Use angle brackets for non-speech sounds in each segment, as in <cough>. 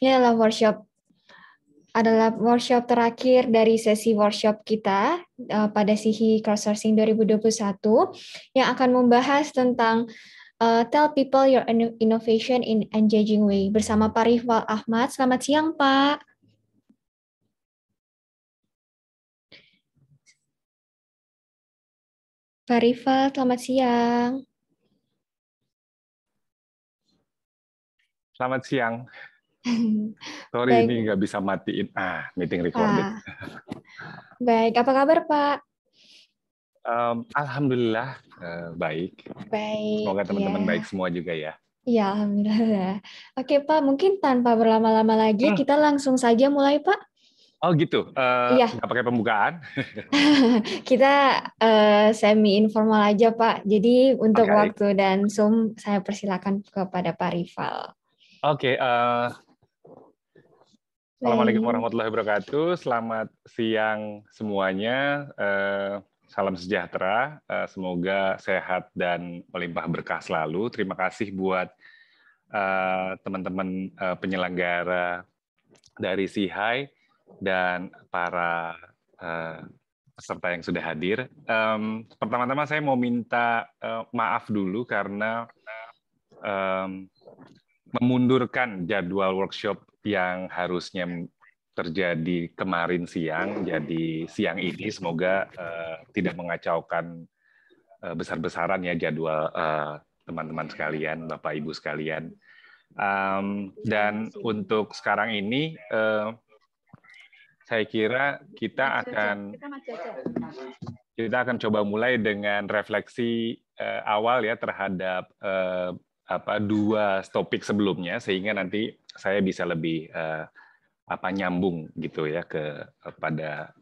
Ini adalah workshop adalah workshop terakhir dari sesi workshop kita uh, pada SIHI Crowdsourcing 2021 yang akan membahas tentang uh, Tell People Your Innovation in Engaging Way bersama Pak Rifwal Ahmad. Selamat siang, Pak. Pak Rifal, selamat siang. Selamat siang. Sorry Baik. ini nggak bisa matiin. Ah, meeting recorded. Ah. Baik, apa kabar Pak? Um, Alhamdulillah uh, baik. Baik. Semoga teman-teman ya. baik semua juga ya. Iya, alhamdulillah. Oke Pak, mungkin tanpa berlama-lama lagi hmm. kita langsung saja mulai Pak. Oh gitu, uh, iya. nggak pakai pembukaan? <laughs> kita uh, semi informal aja Pak. Jadi untuk okay. waktu dan zoom saya persilakan kepada Pak Rival. Oke, okay, uh, Assalamualaikum warahmatullahi wabarakatuh. Selamat siang semuanya. Uh, salam sejahtera. Uh, semoga sehat dan melimpah berkah selalu. Terima kasih buat teman-teman uh, uh, penyelenggara dari SIHAI dan para peserta yang sudah hadir. Pertama-tama saya mau minta maaf dulu karena memundurkan jadwal workshop yang harusnya terjadi kemarin siang jadi siang ini semoga uh, tidak mengacaukan uh, besar-besaran ya jadwal uh, teman-teman sekalian bapak ibu sekalian. Um, dan untuk sekarang ini uh, saya kira kita akan kita akan coba mulai dengan refleksi uh, awal ya terhadap uh, apa dua topik sebelumnya sehingga nanti saya bisa lebih uh, apa nyambung gitu ya ke pada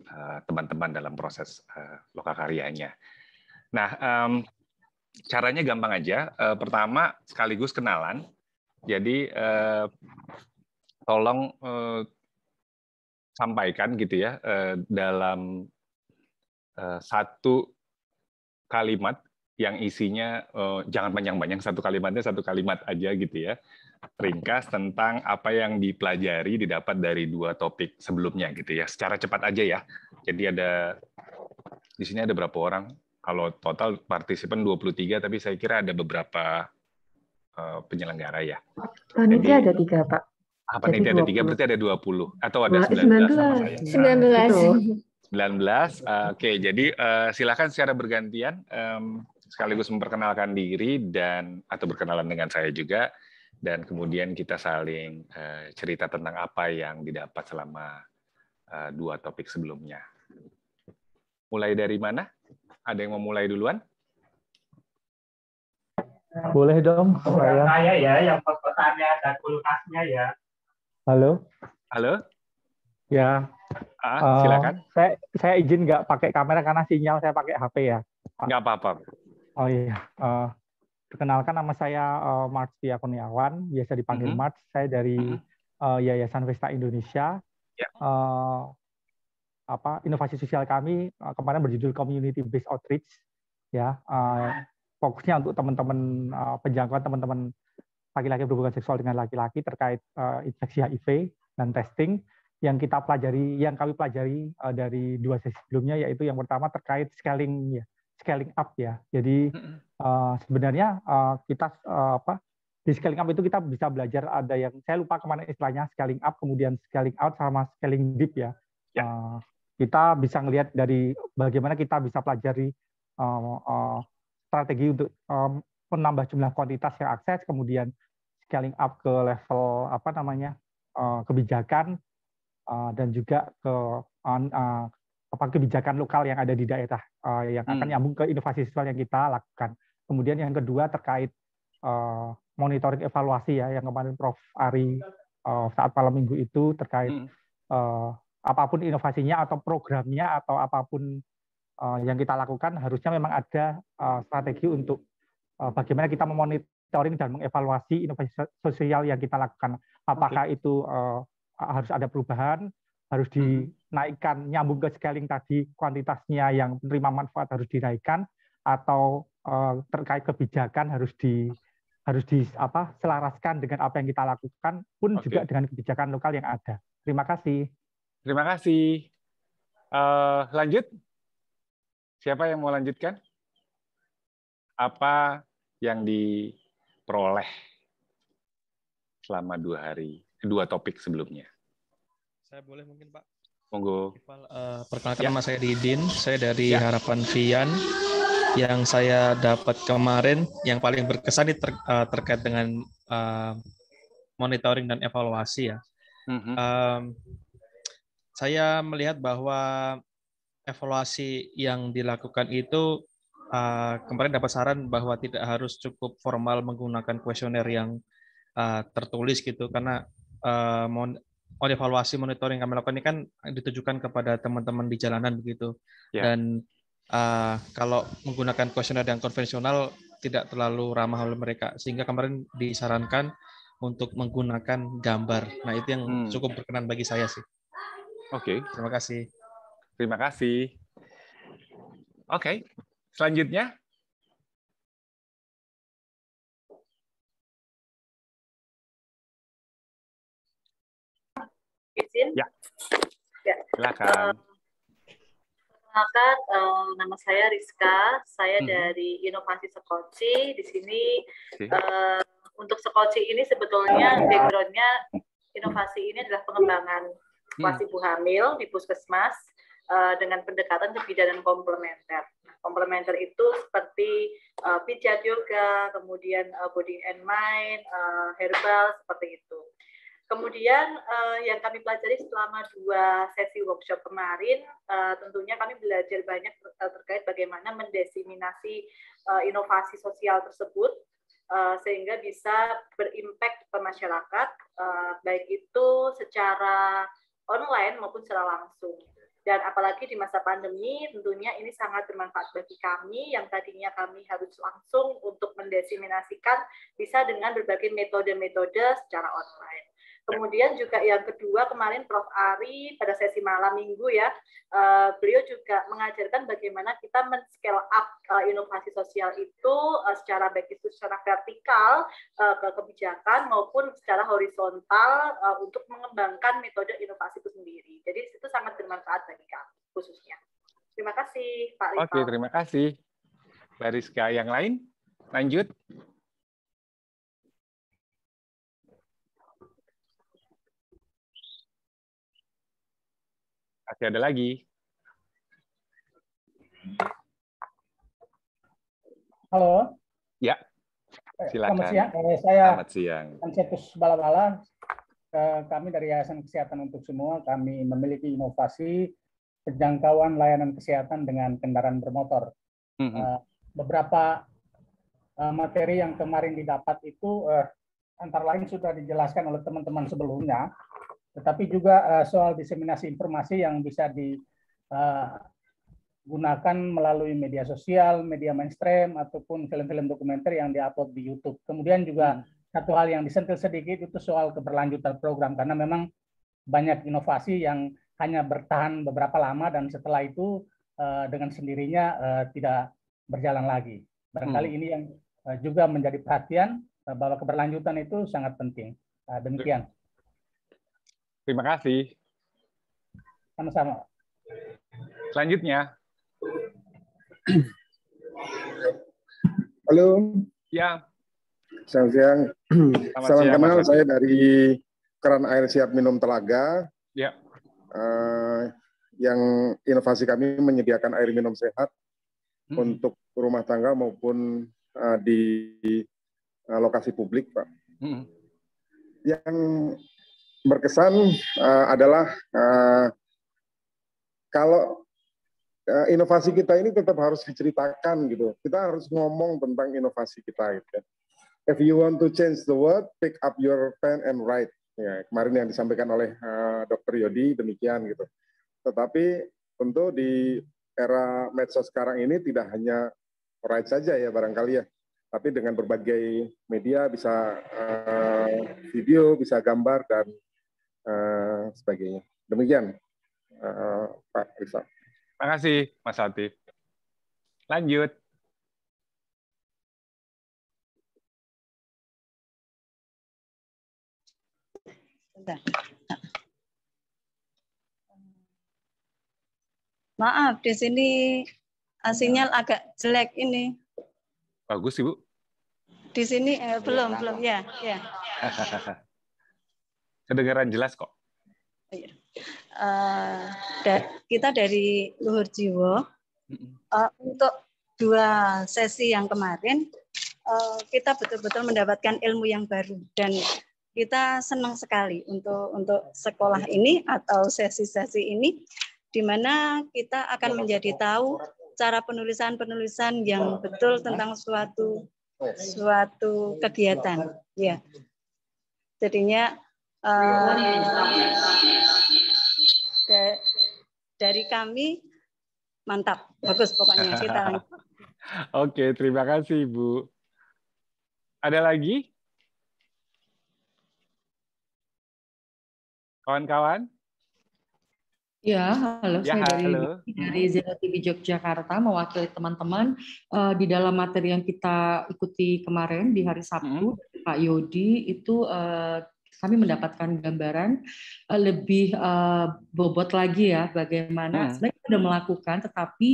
teman-teman uh, dalam proses uh, lokakaryanya. Nah, um, caranya gampang aja. Uh, pertama sekaligus kenalan. Jadi uh, tolong uh, sampaikan gitu ya dalam satu kalimat yang isinya jangan panjang-panjang satu kalimatnya satu kalimat aja gitu ya ringkas tentang apa yang dipelajari didapat dari dua topik sebelumnya gitu ya. Secara cepat aja ya. Jadi ada di sini ada berapa orang? Kalau total partisipan 23 tapi saya kira ada beberapa uh, penyelenggara ya. Panitia ada tiga pak. Ah, panitia ada tiga berarti ada 20 atau ada 19, 19 sama saya. 19 19 uh, oke. Okay, jadi uh, silakan secara bergantian um, sekaligus memperkenalkan diri dan atau berkenalan dengan saya juga dan kemudian kita saling uh, cerita tentang apa yang didapat selama uh, dua topik sebelumnya. Mulai dari mana? Ada yang mau mulai duluan? Boleh dong. Saya. saya ya, yang pesannya ada kulkasnya ya. Halo. Halo. Ya. Ah, silakan. Uh, saya saya izin nggak pakai kamera karena sinyal saya pakai HP ya. Nggak apa-apa. Oh iya, uh, perkenalkan nama saya uh, Mark Tia Kurniawan, biasa dipanggil mm -hmm. Mark. Saya dari mm -hmm. uh, Yayasan Vesta Indonesia. Yeah. Ya. Uh, apa inovasi sosial kami uh, kemarin berjudul Community Based Outreach, ya. Uh, fokusnya untuk teman-teman uh, penjangkauan teman-teman laki-laki berhubungan seksual dengan laki-laki terkait uh, infeksi HIV dan testing yang kita pelajari, yang kami pelajari uh, dari dua sesi sebelumnya, yaitu yang pertama terkait scaling ya scaling up ya. Jadi uh, sebenarnya uh, kita uh, apa di scaling up itu kita bisa belajar ada yang saya lupa ke mana istilahnya scaling up kemudian scaling out sama scaling deep ya. ya. Uh, kita bisa melihat dari bagaimana kita bisa pelajari uh, uh, strategi untuk um, menambah jumlah kuantitas yang akses kemudian scaling up ke level apa namanya uh, kebijakan uh, dan juga ke uh, apa kebijakan lokal yang ada di daerah uh, yang akan hmm. nyambung ke inovasi sosial yang kita lakukan. Kemudian yang kedua terkait uh, monitoring evaluasi ya yang kemarin Prof Ari uh, saat malam minggu itu terkait hmm. uh, apa pun inovasinya atau programnya atau apa pun uh, yang kita lakukan harusnya memang ada uh, strategi untuk uh, bagaimana kita memonitoring dan mengevaluasi inovasi sosial yang kita lakukan. Apakah okay. itu uh, harus ada perubahan, harus hmm. dinaikkan nyambung ke scaling tadi kuantitasnya yang menerima manfaat harus dinaikkan atau uh, terkait kebijakan harus di harus di apa selaraskan dengan apa yang kita lakukan pun okay. juga dengan kebijakan lokal yang ada. Terima kasih. Terima kasih. Uh, lanjut. Siapa yang mau lanjutkan? Apa yang diperoleh selama dua hari, dua topik sebelumnya? Saya boleh mungkin Pak. Monggo. Uh, perkenalkan ya. nama saya Didin, saya dari ya. Harapan Vian. Yang saya dapat kemarin, yang paling berkesan ter, uh, terkait dengan uh, monitoring dan evaluasi ya. Mm -hmm. um, saya melihat bahwa evaluasi yang dilakukan itu uh, kemarin dapat saran bahwa tidak harus cukup formal menggunakan kuesioner yang uh, tertulis gitu karena uh, oh evaluasi monitoring kami lakukan ini kan ditujukan kepada teman-teman di jalanan begitu yeah. dan uh, kalau menggunakan kuesioner yang konvensional tidak terlalu ramah oleh mereka sehingga kemarin disarankan untuk menggunakan gambar nah itu yang hmm. cukup berkenan bagi saya sih oke okay. terima kasih terima kasih oke okay. selanjutnya izin? Ya. ya. Silakan. Perkenalkan, uh, nama saya Rizka. Saya hmm. dari Inovasi Sekoci. Di sini uh, untuk Sekoci ini sebetulnya backgroundnya inovasi ini adalah pengembangan operasi hmm. ibu hamil di puskesmas uh, dengan pendekatan kebidanan komplementer. Nah, komplementer itu seperti uh, pijat yoga, kemudian uh, body and mind, uh, herbal seperti itu. Kemudian uh, yang kami pelajari selama dua sesi workshop kemarin, uh, tentunya kami belajar banyak terkait bagaimana mendesiminasi uh, inovasi sosial tersebut uh, sehingga bisa berimpact ke masyarakat, uh, baik itu secara online maupun secara langsung. Dan apalagi di masa pandemi, tentunya ini sangat bermanfaat bagi kami yang tadinya kami harus langsung untuk mendesiminasikan bisa dengan berbagai metode-metode secara online. Kemudian juga yang kedua kemarin Prof. Ari pada sesi malam minggu ya, uh, beliau juga mengajarkan bagaimana kita men-scale up uh, inovasi sosial itu uh, secara baik itu secara vertikal uh, ke kebijakan maupun secara horizontal uh, untuk mengembangkan metode inovasi itu sendiri. Jadi itu sangat bermanfaat bagi kami khususnya. Terima kasih Pak Rifal. Oke, terima kasih. Rizka, yang lain? Lanjut. Masih ada lagi. Halo. Ya. Silakan. Selamat siang. Eh, saya Selamat siang. Ansetus Balabala. Eh, kami dari Yayasan Kesehatan untuk Semua, kami memiliki inovasi penjangkauan layanan kesehatan dengan kendaraan bermotor. Mm -hmm. eh, beberapa eh, materi yang kemarin didapat itu eh, antara lain sudah dijelaskan oleh teman-teman sebelumnya tetapi juga uh, soal diseminasi informasi yang bisa digunakan uh, melalui media sosial, media mainstream, ataupun film-film dokumenter yang diupload di YouTube. Kemudian juga hmm. satu hal yang disentil sedikit itu soal keberlanjutan program, karena memang banyak inovasi yang hanya bertahan beberapa lama dan setelah itu uh, dengan sendirinya uh, tidak berjalan lagi. Barangkali hmm. ini yang uh, juga menjadi perhatian uh, bahwa keberlanjutan itu sangat penting. Uh, demikian. Terima kasih. Sama-sama. Selanjutnya. <clears throat> Halo. Ya. Selamat siang. <clears throat> Selamat Salam siang, kenal, saya dari Keran Air Siap Minum Telaga. Ya. Uh, yang inovasi kami menyediakan air minum sehat hmm. untuk rumah tangga maupun uh, di uh, lokasi publik, Pak. Hmm. Yang berkesan uh, adalah uh, kalau uh, inovasi kita ini tetap harus diceritakan gitu. Kita harus ngomong tentang inovasi kita gitu. If you want to change the world, pick up your pen and write. Ya, kemarin yang disampaikan oleh uh, Dr. Yodi demikian gitu. Tetapi tentu di era medsos sekarang ini tidak hanya write saja ya barangkali ya tapi dengan berbagai media bisa uh, video, bisa gambar dan Eh, sebagainya. Demikian eh, Pak Rizal. Terima kasih Mas Hati. Lanjut. Maaf, di sini sinyal agak jelek ini. Bagus, Ibu. Di sini eh, belum, belum. ya, ya. <laughs> Kedengaran jelas kok. Uh, da kita dari Luhur Jiwo uh, untuk dua sesi yang kemarin uh, kita betul-betul mendapatkan ilmu yang baru. Dan kita senang sekali untuk untuk sekolah ini atau sesi-sesi ini di mana kita akan menjadi tahu cara penulisan-penulisan yang betul tentang suatu suatu kegiatan. Ya jadinya uh, dari kami mantap bagus pokoknya kita <laughs> Oke, terima kasih Ibu. Ada lagi? Kawan-kawan? Ya, halo. Ya, saya dari halo. dari Zero TV Yogyakarta mewakili teman-teman uh, di dalam materi yang kita ikuti kemarin di hari Sabtu, hmm. Pak Yodi itu uh, kami mendapatkan gambaran uh, lebih uh, bobot lagi ya bagaimana hmm. sebenarnya sudah melakukan tetapi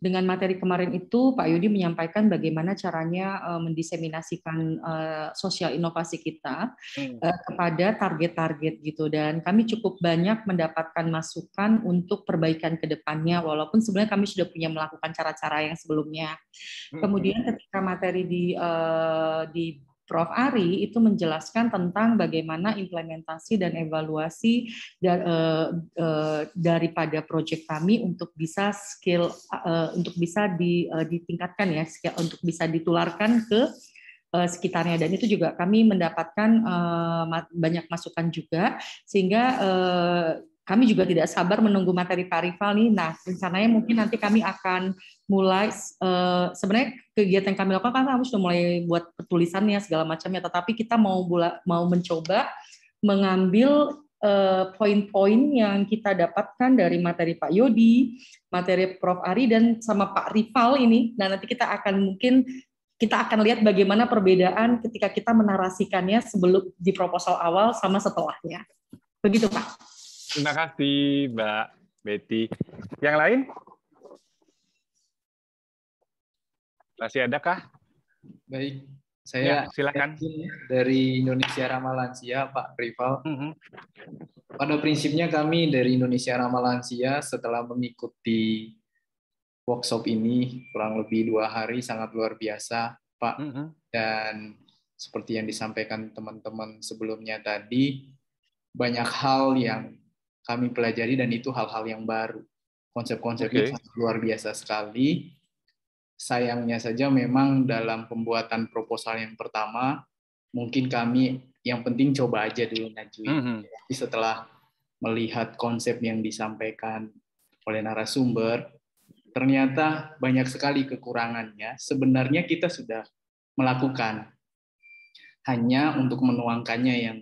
dengan materi kemarin itu Pak Yudi menyampaikan bagaimana caranya uh, mendiseminasikan uh, sosial inovasi kita hmm. uh, kepada target-target gitu dan kami cukup banyak mendapatkan masukan untuk perbaikan ke depannya walaupun sebenarnya kami sudah punya melakukan cara-cara yang sebelumnya. Hmm. Kemudian ketika materi di uh, di Prof. Ari itu menjelaskan tentang bagaimana implementasi dan evaluasi eh, eh, daripada proyek kami untuk bisa skill eh, untuk bisa ditingkatkan ya untuk bisa ditularkan ke sekitarnya dan itu juga kami mendapatkan banyak masukan juga sehingga kami juga tidak sabar menunggu materi Pak Rival nih. Nah, rencananya mungkin nanti kami akan mulai uh, sebenarnya kegiatan yang kami lakukan kan kami sudah mulai buat tulisannya segala macamnya, tetapi kita mau bula, mau mencoba mengambil uh, poin-poin yang kita dapatkan dari materi Pak Yodi, materi Prof Ari dan sama Pak Rival ini. Nah, nanti kita akan mungkin kita akan lihat bagaimana perbedaan ketika kita menarasikannya sebelum di proposal awal sama setelahnya. Begitu, Pak. Terima kasih, Mbak Betty. Yang lain? Masih ada kah? Baik, saya ya, silakan dari Indonesia Ramah Lansia, Pak Rival. Mm -hmm. Pada prinsipnya kami dari Indonesia Ramah Lansia setelah mengikuti workshop ini kurang lebih dua hari sangat luar biasa, Pak. Mm -hmm. Dan seperti yang disampaikan teman-teman sebelumnya tadi, banyak hal yang kami pelajari dan itu hal-hal yang baru. Konsep-konsepnya okay. luar biasa sekali. Sayangnya saja memang dalam pembuatan proposal yang pertama mungkin kami yang penting coba aja dulu ngajuin. Mm -hmm. Tapi setelah melihat konsep yang disampaikan oleh narasumber, ternyata banyak sekali kekurangannya. Sebenarnya kita sudah melakukan, hanya untuk menuangkannya yang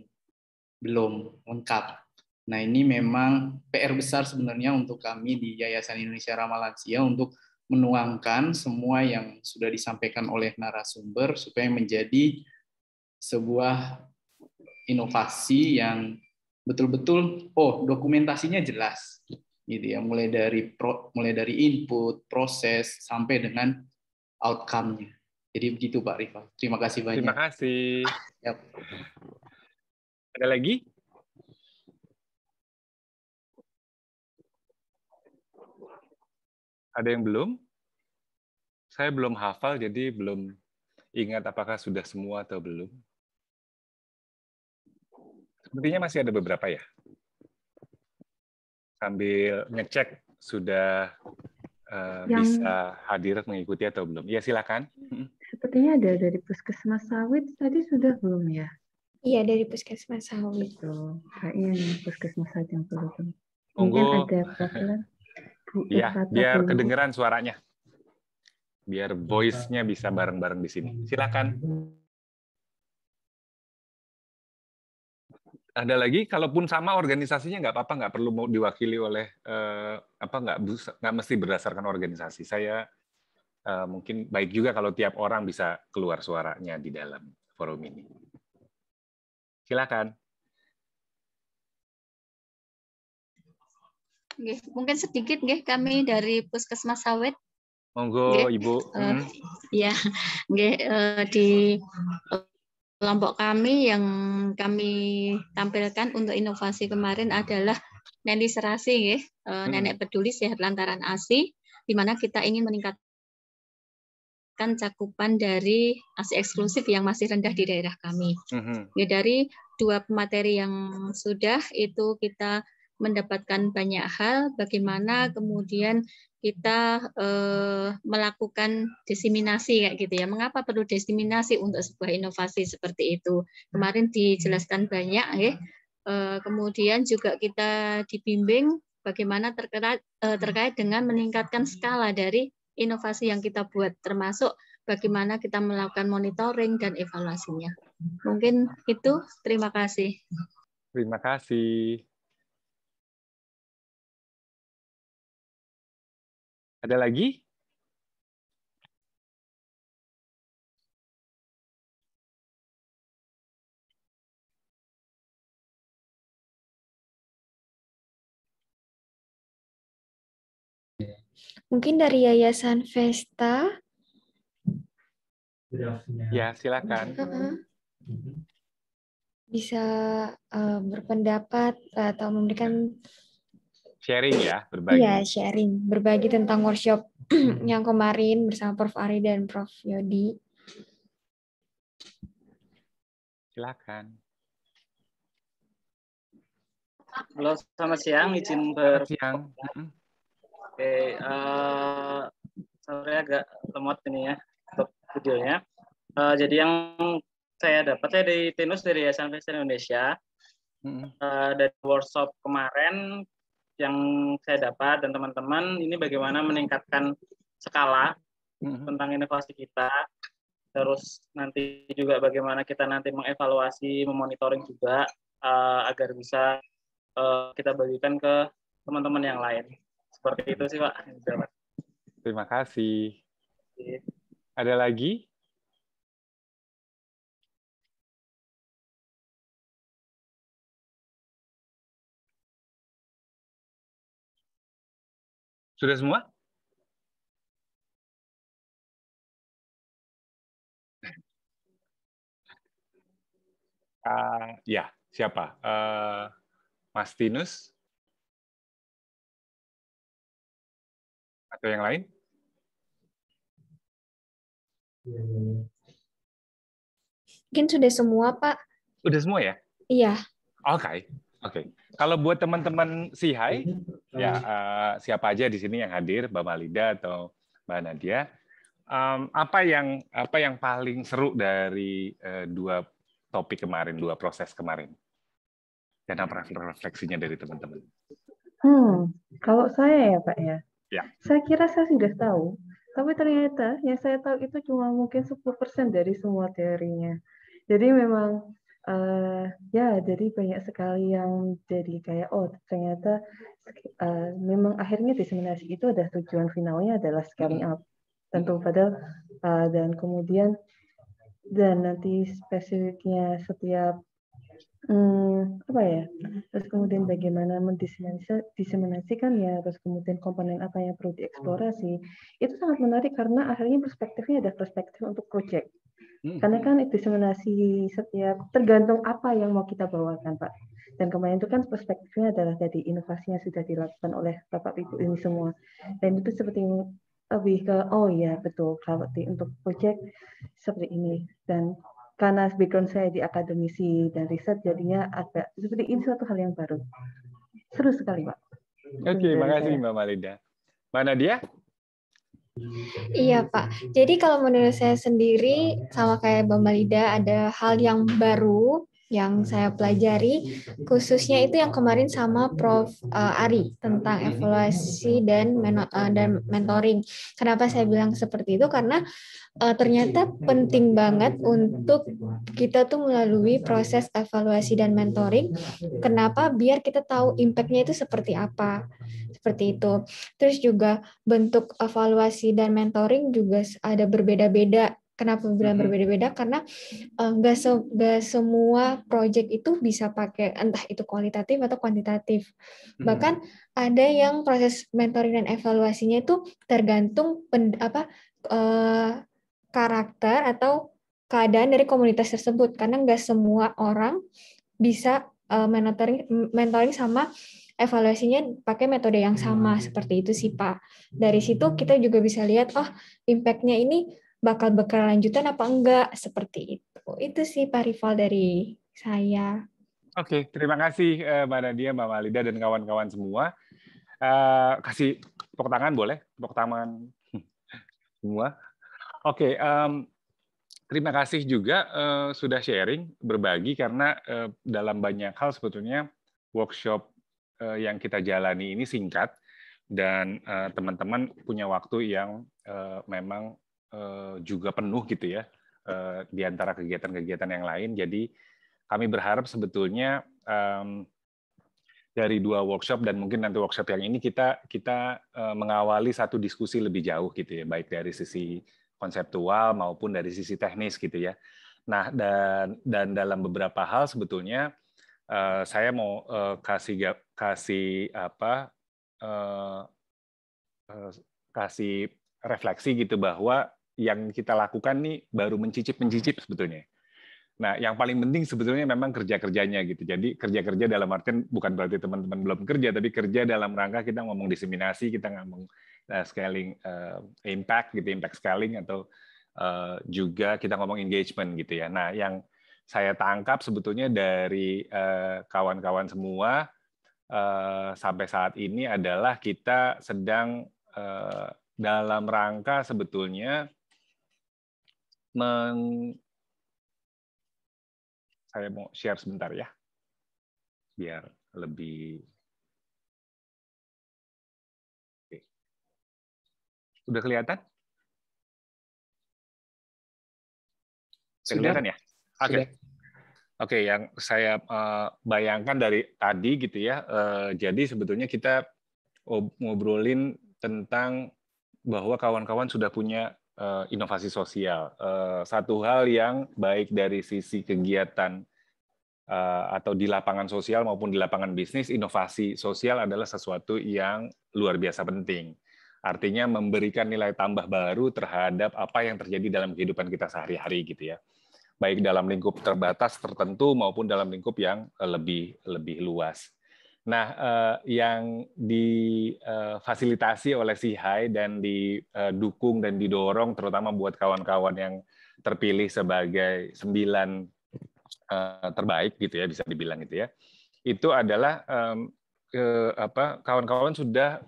belum lengkap. Nah, ini memang PR besar sebenarnya untuk kami di Yayasan Indonesia Ramah Lansia untuk menuangkan semua yang sudah disampaikan oleh narasumber supaya menjadi sebuah inovasi yang betul-betul oh dokumentasinya jelas gitu ya. Mulai dari pro, mulai dari input proses sampai dengan outcome-nya. Jadi begitu Pak Rifa terima kasih banyak. Terima kasih. Yep. ada lagi Ada yang belum? Saya belum hafal, jadi belum ingat apakah sudah semua atau belum. Sepertinya masih ada beberapa ya. Sambil ngecek sudah uh, yang... bisa hadir mengikuti atau belum. Ya silakan. Sepertinya ada dari Puskesmas Sawit tadi sudah belum ya? Iya dari Puskesmas Sawit. Itu kayaknya Puskesmas Sawit yang belum. Mungkin ada problem. <laughs> Iya, biar kedengeran suaranya. Biar voice-nya bisa bareng-bareng di sini. Silakan. Ada lagi, kalaupun sama organisasinya nggak apa-apa, nggak perlu mau diwakili oleh eh, apa nggak nggak mesti berdasarkan organisasi. Saya eh, mungkin baik juga kalau tiap orang bisa keluar suaranya di dalam forum ini. Silakan. Mungkin sedikit nggih kami dari Puskesmas Sawit. Monggo Ibu. Uh, ya, nggih uh, di kelompok kami yang kami tampilkan untuk inovasi kemarin adalah Nenek Serasi ya, uh, Nenek Peduli Sehat Lantaran ASI di mana kita ingin meningkatkan cakupan dari ASI eksklusif yang masih rendah di daerah kami. Mm-hmm. Ya, dari dua materi yang sudah itu kita mendapatkan banyak hal, bagaimana kemudian kita eh, melakukan diseminasi kayak gitu ya. Mengapa perlu diseminasi untuk sebuah inovasi seperti itu? Kemarin dijelaskan banyak ya. Eh, kemudian juga kita dibimbing bagaimana terkait eh, terkait dengan meningkatkan skala dari inovasi yang kita buat termasuk bagaimana kita melakukan monitoring dan evaluasinya. Mungkin itu terima kasih. Terima kasih. Ada lagi? Mungkin dari Yayasan Vesta. Ya, silakan. Bisa uh, berpendapat atau memberikan sharing ya, berbagi. Iya, sharing, berbagi tentang workshop <clears throat> yang kemarin bersama Prof. Ari dan Prof. Yodi. Silakan. Halo, selamat siang. Izin ber. siang. Oke, uh, saya agak lemot ini ya untuk videonya. Uh, jadi yang saya dapat saya dari Tinus dari Yayasan Indonesia. Uh, dari workshop kemarin yang saya dapat dan teman-teman ini bagaimana meningkatkan skala tentang inovasi kita. Terus nanti juga bagaimana kita nanti mengevaluasi, memonitoring juga uh, agar bisa uh, kita bagikan ke teman-teman yang lain. Seperti itu sih Pak. Terima kasih. Ada lagi? Sudah semua? Uh, ya, siapa? Uh, Mas Tinus? Atau yang lain? Mungkin sudah semua, Pak. Sudah semua ya? Iya. Oke, okay. oke. Okay. Kalau buat teman-teman si Hai, ya uh, siapa aja di sini yang hadir, Mbak Malida atau Mbak Nadia, um, apa yang apa yang paling seru dari uh, dua topik kemarin, dua proses kemarin? Dan apa refleksinya dari teman-teman? Hmm, kalau saya ya Pak ya, Ya. Saya kira saya sudah tahu, tapi ternyata yang saya tahu itu cuma mungkin 10% dari semua teorinya. Jadi memang uh, ya jadi banyak sekali yang jadi kayak oh ternyata uh, memang akhirnya diseminasi itu ada tujuan finalnya adalah scaling up. Tentu padahal uh, dan kemudian dan nanti spesifiknya setiap Hmm, apa ya? Terus kemudian bagaimana mendiseminasikan ya, terus kemudian komponen apa yang perlu dieksplorasi. Itu sangat menarik karena akhirnya perspektifnya ada perspektif untuk proyek. Hmm. Karena kan diseminasi setiap tergantung apa yang mau kita bawakan, Pak. Dan kemarin itu kan perspektifnya adalah dari inovasi yang sudah dilakukan oleh Bapak Ibu ini semua. Dan itu seperti lebih ke oh ya betul kalau di, untuk proyek seperti ini dan karena background saya di akademisi dan riset jadinya agak seperti ini suatu hal yang baru. Seru sekali, Pak. Oke, okay, makasih Mbak Malida. Mana dia? Iya Pak. Jadi kalau menurut saya sendiri sama kayak Mbak Malida ada hal yang baru yang saya pelajari khususnya itu yang kemarin sama Prof uh, Ari tentang evaluasi dan uh, dan mentoring. Kenapa saya bilang seperti itu? Karena uh, ternyata penting banget untuk kita tuh melalui proses evaluasi dan mentoring. Kenapa? Biar kita tahu impactnya itu seperti apa. Seperti itu. Terus juga bentuk evaluasi dan mentoring juga ada berbeda-beda Kenapa bilang mm-hmm. berbeda-beda? Karena nggak uh, se gak semua project itu bisa pakai entah itu kualitatif atau kuantitatif. Mm-hmm. Bahkan ada yang proses mentoring dan evaluasinya itu tergantung pen, apa uh, karakter atau keadaan dari komunitas tersebut. Karena nggak semua orang bisa uh, mentoring mentoring sama evaluasinya pakai metode yang sama hmm. seperti itu sih Pak. Dari situ kita juga bisa lihat oh impactnya ini bakal berkelanjutan apa enggak seperti itu. Itu sih Pak Rival dari saya. Oke, terima kasih eh, Mbak Nadia, Mbak Malida dan kawan-kawan semua. Uh, kasih tepuk tangan boleh? Tepuk tangan <laughs> semua. Oke, um, terima kasih juga uh, sudah sharing, berbagi karena uh, dalam banyak hal sebetulnya workshop uh, yang kita jalani ini singkat dan teman-teman uh, punya waktu yang uh, memang uh, juga penuh gitu ya uh, di antara kegiatan-kegiatan yang lain. Jadi kami berharap sebetulnya dari dua workshop dan mungkin nanti workshop yang ini kita kita uh, mengawali satu diskusi lebih jauh gitu ya, baik dari sisi konseptual maupun dari sisi teknis gitu ya. Nah dan dan dalam beberapa hal sebetulnya saya mau kasih kasih apa kasih refleksi gitu bahwa yang kita lakukan nih baru mencicip-mencicip sebetulnya. Nah, yang paling penting sebetulnya memang kerja-kerjanya gitu. Jadi kerja-kerja dalam artian bukan berarti teman-teman belum kerja, tapi kerja dalam rangka kita ngomong diseminasi, kita ngomong uh, scaling uh, impact gitu, impact scaling atau uh, juga kita ngomong engagement gitu ya. Nah, yang saya tangkap sebetulnya dari kawan-kawan uh, semua uh, sampai saat ini adalah kita sedang uh, dalam rangka sebetulnya meng saya mau share sebentar ya biar lebih Oke. Sudah kelihatan? Sudah kelihatan ya? Oke. Okay. Oke, okay, yang saya uh, bayangkan dari tadi gitu ya. Uh, jadi sebetulnya kita ngobrolin tentang bahwa kawan-kawan sudah punya uh, inovasi sosial. Uh, satu hal yang baik dari sisi kegiatan uh, atau di lapangan sosial maupun di lapangan bisnis, inovasi sosial adalah sesuatu yang luar biasa penting. Artinya memberikan nilai tambah baru terhadap apa yang terjadi dalam kehidupan kita sehari-hari gitu ya. Baik dalam lingkup terbatas tertentu maupun dalam lingkup yang lebih lebih luas. Nah, eh, yang difasilitasi eh, oleh SIHAI dan didukung dan didorong terutama buat kawan-kawan yang terpilih sebagai sembilan eh, terbaik gitu ya bisa dibilang gitu ya. Itu adalah apa kawan-kawan sudah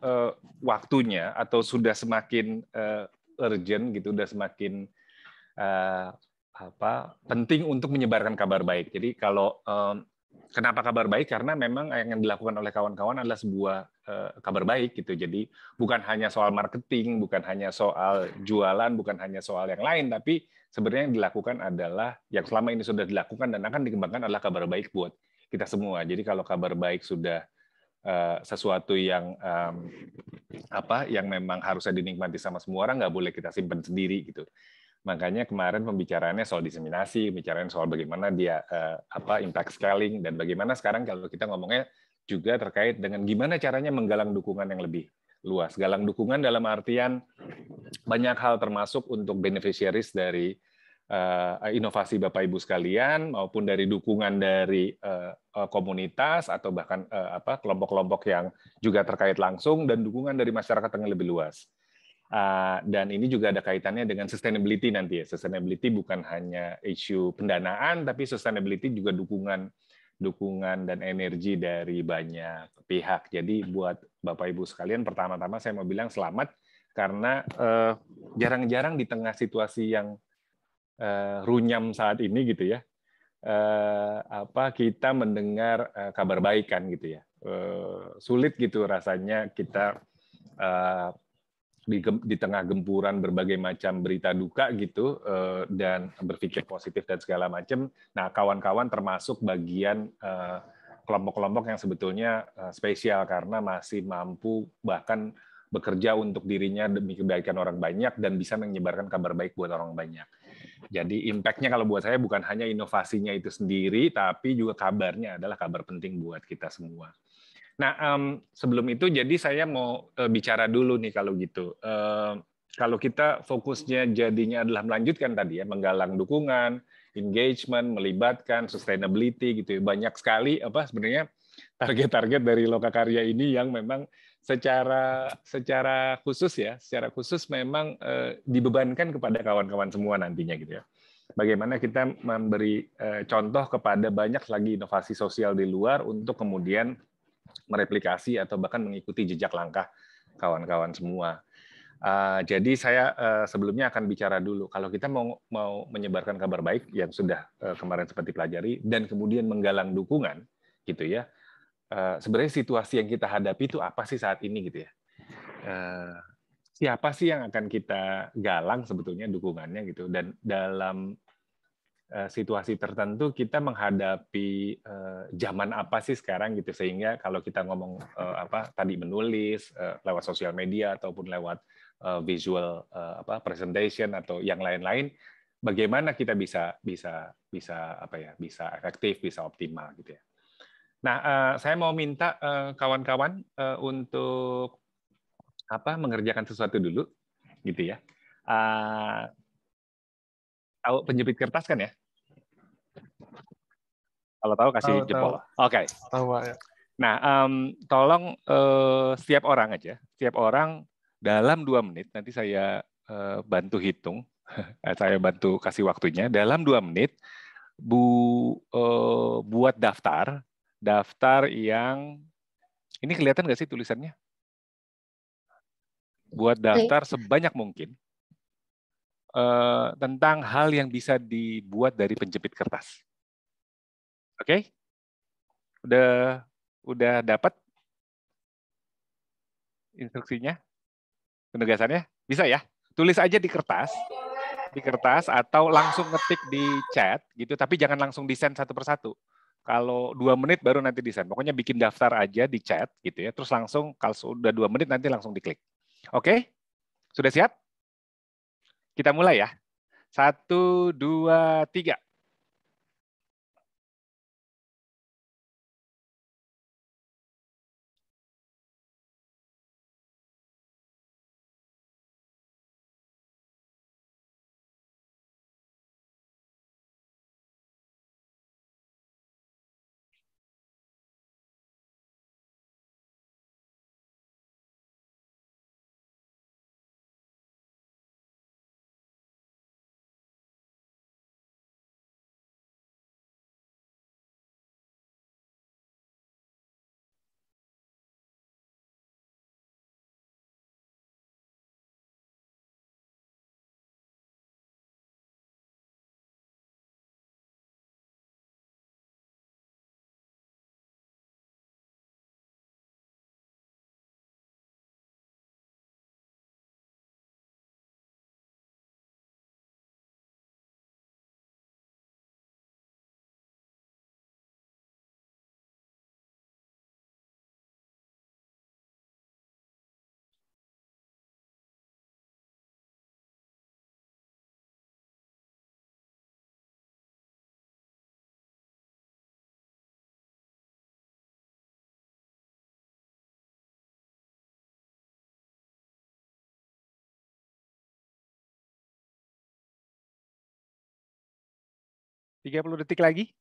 waktunya atau sudah semakin urgent gitu, sudah semakin apa penting untuk menyebarkan kabar baik. Jadi kalau Kenapa kabar baik? Karena memang yang dilakukan oleh kawan-kawan adalah sebuah uh, kabar baik gitu. Jadi bukan hanya soal marketing, bukan hanya soal jualan, bukan hanya soal yang lain, tapi sebenarnya yang dilakukan adalah yang selama ini sudah dilakukan dan akan dikembangkan adalah kabar baik buat kita semua. Jadi kalau kabar baik sudah uh, sesuatu yang um, apa yang memang harusnya dinikmati sama semua orang nggak boleh kita simpan sendiri gitu. Makanya kemarin pembicaraannya soal diseminasi, pembicaraan soal bagaimana dia uh, apa impact scaling dan bagaimana sekarang kalau kita ngomongnya juga terkait dengan gimana caranya menggalang dukungan yang lebih luas. Galang dukungan dalam artian banyak hal termasuk untuk beneficiaries dari uh, inovasi Bapak Ibu sekalian maupun dari dukungan dari uh, komunitas atau bahkan apa kelompok-kelompok yang juga terkait langsung dan dukungan dari masyarakat yang lebih luas. Ah, dan ini juga ada kaitannya dengan sustainability nanti ya. Sustainability bukan hanya isu pendanaan, tapi sustainability juga dukungan dukungan dan energi dari banyak pihak. Jadi buat Bapak Ibu sekalian, pertama-tama saya mau bilang selamat karena eh, jarang-jarang di tengah situasi yang uh, runyam saat ini gitu ya, uh, apa kita mendengar kabar baik kan gitu ya. Sulit gitu rasanya kita di, di tengah gempuran berbagai macam berita duka gitu uh, dan berpikir positif dan segala macam. Nah, kawan-kawan termasuk bagian eh, kelompok-kelompok yang sebetulnya uh, spesial karena masih mampu bahkan bekerja untuk dirinya demi kebaikan orang banyak dan bisa menyebarkan kabar baik buat orang banyak. Jadi impact-nya kalau buat saya bukan hanya inovasinya itu sendiri, tapi juga kabarnya adalah kabar penting buat kita semua. Nah, um, sebelum itu jadi saya mau uh, bicara dulu nih kalau gitu. Uh, kalau kita fokusnya jadinya adalah melanjutkan tadi ya, menggalang dukungan, engagement, melibatkan sustainability gitu ya. Banyak sekali apa sebenarnya target-target dari Lokakarya ini yang memang secara secara khusus ya, secara khusus memang eh, dibebankan kepada kawan-kawan semua nantinya gitu ya. Bagaimana kita memberi eh, contoh kepada banyak lagi inovasi sosial di luar untuk kemudian mereplikasi atau bahkan mengikuti jejak langkah kawan-kawan semua. Uh, jadi saya uh, sebelumnya akan bicara dulu kalau kita mau mau menyebarkan kabar baik yang sudah uh, kemarin seperti pelajari dan kemudian menggalang dukungan gitu ya Eh, sebenarnya situasi yang kita hadapi itu apa sih saat ini gitu ya? Uh, siapa sih yang akan kita galang sebetulnya dukungannya gitu dan dalam situasi tertentu kita menghadapi uh, zaman apa sih sekarang gitu sehingga kalau kita ngomong uh, apa tadi menulis lewat sosial media ataupun lewat visual apa presentation atau yang lain-lain bagaimana kita bisa bisa bisa apa ya bisa efektif bisa optimal gitu ya Nah, saya mau minta eh, kawan-kawan untuk apa mengerjakan sesuatu dulu, gitu ya. Tahu penjepit kertas kan ya? Kalau tahu kasih tahu, jempol. Oke. Okay. Tahu ya. Nah, um, tolong uh, setiap orang aja, setiap orang dalam dua menit nanti saya uh, bantu hitung, <laughs> saya bantu kasih waktunya dalam dua menit bu uh, buat daftar daftar yang ini kelihatan nggak sih tulisannya? Buat daftar sebanyak mungkin uh, tentang hal yang bisa dibuat dari penjepit kertas. Oke? Okay? Udah udah dapat instruksinya? Penugasannya? Bisa ya? Tulis aja di kertas, di kertas atau langsung ngetik di chat gitu, tapi jangan langsung desain satu persatu kalau dua menit baru nanti desain. Pokoknya bikin daftar aja di chat gitu ya. Terus langsung kalau sudah dua menit nanti langsung diklik. Oke? Sudah siap? Kita mulai ya. Satu, dua, tiga. 30 detik lagi.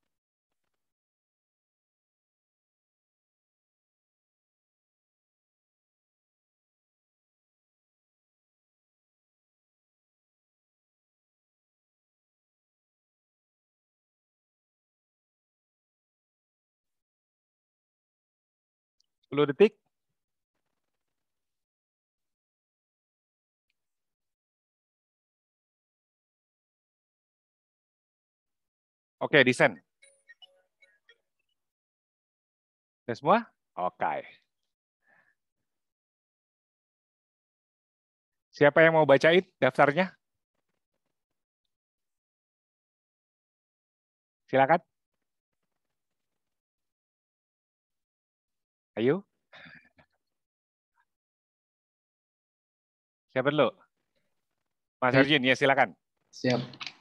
Sepuluh detik. Oke, desain. Sudah semua? Oke. Siapa yang mau bacain daftarnya? Silakan. Ayo. Siapa dulu? Mas Arjun, ya silakan. Siap.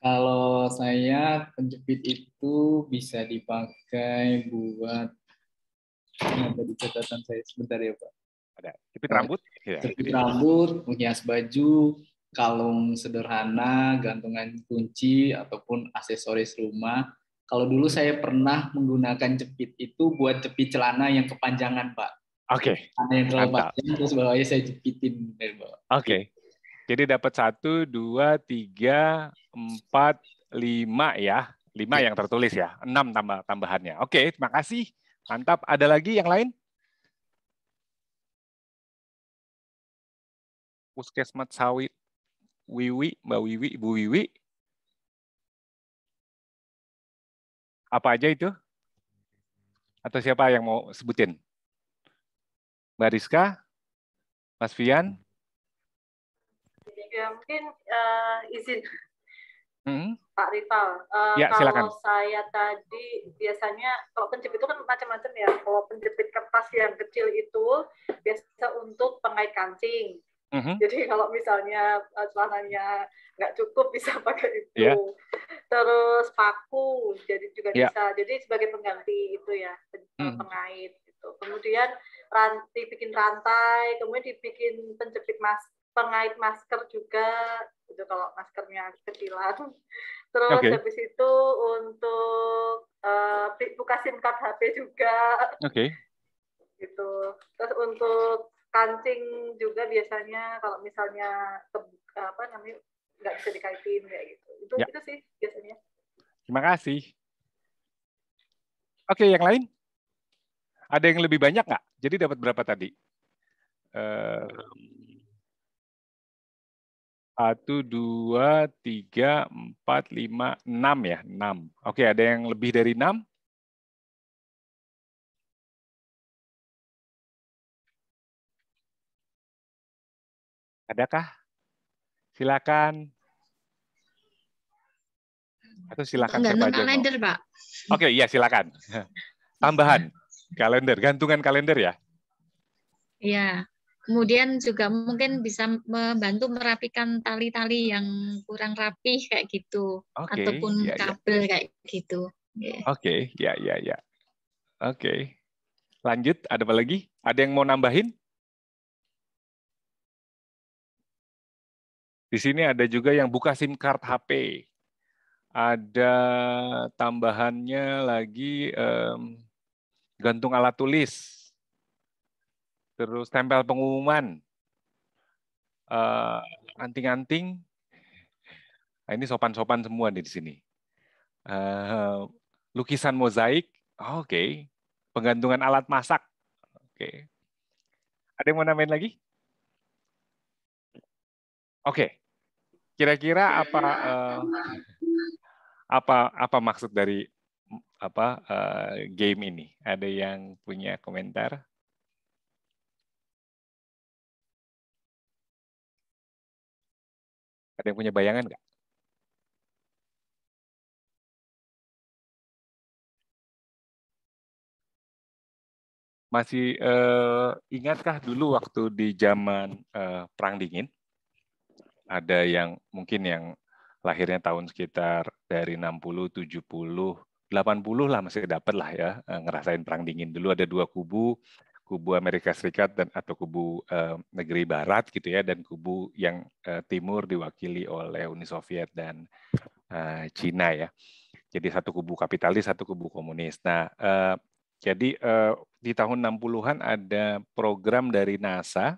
Kalau saya penjepit itu bisa dipakai buat ada di catatan saya sebentar ya Pak. Ada jepit rambut, ya, jepit rambut, menghias baju, kalung sederhana, gantungan kunci ataupun aksesoris rumah. Kalau dulu saya pernah menggunakan jepit itu buat jepit celana yang kepanjangan Pak. Oke. Okay. Celana yang terlalu panjang terus bawahnya saya jepitin dari bawah. Oke. Okay. Jadi dapat satu, dua, tiga, empat, lima ya. Lima yang tertulis ya. Enam tambah tambahannya. Oke, terima kasih. Mantap. Ada lagi yang lain? Puskesmas Sawit Wiwi, Mbak Wiwi, Ibu Wiwi. Apa aja itu? Atau siapa yang mau sebutin? Mbak Rizka? Mas Fian? Mungkin uh, izin hmm. Pak Rival. Uh, ya, kalau silakan. saya tadi biasanya kalau penjepit itu kan macam-macam ya. Kalau penjepit kertas yang kecil itu biasa untuk pengait kancing. Mm-hmm. Jadi kalau misalnya uh, celananya nggak cukup <laughs> bisa pakai itu. Yeah. Terus paku jadi juga yeah. bisa. Jadi sebagai pengganti itu ya mm. pengait gitu. Kemudian rantai bikin rantai, kemudian dibikin penjepit mas pengait masker juga itu kalau maskernya kecilan. Terus okay. habis itu untuk uh, buka sim card HP juga. Oke. Okay. gitu. Terus untuk kancing juga biasanya kalau misalnya apa namanya nggak bisa dikaitin kayak gitu. Itu ya. itu sih biasanya. Terima kasih. Oke yang lain? Ada yang lebih banyak nggak? Jadi dapat berapa tadi? Uh, satu, dua, tiga, empat, lima, enam ya, enam. Oke, ada yang lebih dari enam? Adakah? Silakan. Atau silakan Gantung siapa kalender, Pak. Oke, iya silakan. <laughs> Tambahan kalender, gantungan kalender ya? Iya. Kemudian juga mungkin bisa membantu merapikan tali-tali yang kurang rapi kayak gitu, okay, ataupun ya, kabel ya. kayak gitu. Yeah. Oke, okay, ya ya ya. Oke, okay. lanjut. Ada apa lagi? Ada yang mau nambahin? Di sini ada juga yang buka SIM card HP. Ada tambahannya lagi um, gantung alat tulis terus tempel pengumuman, uh, anting-anting. Nah, ini sopan-sopan semua di sini. Uh, lukisan mozaik, oh, oke. Okay. Penggantungan alat masak, oke. Okay. Ada yang mau nambahin lagi? Oke. Okay. Kira-kira apa uh, apa apa maksud dari apa uh, game ini? Ada yang punya komentar? Ada yang punya bayangan nggak? Masih uh, ingatkah dulu waktu di zaman uh, Perang Dingin, ada yang mungkin yang lahirnya tahun sekitar dari 60, 70, 80 lah masih dapat lah ya eh, ngerasain Perang Dingin. Dulu ada dua kubu, kubu Amerika Serikat dan atau kubu uh, negeri Barat gitu ya dan kubu yang uh, timur diwakili oleh Uni Soviet dan uh, Cina ya. Jadi satu kubu kapitalis, satu kubu komunis. Nah, uh, jadi uh, di tahun 60-an ada program dari NASA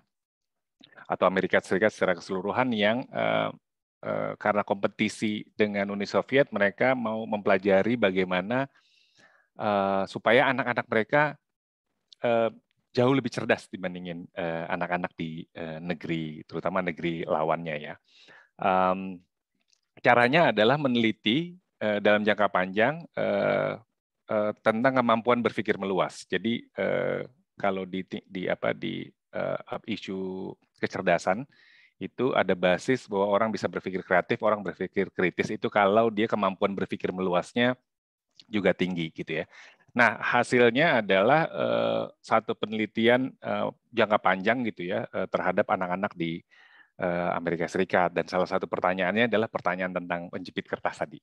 atau Amerika Serikat secara keseluruhan yang uh, uh, karena kompetisi dengan Uni Soviet mereka mau mempelajari bagaimana uh, supaya anak-anak mereka uh, jauh lebih cerdas dibandingin eh, anak-anak uh, di uh, negeri, terutama negeri lawannya ya. Um, caranya adalah meneliti uh, dalam jangka panjang uh, uh, tentang kemampuan berpikir meluas. Jadi uh, kalau di, di apa di uh, isu kecerdasan itu ada basis bahwa orang bisa berpikir kreatif, orang berpikir kritis itu kalau dia kemampuan berpikir meluasnya juga tinggi gitu ya. Nah, hasilnya adalah uh, satu penelitian uh, jangka panjang gitu ya uh, terhadap anak-anak di Amerika Serikat. Dan salah satu pertanyaannya adalah pertanyaan tentang penjepit kertas tadi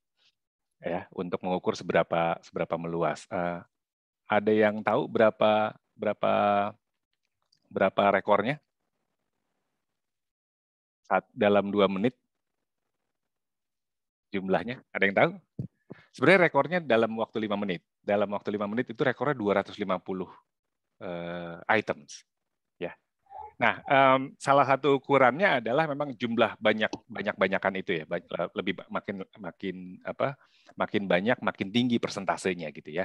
ya untuk mengukur seberapa seberapa meluas. Ada yang tahu berapa berapa berapa rekornya? Saat dalam dua menit? Jumlahnya? Ada yang tahu? Sebenarnya rekornya dalam waktu lima menit dalam waktu lima menit itu rekornya 250 uh, items Nah, um, salah satu ukurannya adalah memang jumlah banyak banyak banyakan itu ya, lebih makin makin apa, makin banyak makin tinggi persentasenya gitu ya.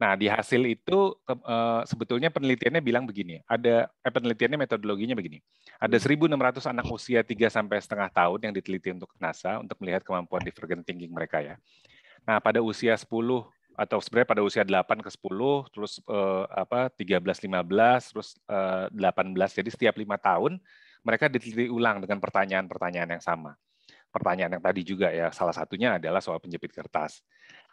Nah, di hasil itu uh, sebetulnya penelitiannya bilang begini, ada eh, penelitiannya metodologinya begini. Ada 1.600 anak usia 3 sampai setengah tahun yang diteliti untuk NASA untuk melihat kemampuan divergent thinking mereka ya. Nah, pada usia 10 atau sebenarnya pada usia 8 ke 10 terus eh, apa 13 15 terus eh, 18 jadi setiap lima tahun mereka diteliti ulang dengan pertanyaan-pertanyaan yang sama. Pertanyaan yang tadi juga ya salah satunya adalah soal penjepit kertas.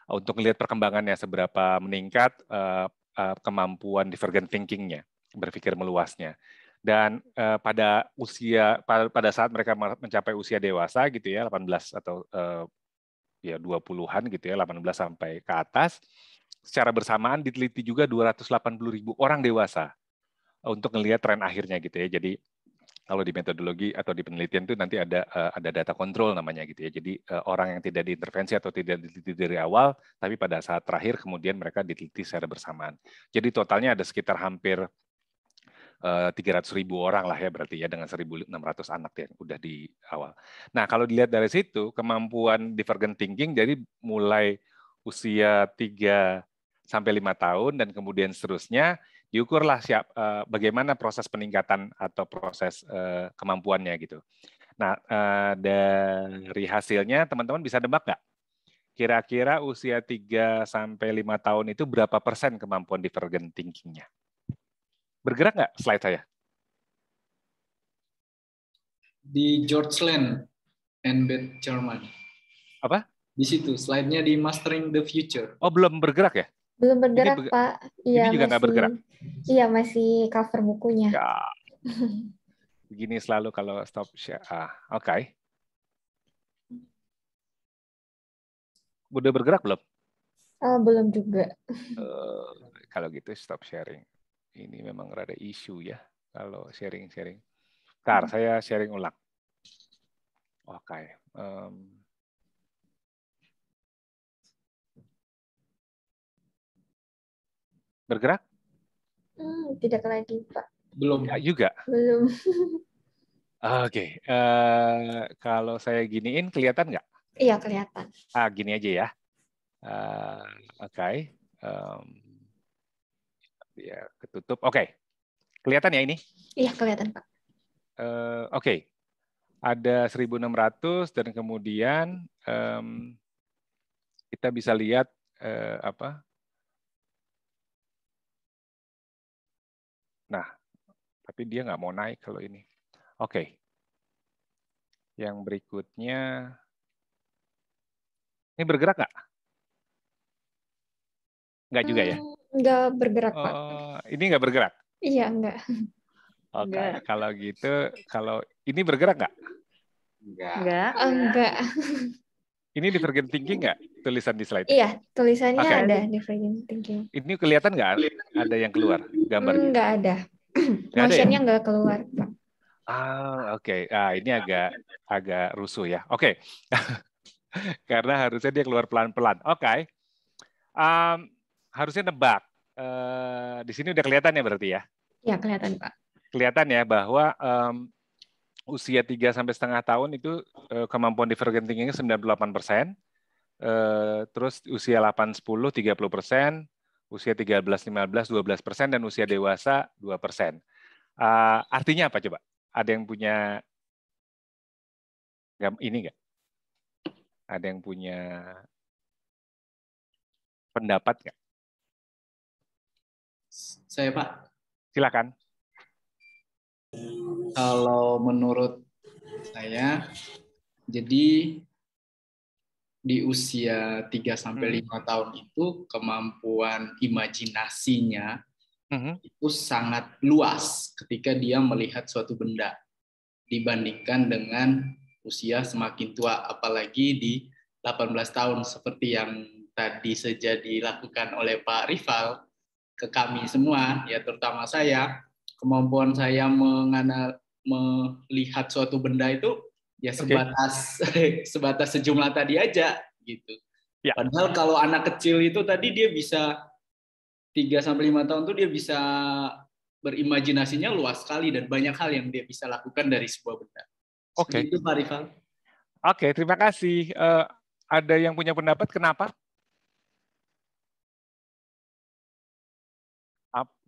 Untuk melihat perkembangannya seberapa meningkat eh, eh, kemampuan divergent thinking-nya, berpikir meluasnya. Dan eh, pada usia pada saat mereka mencapai usia dewasa gitu ya 18 atau eh, ya 20-an gitu ya, 18 sampai ke atas. Secara bersamaan diteliti juga 280 ribu orang dewasa untuk melihat tren akhirnya gitu ya. Jadi kalau di metodologi atau di penelitian itu nanti ada uh, ada data kontrol namanya gitu ya. Jadi uh, orang yang tidak diintervensi atau tidak diteliti dari awal, tapi pada saat terakhir kemudian mereka diteliti secara bersamaan. Jadi totalnya ada sekitar hampir 300 eh, ribu orang lah ya berarti ya dengan 1.600 anak yang udah di awal. Nah kalau dilihat dari situ kemampuan divergent thinking jadi mulai usia 3 sampai lima tahun dan kemudian seterusnya diukurlah siap uh, bagaimana proses peningkatan atau proses uh, kemampuannya gitu. Nah dari hasilnya teman-teman bisa nebak nggak? Kira-kira usia 3 sampai lima tahun itu berapa persen kemampuan divergent thinkingnya? Bergerak nggak slide saya? Di George Land, Beth German. Apa? Di situ, slide-nya di Mastering the Future. Oh, belum bergerak ya? Belum bergerak, ini Pak. Iya, ini juga nggak bergerak? Iya, masih cover bukunya. Ya. Begini selalu kalau stop share. Ah, oke. Okay. Udah bergerak belum? Oh, belum juga. Uh, kalau gitu stop sharing ini memang rada isu ya kalau sharing-sharing. Tar, hmm. saya sharing ulang. Oke. Okay. Um, bergerak? Hmm, tidak lagi, Pak. Belum. Ya juga. Belum. Oke. Okay. Uh, eh, kalau saya giniin, kelihatan nggak? Iya, kelihatan. Ah, gini aja ya. Uh, Oke. Okay. Um, ya ketutup. Oke, okay. kelihatan ya ini? Iya kelihatan Pak. Uh, Oke, okay. ada 1.600 dan kemudian um, kita bisa lihat uh, apa? Nah, tapi dia nggak mau naik kalau ini. Oke. Okay. Yang berikutnya, ini bergerak nggak? Nggak juga ya? Hmm, Nggak bergerak, Pak. Oh, ini nggak bergerak? Iya, nggak. Oke, okay. kalau gitu, kalau ini bergerak nggak? Nggak. Nggak. Oh, nggak. Ini divergent thinking nggak tulisan di slide? Iya, tulisannya okay. ada divergent thinking. Ini kelihatan nggak ada yang keluar gambarnya? Nggak ada. <clears throat> Motionnya ya? nggak keluar, Pak. Ah, oke. Okay. Ah, ini agak agak rusuh ya. Oke. Okay. <laughs> Karena harusnya dia keluar pelan-pelan. Oke. Okay. Um, harusnya nebak. Uh, di sini udah kelihatan ya berarti ya? Ya kelihatan Pak. Kelihatan ya bahwa um, usia tiga sampai setengah tahun itu uh, kemampuan divergent thinking 98 persen. Uh, terus usia 8 10 30 persen, usia 13 15 12 persen dan usia dewasa 2 persen. Uh, artinya apa coba? Ada yang punya ini enggak? Ada yang punya pendapat nggak? Saya Pak. Silakan. Kalau menurut saya, jadi di usia 3 sampai 5 hmm. tahun itu kemampuan imajinasinya hmm. itu sangat luas ketika dia melihat suatu benda. dibandingkan dengan usia semakin tua, apalagi di 18 tahun seperti yang tadi saja dilakukan oleh Pak Rival ke kami semua, ya terutama saya, kemampuan saya menganal, melihat suatu benda itu ya sebatas okay. <laughs> sebatas sejumlah tadi aja gitu. Ya. Padahal kalau anak kecil itu tadi dia bisa 3 sampai 5 tahun tuh dia bisa berimajinasinya luas sekali dan banyak hal yang dia bisa lakukan dari sebuah benda. Oke. Okay. Itu Pak Rifan. Oke, okay, terima kasih. Uh, ada yang punya pendapat kenapa?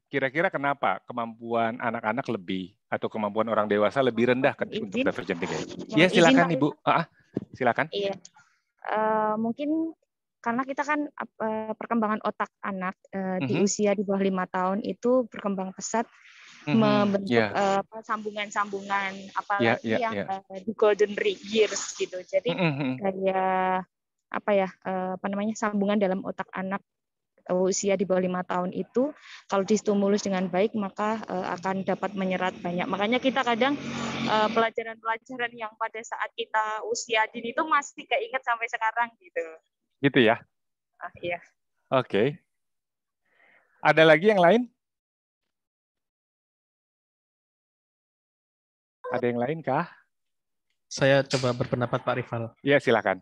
Kira-kira kenapa kemampuan anak-anak lebih atau kemampuan orang dewasa lebih rendah kan untuk divergent thinking? Iya, silakan Ibu. Ah, silakan. Iya. Uh, mungkin karena kita kan uh, perkembangan otak anak uh, mm-hmm. di mhm. usia di bawah lima tahun itu berkembang pesat mm-hmm. membentuk yeah. uh, sambungan-sambungan apalagi yeah, yeah, yang yeah. Uh, di golden years gitu jadi mm-hmm. kayak apa ya uh, apa namanya sambungan dalam otak anak usia di bawah lima tahun itu kalau distimulus dengan baik maka uh, akan dapat menyerap banyak makanya kita kadang pelajaran-pelajaran uh, yang pada saat kita usia dini itu masih keinget sampai sekarang gitu Gitu ya? Ah, iya. Oke. Okay. Ada lagi yang lain? Ada yang lain kah? Saya coba berpendapat Pak Rival. Iya, silakan.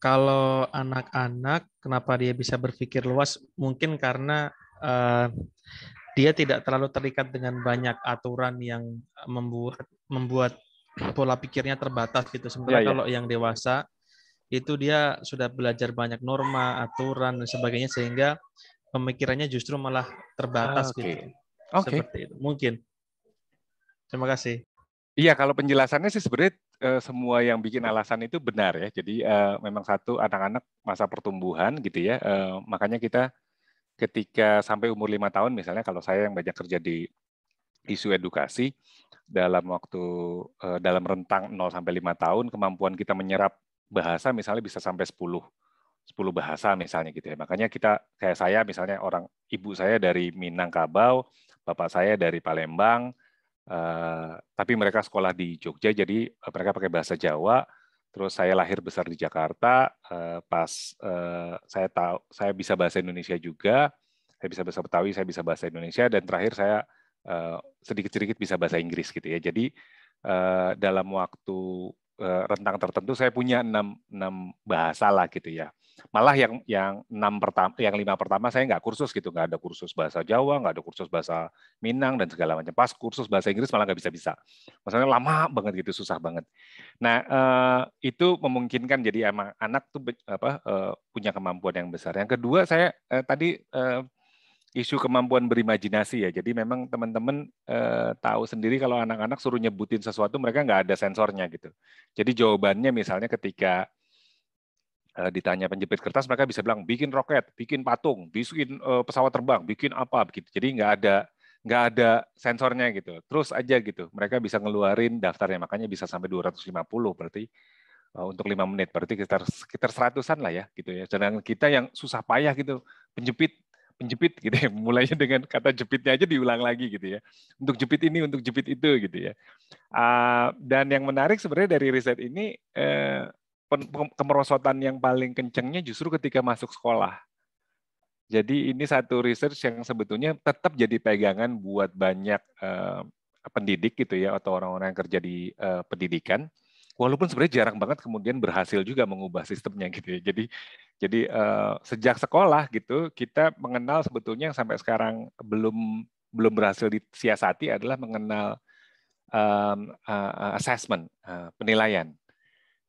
Kalau anak-anak, kenapa dia bisa berpikir luas? Mungkin karena uh, dia tidak terlalu terikat dengan banyak aturan yang membuat membuat pola pikirnya terbatas gitu. Sementara ya, ya. kalau yang dewasa itu dia sudah belajar banyak norma, aturan dan sebagainya sehingga pemikirannya justru malah terbatas okay. gitu. Oke. Okay. Seperti itu. Mungkin. Terima kasih. Iya, kalau penjelasannya sih sebenarnya uh, semua yang bikin alasan itu benar ya. Jadi uh, memang satu anak-anak masa pertumbuhan gitu ya. Uh, makanya kita ketika sampai umur lima tahun misalnya kalau saya yang banyak kerja di isu edukasi dalam waktu uh, dalam rentang 0 sampai 5 tahun kemampuan kita menyerap bahasa misalnya bisa sampai 10 10 bahasa misalnya gitu ya. Makanya kita kayak saya misalnya orang ibu saya dari Minangkabau, bapak saya dari Palembang, uh, tapi mereka sekolah di Jogja jadi uh, mereka pakai bahasa Jawa. Terus saya lahir besar di Jakarta, uh, pas uh, saya tahu saya bisa bahasa Indonesia juga, saya bisa bahasa Betawi, saya bisa bahasa Indonesia dan terakhir saya sedikit-sedikit bisa bahasa Inggris gitu ya. Jadi dalam waktu Eh, rentang tertentu saya punya enam enam bahasa lah gitu ya malah yang yang enam pertama yang lima pertama saya nggak kursus gitu nggak ada kursus bahasa Jawa nggak ada kursus bahasa Minang dan segala macam pas kursus bahasa Inggris malah nggak bisa bisa maksudnya lama banget gitu susah banget nah eh, itu memungkinkan jadi emang anak tuh apa eh, punya kemampuan yang besar yang kedua saya eh, tadi isu kemampuan berimajinasi ya. Jadi memang teman-teman eh, tahu sendiri kalau anak-anak suruh nyebutin sesuatu mereka nggak ada sensornya gitu. Jadi jawabannya misalnya ketika ditanya penjepit kertas mereka bisa bilang bikin roket, bikin patung, bikin eh, pesawat terbang, bikin apa begitu. Jadi nggak ada nggak ada sensornya gitu. Terus aja gitu. Mereka bisa ngeluarin daftarnya makanya bisa sampai 250 berarti eh, untuk lima menit berarti sekitar sekitar seratusan lah ya gitu ya. Sedangkan kita yang susah payah gitu penjepit penjepit gitu ya. <laughs> Mulainya dengan kata jepitnya aja diulang lagi gitu ya. Untuk jepit ini, untuk jepit itu gitu ya. Uh, dan yang menarik sebenarnya dari riset ini eh, kemerosotan yang paling kencengnya justru ketika masuk sekolah. Jadi ini satu research yang sebetulnya tetap jadi pegangan buat banyak uh, pendidik gitu ya atau orang-orang yang kerja di uh, pendidikan walaupun sebenarnya jarang banget kemudian berhasil juga mengubah sistemnya gitu ya. Jadi jadi uh, sejak sekolah gitu kita mengenal sebetulnya yang sampai sekarang belum belum berhasil disiasati adalah mengenal um, uh, assessment uh, penilaian.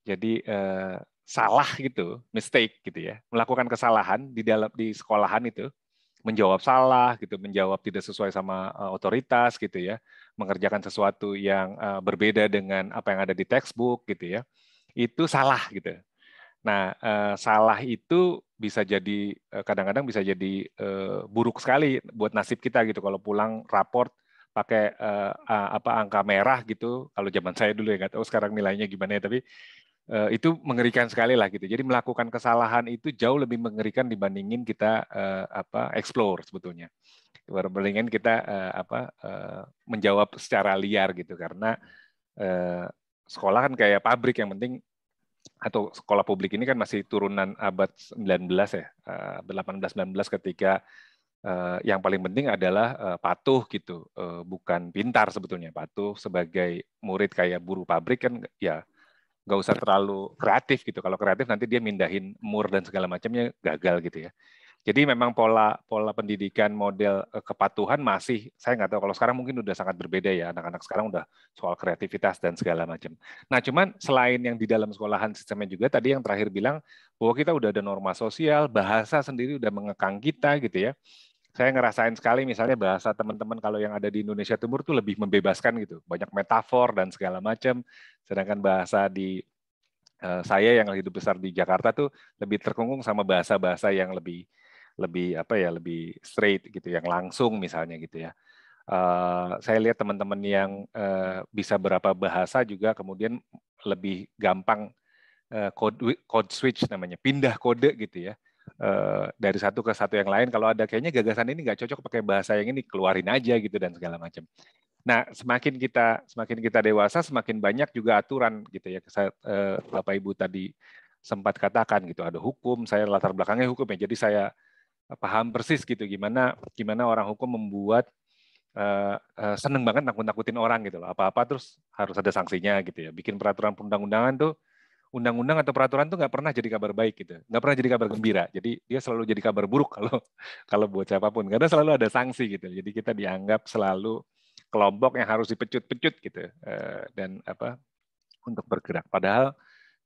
Jadi uh, salah gitu, mistake gitu ya, melakukan kesalahan di dalam di sekolahan itu menjawab salah gitu, menjawab tidak sesuai sama uh, otoritas gitu ya, mengerjakan sesuatu yang uh, berbeda dengan apa yang ada di textbook gitu ya, itu salah gitu. Nah, uh, salah itu bisa jadi kadang-kadang bisa jadi uh, buruk sekali buat nasib kita gitu kalau pulang raport pakai uh, apa angka merah gitu. Kalau zaman saya dulu ya nggak tahu sekarang nilainya gimana ya, tapi Eh, itu mengerikan sekali lah gitu. Jadi melakukan kesalahan itu jauh lebih mengerikan dibandingin kita uh, apa explore sebetulnya. Dibandingin kita uh, apa uh, menjawab secara liar gitu karena uh, sekolah kan kayak pabrik yang penting atau sekolah publik ini kan masih turunan abad 19 ya, 18-19 ketika uh, yang paling penting adalah uh, patuh gitu, uh, bukan pintar sebetulnya patuh sebagai murid kayak buruh pabrik kan ya nggak usah terlalu kreatif gitu. Kalau kreatif nanti dia mindahin mur dan segala macamnya gagal gitu ya. Jadi memang pola pola pendidikan model uh, kepatuhan masih saya nggak tahu kalau sekarang mungkin udah sangat berbeda ya anak-anak sekarang udah soal kreativitas dan segala macam. Nah cuman selain yang di dalam sekolahan sistemnya juga tadi yang terakhir bilang bahwa kita udah ada norma sosial bahasa sendiri udah mengekang kita gitu ya. Saya ngerasain sekali misalnya bahasa teman-teman kalau yang ada di Indonesia Timur tuh lebih membebaskan gitu. Banyak metafor dan segala macam. Sedangkan bahasa di uh, saya yang hidup besar di Jakarta tuh lebih terkungkung sama bahasa-bahasa yang lebih lebih apa ya lebih straight gitu yang langsung misalnya gitu ya. Uh, saya lihat teman-teman yang uh, bisa berapa bahasa juga kemudian lebih gampang code code switch namanya pindah kode gitu ya dari satu ke satu yang lain kalau ada kayaknya gagasan ini nggak cocok pakai bahasa yang ini keluarin aja gitu dan segala macam Nah, semakin kita semakin kita dewasa, semakin banyak juga aturan gitu ya. Saya, uh, Bapak Ibu tadi sempat katakan gitu, ada hukum, saya latar belakangnya hukum ya. Jadi saya paham persis gitu gimana gimana orang hukum membuat uh, uh, seneng banget nakut-nakutin orang gitu loh. Apa-apa terus harus ada sanksinya gitu ya. Bikin peraturan perundang-undangan tuh undang-undang atau peraturan tuh nggak pernah jadi kabar baik gitu, nggak pernah jadi kabar gembira. Jadi dia selalu jadi kabar buruk <laughs> kalau kalau buat siapa pun, karena selalu ada sanksi gitu. Jadi kita dianggap selalu kelompok yang harus dipecut-pecut gitu uh, dan apa untuk bergerak. Padahal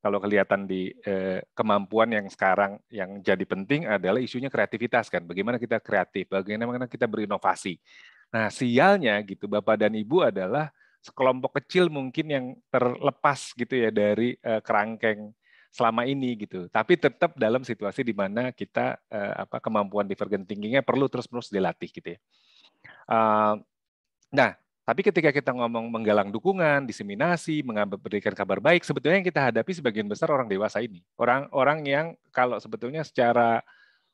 kalau kelihatan di eh, kemampuan yang sekarang yang jadi penting adalah isunya kreativitas kan. Bagaimana kita kreatif, bagaimana kita berinovasi. Nah, sialnya gitu Bapak dan Ibu adalah sekelompok kecil mungkin yang terlepas gitu ya dari eh, kerangkeng selama ini gitu. Tapi tetap dalam situasi di mana kita eh, apa kemampuan divergent thinkingnya perlu terus-menerus dilatih gitu ya. Uh, nah, tapi ketika kita ngomong menggalang dukungan, diseminasi, memberikan kabar baik, sebetulnya yang kita hadapi sebagian besar orang dewasa ini. Orang-orang yang kalau sebetulnya secara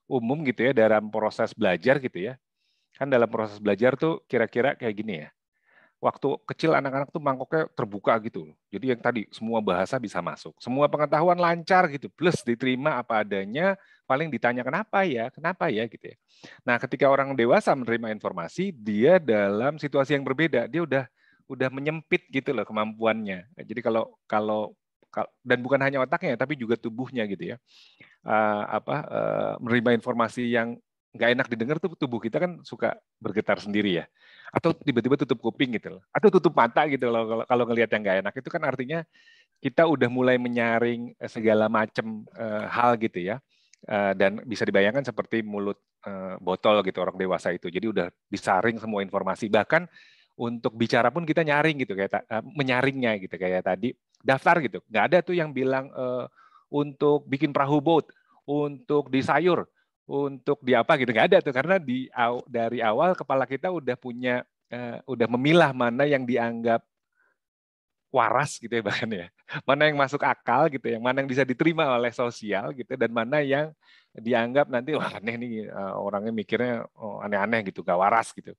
umum gitu ya dalam proses belajar gitu ya. Kan dalam proses belajar tuh kira-kira kayak gini ya waktu kecil anak-anak tuh mangkoknya terbuka gitu Jadi yang tadi semua bahasa bisa masuk, semua pengetahuan lancar gitu, plus diterima apa adanya, paling ditanya kenapa ya, kenapa ya gitu ya. Nah, ketika orang dewasa menerima informasi, dia dalam situasi yang berbeda, dia udah udah menyempit gitu loh kemampuannya. Jadi kalau kalau dan bukan hanya otaknya tapi juga tubuhnya gitu ya. Uh, apa uh, menerima informasi yang nggak enak didengar tuh tubuh kita kan suka bergetar sendiri ya. Atau tiba-tiba tutup kuping gitu loh. Atau tutup mata gitu loh kalau kalau ngelihat yang nggak enak. Itu kan artinya kita udah mulai menyaring eh, segala macam uh, hal gitu ya. Uh, dan bisa dibayangkan seperti mulut uh, botol gitu orang dewasa itu. Jadi udah disaring semua informasi. Bahkan untuk bicara pun kita nyaring gitu kayak uh, menyaringnya gitu. Kayak tadi daftar gitu. Nggak ada tuh yang bilang uh, untuk bikin perahu boat untuk di sayur untuk di apa gitu nggak ada tuh. Karena di dari awal kepala kita udah punya uh, udah memilah mana yang dianggap waras gitu ya bahkan ya. Mana yang masuk akal gitu yang mana yang bisa diterima oleh sosial gitu dan mana yang dianggap nanti wah aneh nih uh, orangnya mikirnya oh, aneh-aneh gitu gak waras gitu.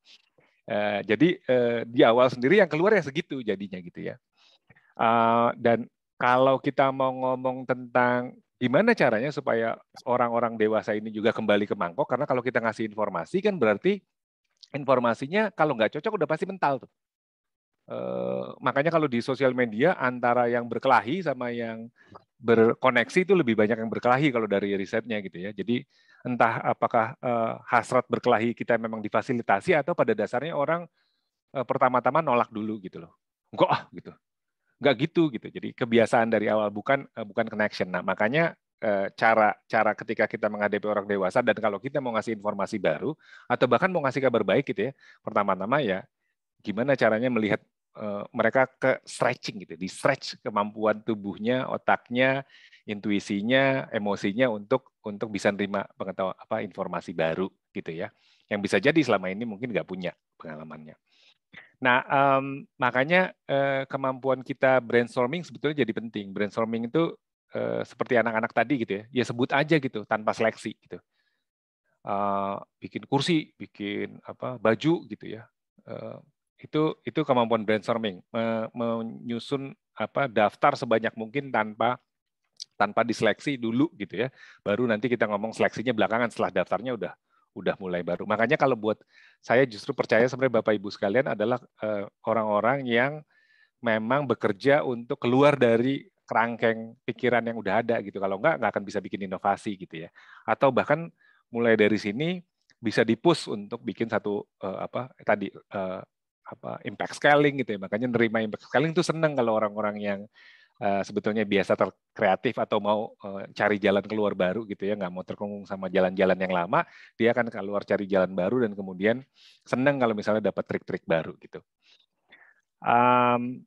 Uh, jadi uh, di awal sendiri yang keluar ya segitu jadinya gitu ya. Uh, dan kalau kita mau ngomong tentang gimana caranya supaya orang-orang dewasa ini juga kembali ke mangkok? Karena kalau kita ngasih informasi kan berarti informasinya kalau nggak cocok udah pasti mental tuh. E, makanya kalau di sosial media antara yang berkelahi sama yang berkoneksi itu lebih banyak yang berkelahi kalau dari risetnya gitu ya. Jadi entah apakah e, hasrat berkelahi kita memang difasilitasi atau pada dasarnya orang e, pertama-tama nolak dulu gitu loh. Enggak ah gitu nggak gitu gitu. Jadi kebiasaan dari awal bukan uh, bukan connection. Nah makanya uh, cara cara ketika kita menghadapi orang dewasa dan kalau kita mau ngasih informasi baru atau bahkan mau ngasih kabar baik gitu ya, pertama-tama ya gimana caranya melihat uh, mereka ke stretching gitu, di stretch kemampuan tubuhnya, otaknya, intuisinya, emosinya untuk untuk bisa nerima pengetahuan apa informasi baru gitu ya. Yang bisa jadi selama ini mungkin nggak punya pengalamannya. Nah, um, makanya uh, kemampuan kita brainstorming sebetulnya jadi penting. Brainstorming itu uh, seperti anak-anak tadi gitu ya, ya sebut aja gitu tanpa seleksi gitu. Uh, bikin kursi, bikin apa baju gitu ya. Uh, Itu itu kemampuan brainstorming, menyusun apa daftar sebanyak mungkin tanpa tanpa diseleksi dulu gitu ya. Baru nanti kita ngomong seleksinya belakangan setelah daftarnya udah udah mulai baru. Makanya kalau buat saya justru percaya sebenarnya Bapak Ibu sekalian adalah eh, orang-orang yang memang bekerja untuk keluar dari kerangkeng pikiran yang udah ada gitu. Kalau enggak, nggak akan bisa bikin inovasi gitu ya. Atau bahkan mulai dari sini bisa dipus untuk bikin satu uh, apa tadi uh, apa impact scaling gitu ya. Makanya nerima impact scaling itu seneng kalau orang-orang yang uh, sebetulnya biasa terkreatif atau mau uh, cari jalan keluar baru gitu ya, nggak mau terkungkung sama jalan-jalan yang lama, dia akan keluar cari jalan baru dan kemudian seneng kalau misalnya dapat trik-trik baru gitu. Um,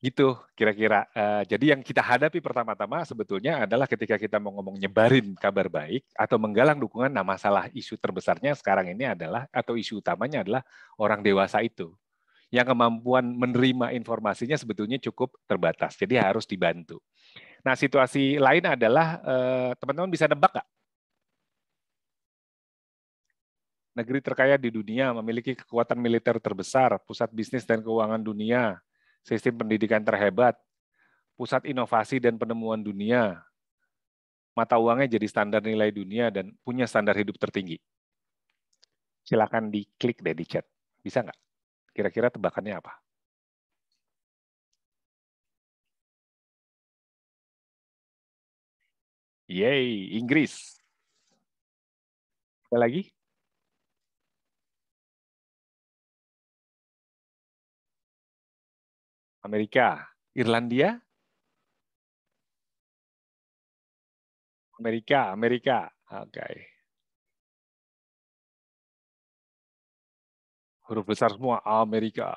Gitu kira-kira. Uh, jadi yang kita hadapi pertama-tama sebetulnya adalah ketika kita mau ngomong nyebarin kabar baik atau menggalang dukungan, nah masalah isu terbesarnya sekarang ini adalah atau isu utamanya adalah orang dewasa itu yang kemampuan menerima informasinya sebetulnya cukup terbatas. Jadi harus dibantu. Nah situasi lain adalah eh, teman-teman bisa nebak nggak? Negeri terkaya di dunia memiliki kekuatan militer terbesar, pusat bisnis dan keuangan dunia, sistem pendidikan terhebat, pusat inovasi dan penemuan dunia, mata uangnya jadi standar nilai dunia dan punya standar hidup tertinggi. Silakan diklik deh di chat. Bisa nggak? Kira-kira tebakannya apa? Yeay, Inggris. Ada lagi? Amerika, Irlandia, Amerika, Amerika. Oke. Okay. Huruf besar semua Amerika.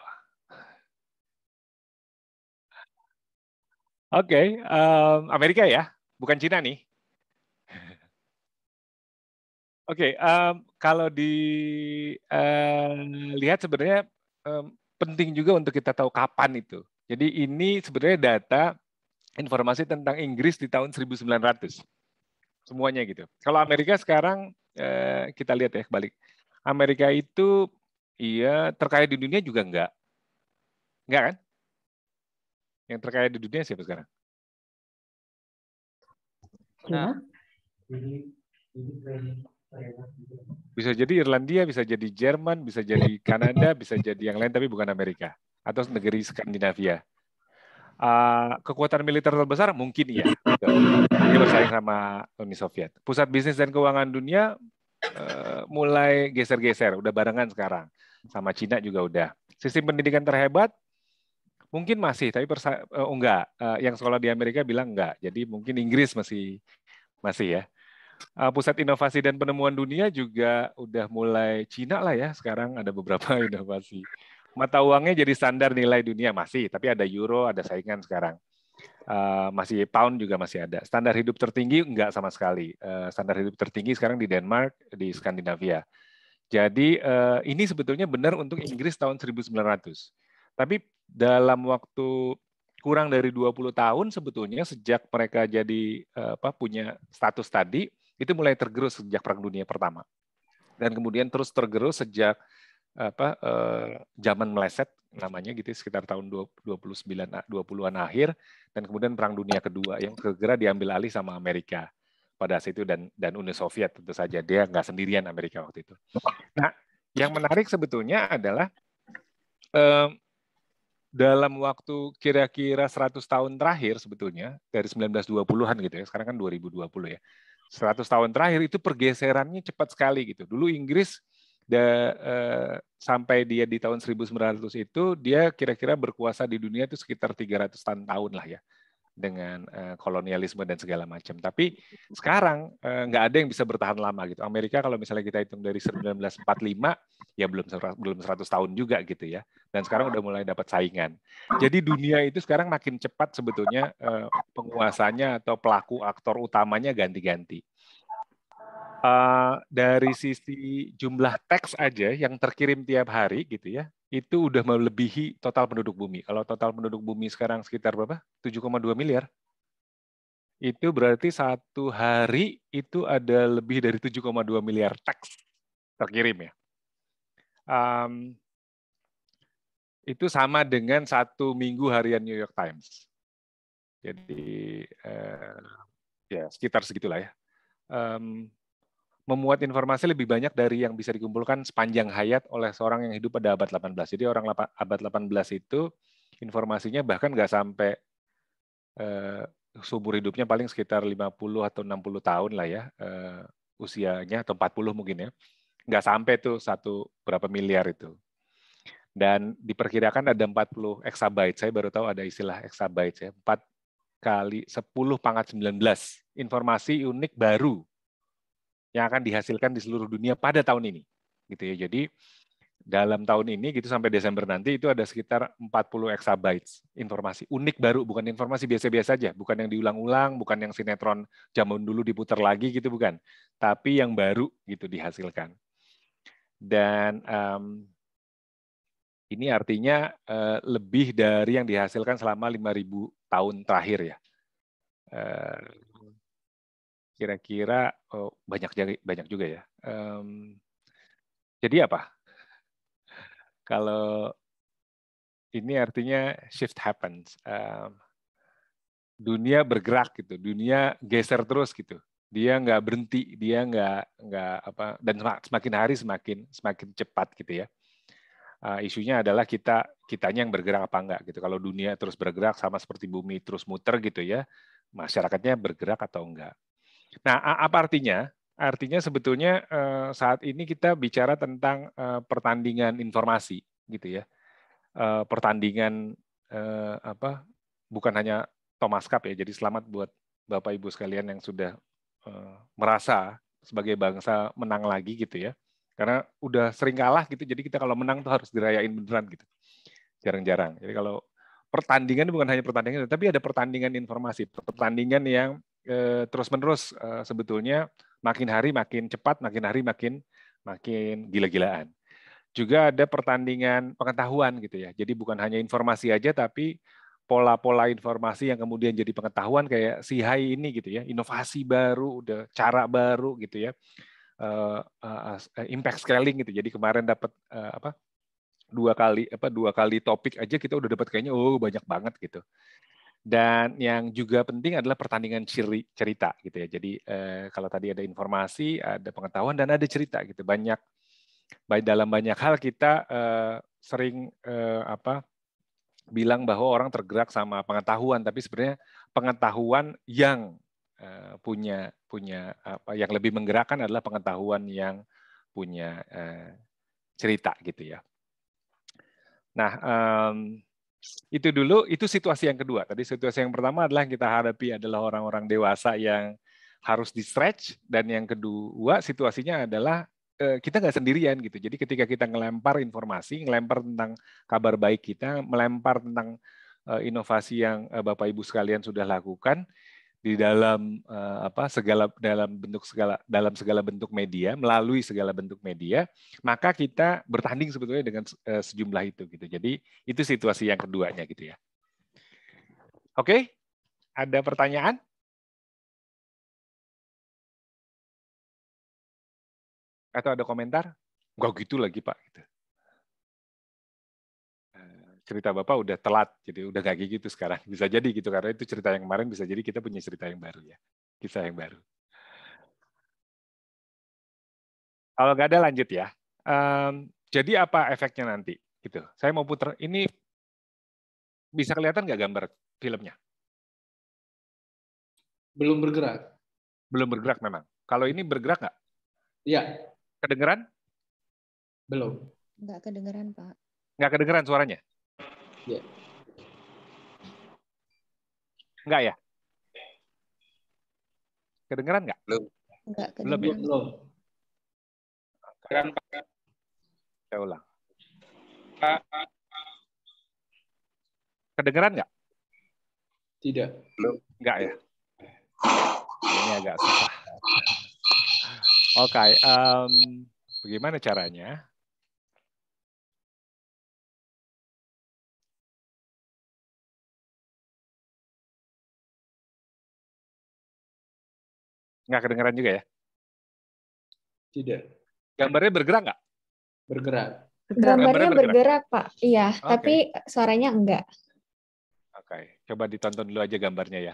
Oke, okay, um, Amerika ya, bukan Cina nih. <laughs> Oke, okay, um, kalau dilihat uh, sebenarnya um, penting juga untuk kita tahu kapan itu. Jadi ini sebenarnya data informasi tentang Inggris di tahun 1900. Semuanya gitu. Kalau Amerika sekarang eh, kita lihat ya kembali. Amerika itu iya terkaya di dunia juga enggak. Enggak kan? Yang terkaya di dunia siapa sekarang? Nah, bisa jadi Irlandia, bisa jadi Jerman, bisa jadi Kanada, <laughs> bisa jadi yang lain tapi bukan Amerika atau negeri Skandinavia. Uh, kekuatan militer terbesar mungkin iya. Ini bersaing sama Uni Soviet. Pusat bisnis dan keuangan dunia uh, mulai geser-geser, udah barengan sekarang. Sama Cina juga udah. Sistem pendidikan terhebat mungkin masih, tapi persa uh, enggak. Uh, yang sekolah di Amerika bilang enggak. Jadi mungkin Inggris masih masih ya. Uh, pusat inovasi dan penemuan dunia juga udah mulai Cina lah ya. Sekarang ada beberapa <laughs> inovasi mata uangnya jadi standar nilai dunia masih, tapi ada euro, ada saingan sekarang. Uh, masih pound juga masih ada. Standar hidup tertinggi enggak sama sekali. Uh, standar hidup tertinggi sekarang di Denmark, di Skandinavia. Jadi uh, ini sebetulnya benar untuk Inggris tahun 1900. Tapi dalam waktu kurang dari 20 tahun sebetulnya sejak mereka jadi uh, apa punya status tadi itu mulai tergerus sejak Perang Dunia Pertama. Dan kemudian terus tergerus sejak apa eh, zaman meleset namanya gitu sekitar tahun 29 20-an akhir dan kemudian perang dunia kedua yang segera diambil alih sama Amerika pada saat itu dan dan Uni Soviet tentu saja dia nggak sendirian Amerika waktu itu. Nah, yang menarik sebetulnya adalah eh, dalam waktu kira-kira 100 tahun terakhir sebetulnya dari 1920-an gitu ya, sekarang kan 2020 ya. 100 tahun terakhir itu pergeserannya cepat sekali gitu. Dulu Inggris da, uh, sampai dia di tahun 1900 itu dia kira-kira berkuasa di dunia itu sekitar 300 tahun lah ya dengan uh, kolonialisme dan segala macam. Tapi sekarang uh, nggak ada yang bisa bertahan lama gitu. Amerika kalau misalnya kita hitung dari 1945 ya belum belum 100 tahun juga gitu ya. Dan sekarang udah mulai dapat saingan. Jadi dunia itu sekarang makin cepat sebetulnya uh, penguasanya atau pelaku aktor utamanya ganti-ganti uh, dari sisi jumlah teks aja yang terkirim tiap hari gitu ya, itu udah melebihi total penduduk bumi. Kalau total penduduk bumi sekarang sekitar berapa? 7,2 miliar. Itu berarti satu hari itu ada lebih dari 7,2 miliar teks terkirim ya. Um, itu sama dengan satu minggu harian New York Times. Jadi eh, ya sekitar segitulah ya. Um, memuat informasi lebih banyak dari yang bisa dikumpulkan sepanjang hayat oleh seorang yang hidup pada abad 18. Jadi orang abad 18 itu informasinya bahkan nggak sampai uh, subur hidupnya paling sekitar 50 atau 60 tahun lah ya uh, usianya atau 40 mungkin ya. Nggak sampai tuh satu berapa miliar itu. Dan diperkirakan ada 40 exabyte. Saya baru tahu ada istilah exabyte ya. 4 kali 10 pangkat 19 informasi unik baru yang akan dihasilkan di seluruh dunia pada tahun ini. Gitu ya. Jadi dalam tahun ini gitu sampai Desember nanti itu ada sekitar 40 exabytes informasi unik baru, bukan informasi biasa-biasa saja, bukan yang diulang-ulang, bukan yang sinetron zaman dulu diputar lagi gitu bukan, tapi yang baru gitu dihasilkan. Dan um, ini artinya uh, lebih dari yang dihasilkan selama 5.000 tahun terakhir ya. Uh, kira-kira oh, banyak banyak juga ya. Um, jadi apa? Kalau ini artinya shift happens. Um, dunia bergerak gitu, dunia geser terus gitu. Dia nggak berhenti, dia nggak nggak apa dan semakin hari semakin semakin cepat gitu ya uh, isunya adalah kita kitanya yang bergerak apa enggak gitu. Kalau dunia terus bergerak sama seperti bumi terus muter gitu ya, masyarakatnya bergerak atau enggak. Nah, apa artinya? Artinya sebetulnya uh, saat ini kita bicara tentang uh, pertandingan informasi gitu ya. Uh, pertandingan apa? Bukan hanya Thomas Cup ya. Jadi selamat buat Bapak Ibu sekalian yang sudah merasa sebagai bangsa menang lagi gitu ya karena udah sering kalah gitu jadi kita kalau menang tuh harus dirayain beneran gitu jarang-jarang jadi kalau pertandingan bukan hanya pertandingan tapi ada pertandingan informasi pertandingan yang eh, terus menerus eh, sebetulnya makin hari makin cepat makin hari makin makin gila-gilaan juga ada pertandingan pengetahuan gitu ya jadi bukan hanya informasi aja tapi pola-pola informasi yang kemudian jadi pengetahuan kayak si Hai ini gitu ya inovasi baru udah cara baru gitu ya uh, impact scaling gitu. Jadi kemarin dapat apa dua kali apa dua kali topik aja kita udah dapat kayaknya oh banyak banget gitu. Dan yang juga penting adalah pertandingan ciri, cerita gitu ya. Jadi uh, kalau tadi ada informasi, ada pengetahuan dan ada cerita gitu. Banyak baik dalam banyak hal kita uh, sering uh, apa bilang bahwa orang tergerak sama pengetahuan, tapi sebenarnya pengetahuan yang Eh, punya punya apa yang lebih menggerakkan adalah pengetahuan yang punya uh, cerita gitu ya. Nah, um, itu dulu itu situasi yang kedua. Tadi situasi yang pertama adalah yang kita hadapi adalah orang-orang dewasa yang harus di stretch dan yang kedua situasinya adalah uh, kita nggak sendirian gitu. Jadi ketika kita ngelempar informasi, ngelempar tentang kabar baik kita, melempar tentang uh, inovasi yang uh, Bapak Ibu sekalian sudah lakukan, di dalam uh, apa segala dalam bentuk segala dalam segala bentuk media melalui segala bentuk media maka kita bertanding sebetulnya dengan uh, sejumlah itu gitu. Jadi itu situasi yang keduanya gitu ya. Oke? Ada pertanyaan? Atau ada komentar? Gak gitu lagi pak gitu cerita Bapak udah telat, jadi udah gak gitu sekarang. <laughs> Bisa jadi gitu, karena itu cerita yang kemarin bisa jadi kita punya cerita yang baru ya, kisah yang baru. Kalau nggak ada lanjut ya. Um, jadi apa efeknya nanti? Gitu. Saya mau putar ini bisa kelihatan nggak gambar filmnya? Belum bergerak. Belum bergerak memang. Kalau ini bergerak nggak? Iya. Kedengeran? Belum. Nggak kedengeran, Pak. Nggak kedengeran suaranya? Ya. Enggak ya? Kedengeran nggak? Belum. Enggak Belum ya? Belum. Kedengeran, Saya ulang. Kedengeran nggak? Tidak. Belum. Enggak ya? Ini agak susah. Oke, okay, um, bagaimana caranya? Nggak kedengeran juga ya? Tidak. Gambarnya bergerak nggak? Bergerak. Gambarnya bergerak, Pak. Iya, okay. tapi suaranya enggak. Oke, okay. coba ditonton dulu aja gambarnya ya.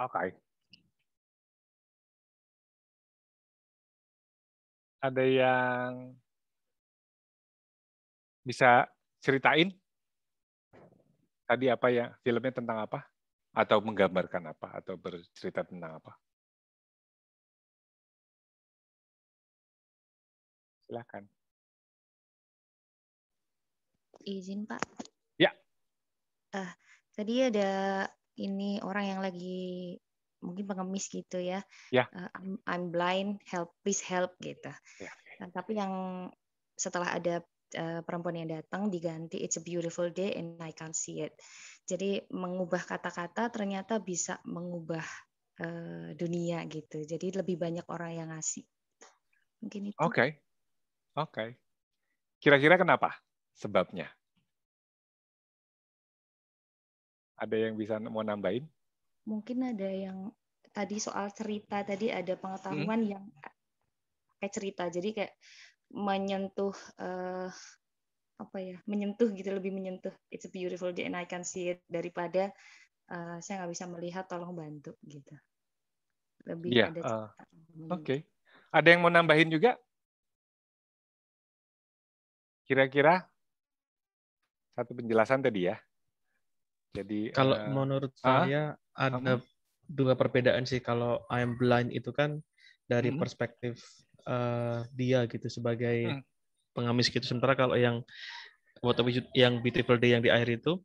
Okay. Ada yang bisa ceritain tadi apa ya filmnya tentang apa atau menggambarkan apa atau bercerita tentang apa? Silakan. Izin Pak. Ya. Uh, tadi ada ini orang yang lagi mungkin pengemis gitu ya. Yeah. Uh, I'm, I'm blind, help, please help gitu. Yeah. Nah, tapi yang setelah ada uh, perempuan yang datang diganti It's a beautiful day and I can't see it. Jadi mengubah kata-kata ternyata bisa mengubah uh, dunia gitu. Jadi lebih banyak orang yang ngasih. Mungkin itu. Oke. Okay. Oke. Okay. Kira-kira kenapa sebabnya? Ada yang bisa mau nambahin? Mungkin ada yang tadi soal cerita tadi ada pengetahuan hmm. yang kayak cerita. Jadi kayak menyentuh uh, apa ya? Menyentuh gitu lebih menyentuh. It's a beautiful day and I can see it daripada uh, saya nggak bisa melihat tolong bantu gitu. Lebih yeah, ada uh, Oke. Okay. Ada yang mau nambahin juga? Kira-kira satu penjelasan tadi ya. Jadi kalau uh, menurut saya uh, ada uh, dua perbedaan sih. Kalau I'm blind itu kan dari uh, perspektif uh, dia gitu sebagai uh, pengamis gitu. Sementara kalau yang What a yang Beautiful Day yang di akhir itu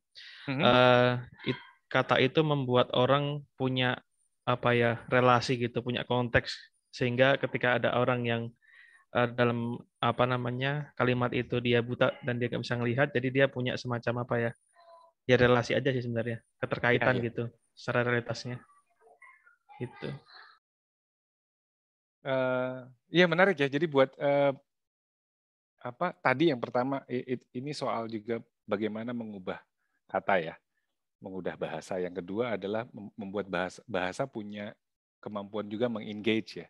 uh, uh, it, kata itu membuat orang punya apa ya relasi gitu, punya konteks. Sehingga ketika ada orang yang uh, dalam apa namanya kalimat itu dia buta dan dia nggak bisa ngelihat, jadi dia punya semacam apa ya ya relasi aja sih sebenarnya. Keterkaitan ya, ya. gitu secara realitasnya. Itu uh, ya menarik ya. Jadi buat uh, apa tadi yang pertama ini soal juga bagaimana mengubah kata ya. Mengubah bahasa. Yang kedua adalah membuat bahasa bahasa punya kemampuan juga mengengage ya.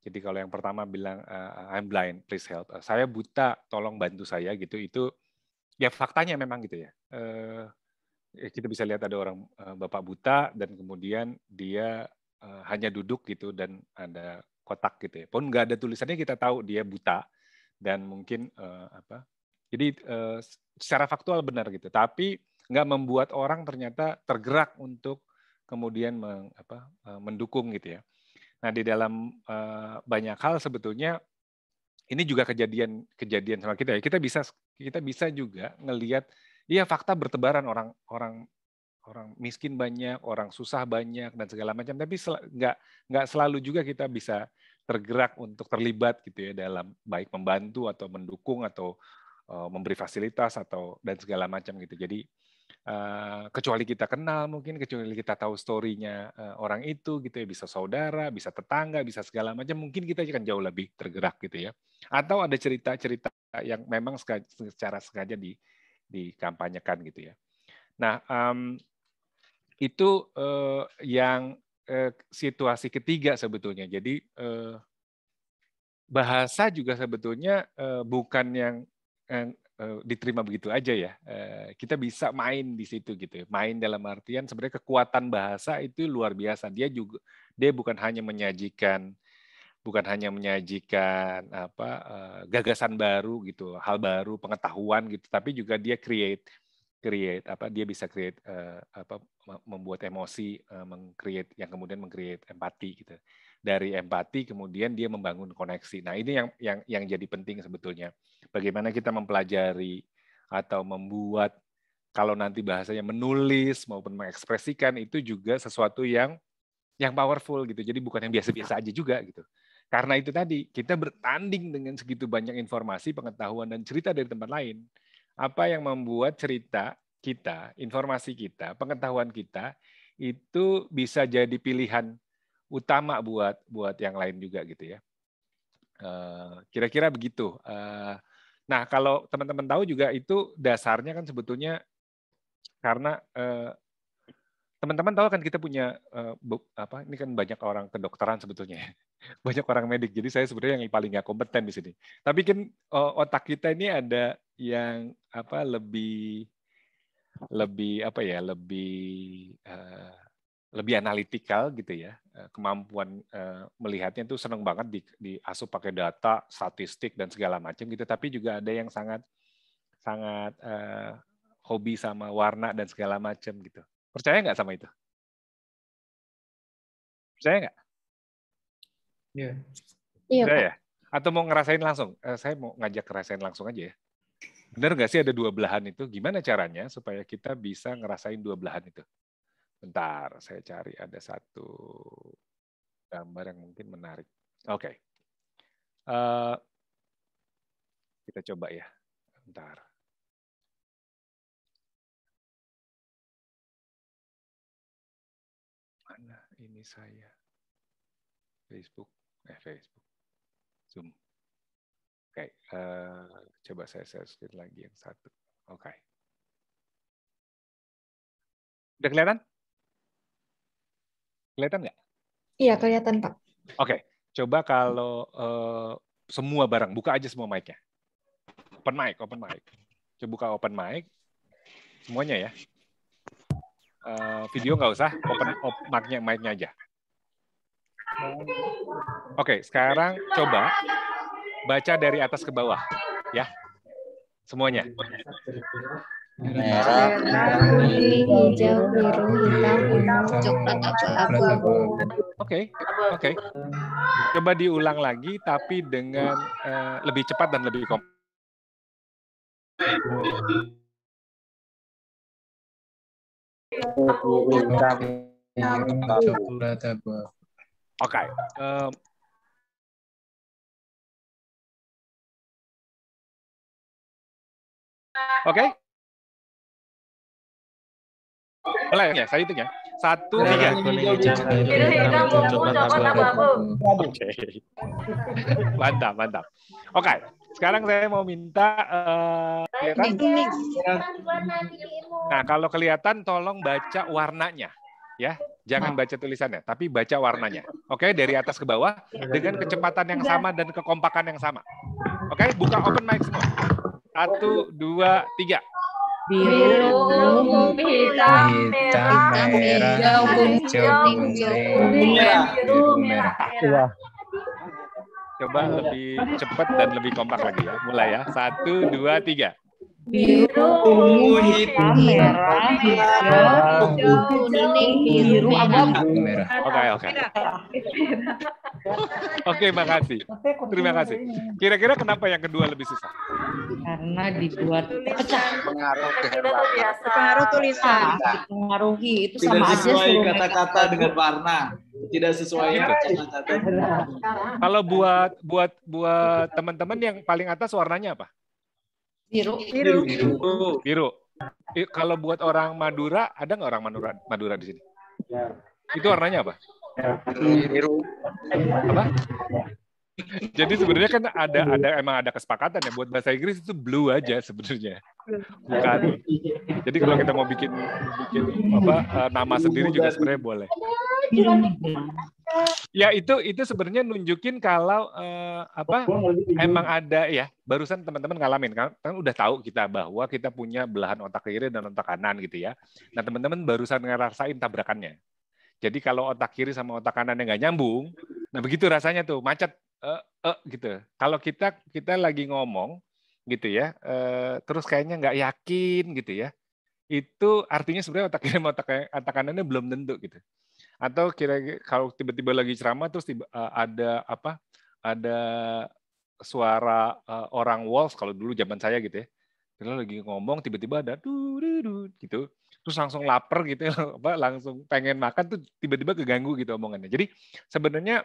Jadi kalau yang pertama bilang uh, I'm blind please help. Uh, saya buta tolong bantu saya gitu. Itu ya faktanya memang gitu ya. Uh, Ya, kita bisa lihat ada orang uh, bapak buta dan kemudian dia uh, hanya duduk gitu dan ada kotak gitu ya. Pun nggak ada tulisannya kita tahu dia buta dan mungkin uh, apa. Jadi uh, secara faktual benar gitu. Tapi nggak membuat orang ternyata tergerak untuk kemudian meng, apa, uh, mendukung gitu ya. Nah di dalam uh, banyak hal sebetulnya ini juga kejadian kejadian sama kita ya. Kita bisa kita bisa juga ngelihat Iya fakta bertebaran orang orang orang miskin banyak, orang susah banyak dan segala macam. Tapi nggak nggak selalu juga kita bisa tergerak untuk terlibat gitu ya dalam baik membantu atau mendukung atau uh, memberi fasilitas atau dan segala macam gitu. Jadi Uh, kecuali kita kenal mungkin kecuali kita tahu story-nya uh, orang itu gitu ya bisa saudara bisa tetangga bisa segala macam mungkin kita akan jauh lebih tergerak gitu ya atau ada cerita-cerita yang memang secara sengaja di dikampanyekan gitu ya nah um, itu uh, yang uh, situasi ketiga sebetulnya jadi uh, bahasa juga sebetulnya uh, bukan yang, Eh, diterima begitu aja ya. Eh, kita bisa main di situ gitu. Ya. Main dalam artian sebenarnya kekuatan bahasa itu luar biasa. Dia juga dia bukan hanya menyajikan bukan hanya menyajikan apa eh, gagasan baru gitu, hal baru, pengetahuan gitu, tapi juga dia create create apa dia bisa create apa membuat emosi, mengcreate yang kemudian mengcreate empati gitu dari empati kemudian dia membangun koneksi. Nah, ini yang yang yang jadi penting sebetulnya. Bagaimana kita mempelajari atau membuat kalau nanti bahasanya menulis maupun mengekspresikan itu juga sesuatu yang yang powerful gitu. Jadi bukan yang biasa-biasa aja juga gitu. Karena itu tadi kita bertanding dengan segitu banyak informasi, pengetahuan dan cerita dari tempat lain. Apa yang membuat cerita kita, informasi kita, pengetahuan kita itu bisa jadi pilihan utama buat buat yang lain juga gitu ya. Eh, kira-kira begitu. Eh, nah kalau teman-teman tahu juga itu dasarnya kan sebetulnya karena eh, teman-teman tahu kan kita punya apa ini kan banyak orang kedokteran sebetulnya ya. <laughs> banyak orang medik. Jadi saya sebenarnya yang paling nggak kompeten di sini. Tapi kan otak kita ini ada yang apa lebih lebih apa ya lebih lebih analitikal gitu ya. Kemampuan uh, melihatnya itu senang banget di, diasuh pakai data statistik dan segala macam gitu. Tapi juga ada yang sangat sangat uh, hobi sama warna dan segala macam gitu percaya nggak sama itu percaya nggak iya iya ya atau mau ngerasain langsung uh, saya mau ngajak ngerasain langsung aja ya benar nggak sih ada dua belahan itu gimana caranya supaya kita bisa ngerasain dua belahan itu Bentar, saya cari ada satu gambar yang mungkin menarik. Oke. Okay. Uh, eh, kita coba ya. Bentar. Ini saya? Facebook. Eh, Facebook. Zoom. Oke, okay. uh, eh, coba saya share screen lagi yang satu. Oke. Okay. Udah kelihatan? Kelihatan nggak? Iya, kelihatan, Pak. Oke, coba kalau uh, semua barang, buka aja semua mic-nya. Open mic, open mic. Coba buka open mic. Semuanya ya. Uh, video nggak usah, open op, mic-nya mic aja. Oke, sekarang coba baca dari atas ke bawah, ya. Semuanya merah, kuning, hijau, biru, hitam, ungu, coklat, abu-abu. Oke, oke. Coba diulang lagi, tapi dengan uh, lebih cepat dan lebih kompleks. OK ờ, Okay. Um, Okay. Mulai ya, saya hitung ya. Satu, tiga. Oke. Mantap, mantap. Oke, sekarang saya mau minta uh, Nah, kalau kelihatan tolong baca warnanya ya. Jangan baca tulisannya, tapi baca warnanya. Oke, dari atas ke bawah dengan kecepatan yang sama dan kekompakan yang sama. Oke, buka open mic semua. Satu, dua, tiga biru, hitam, merah, hijau, kuning, merah, biru, merah. Coba lebih cepat dan lebih kompak lagi ya. Mulai ya. Satu, dua, tiga biru, ungu, hitam, merah, hijau, kuning, biru, abu-abu. Oke, oke. Oke, makasih. Terima kasih. Kira-kira kenapa yang kedua lebih susah? Karena dibuat pecah. Pengaruh Pengaruh tulisan. Pengaruhi itu sama aja. Tidak sesuai kata-kata dengan warna. Tidak sesuai kata-kata. Kalau buat buat buat teman-teman yang paling atas warnanya apa? Biru. Biru. Biru. Biru. kalau buat orang Madura, ada nggak orang Madura Madura di sini? Ya. Itu warnanya apa? Biru. Apa? Jadi sebenarnya kan ada ada emang ada kesepakatan ya buat bahasa Inggris itu blue aja sebenarnya. Bukan. Jadi kalau kita mau bikin bikin apa eh, nama sendiri juga sebenarnya boleh. Ya itu itu sebenarnya nunjukin kalau uh, apa emang ada ya barusan teman-teman ngalamin kan, kan udah tahu kita bahwa kita punya belahan otak kiri dan otak kanan gitu ya. Nah teman-teman barusan ngerasain tabrakannya. Jadi kalau otak kiri sama otak kanan yang nggak nyambung, nah begitu rasanya tuh macet, uh, uh, gitu. Kalau kita kita lagi ngomong gitu ya, uh, terus kayaknya nggak yakin gitu ya, itu artinya sebenarnya otak kiri sama otak, otak kanannya belum tentu gitu atau kira kalau tiba-tiba lagi ceramah terus tiba, uh, ada apa ada suara uh, orang waltz kalau dulu zaman saya gitu ya kita lagi ngomong tiba-tiba ada du, gitu terus langsung lapar gitu ya, <laughs> apa langsung pengen makan tuh tiba-tiba keganggu gitu omongannya jadi sebenarnya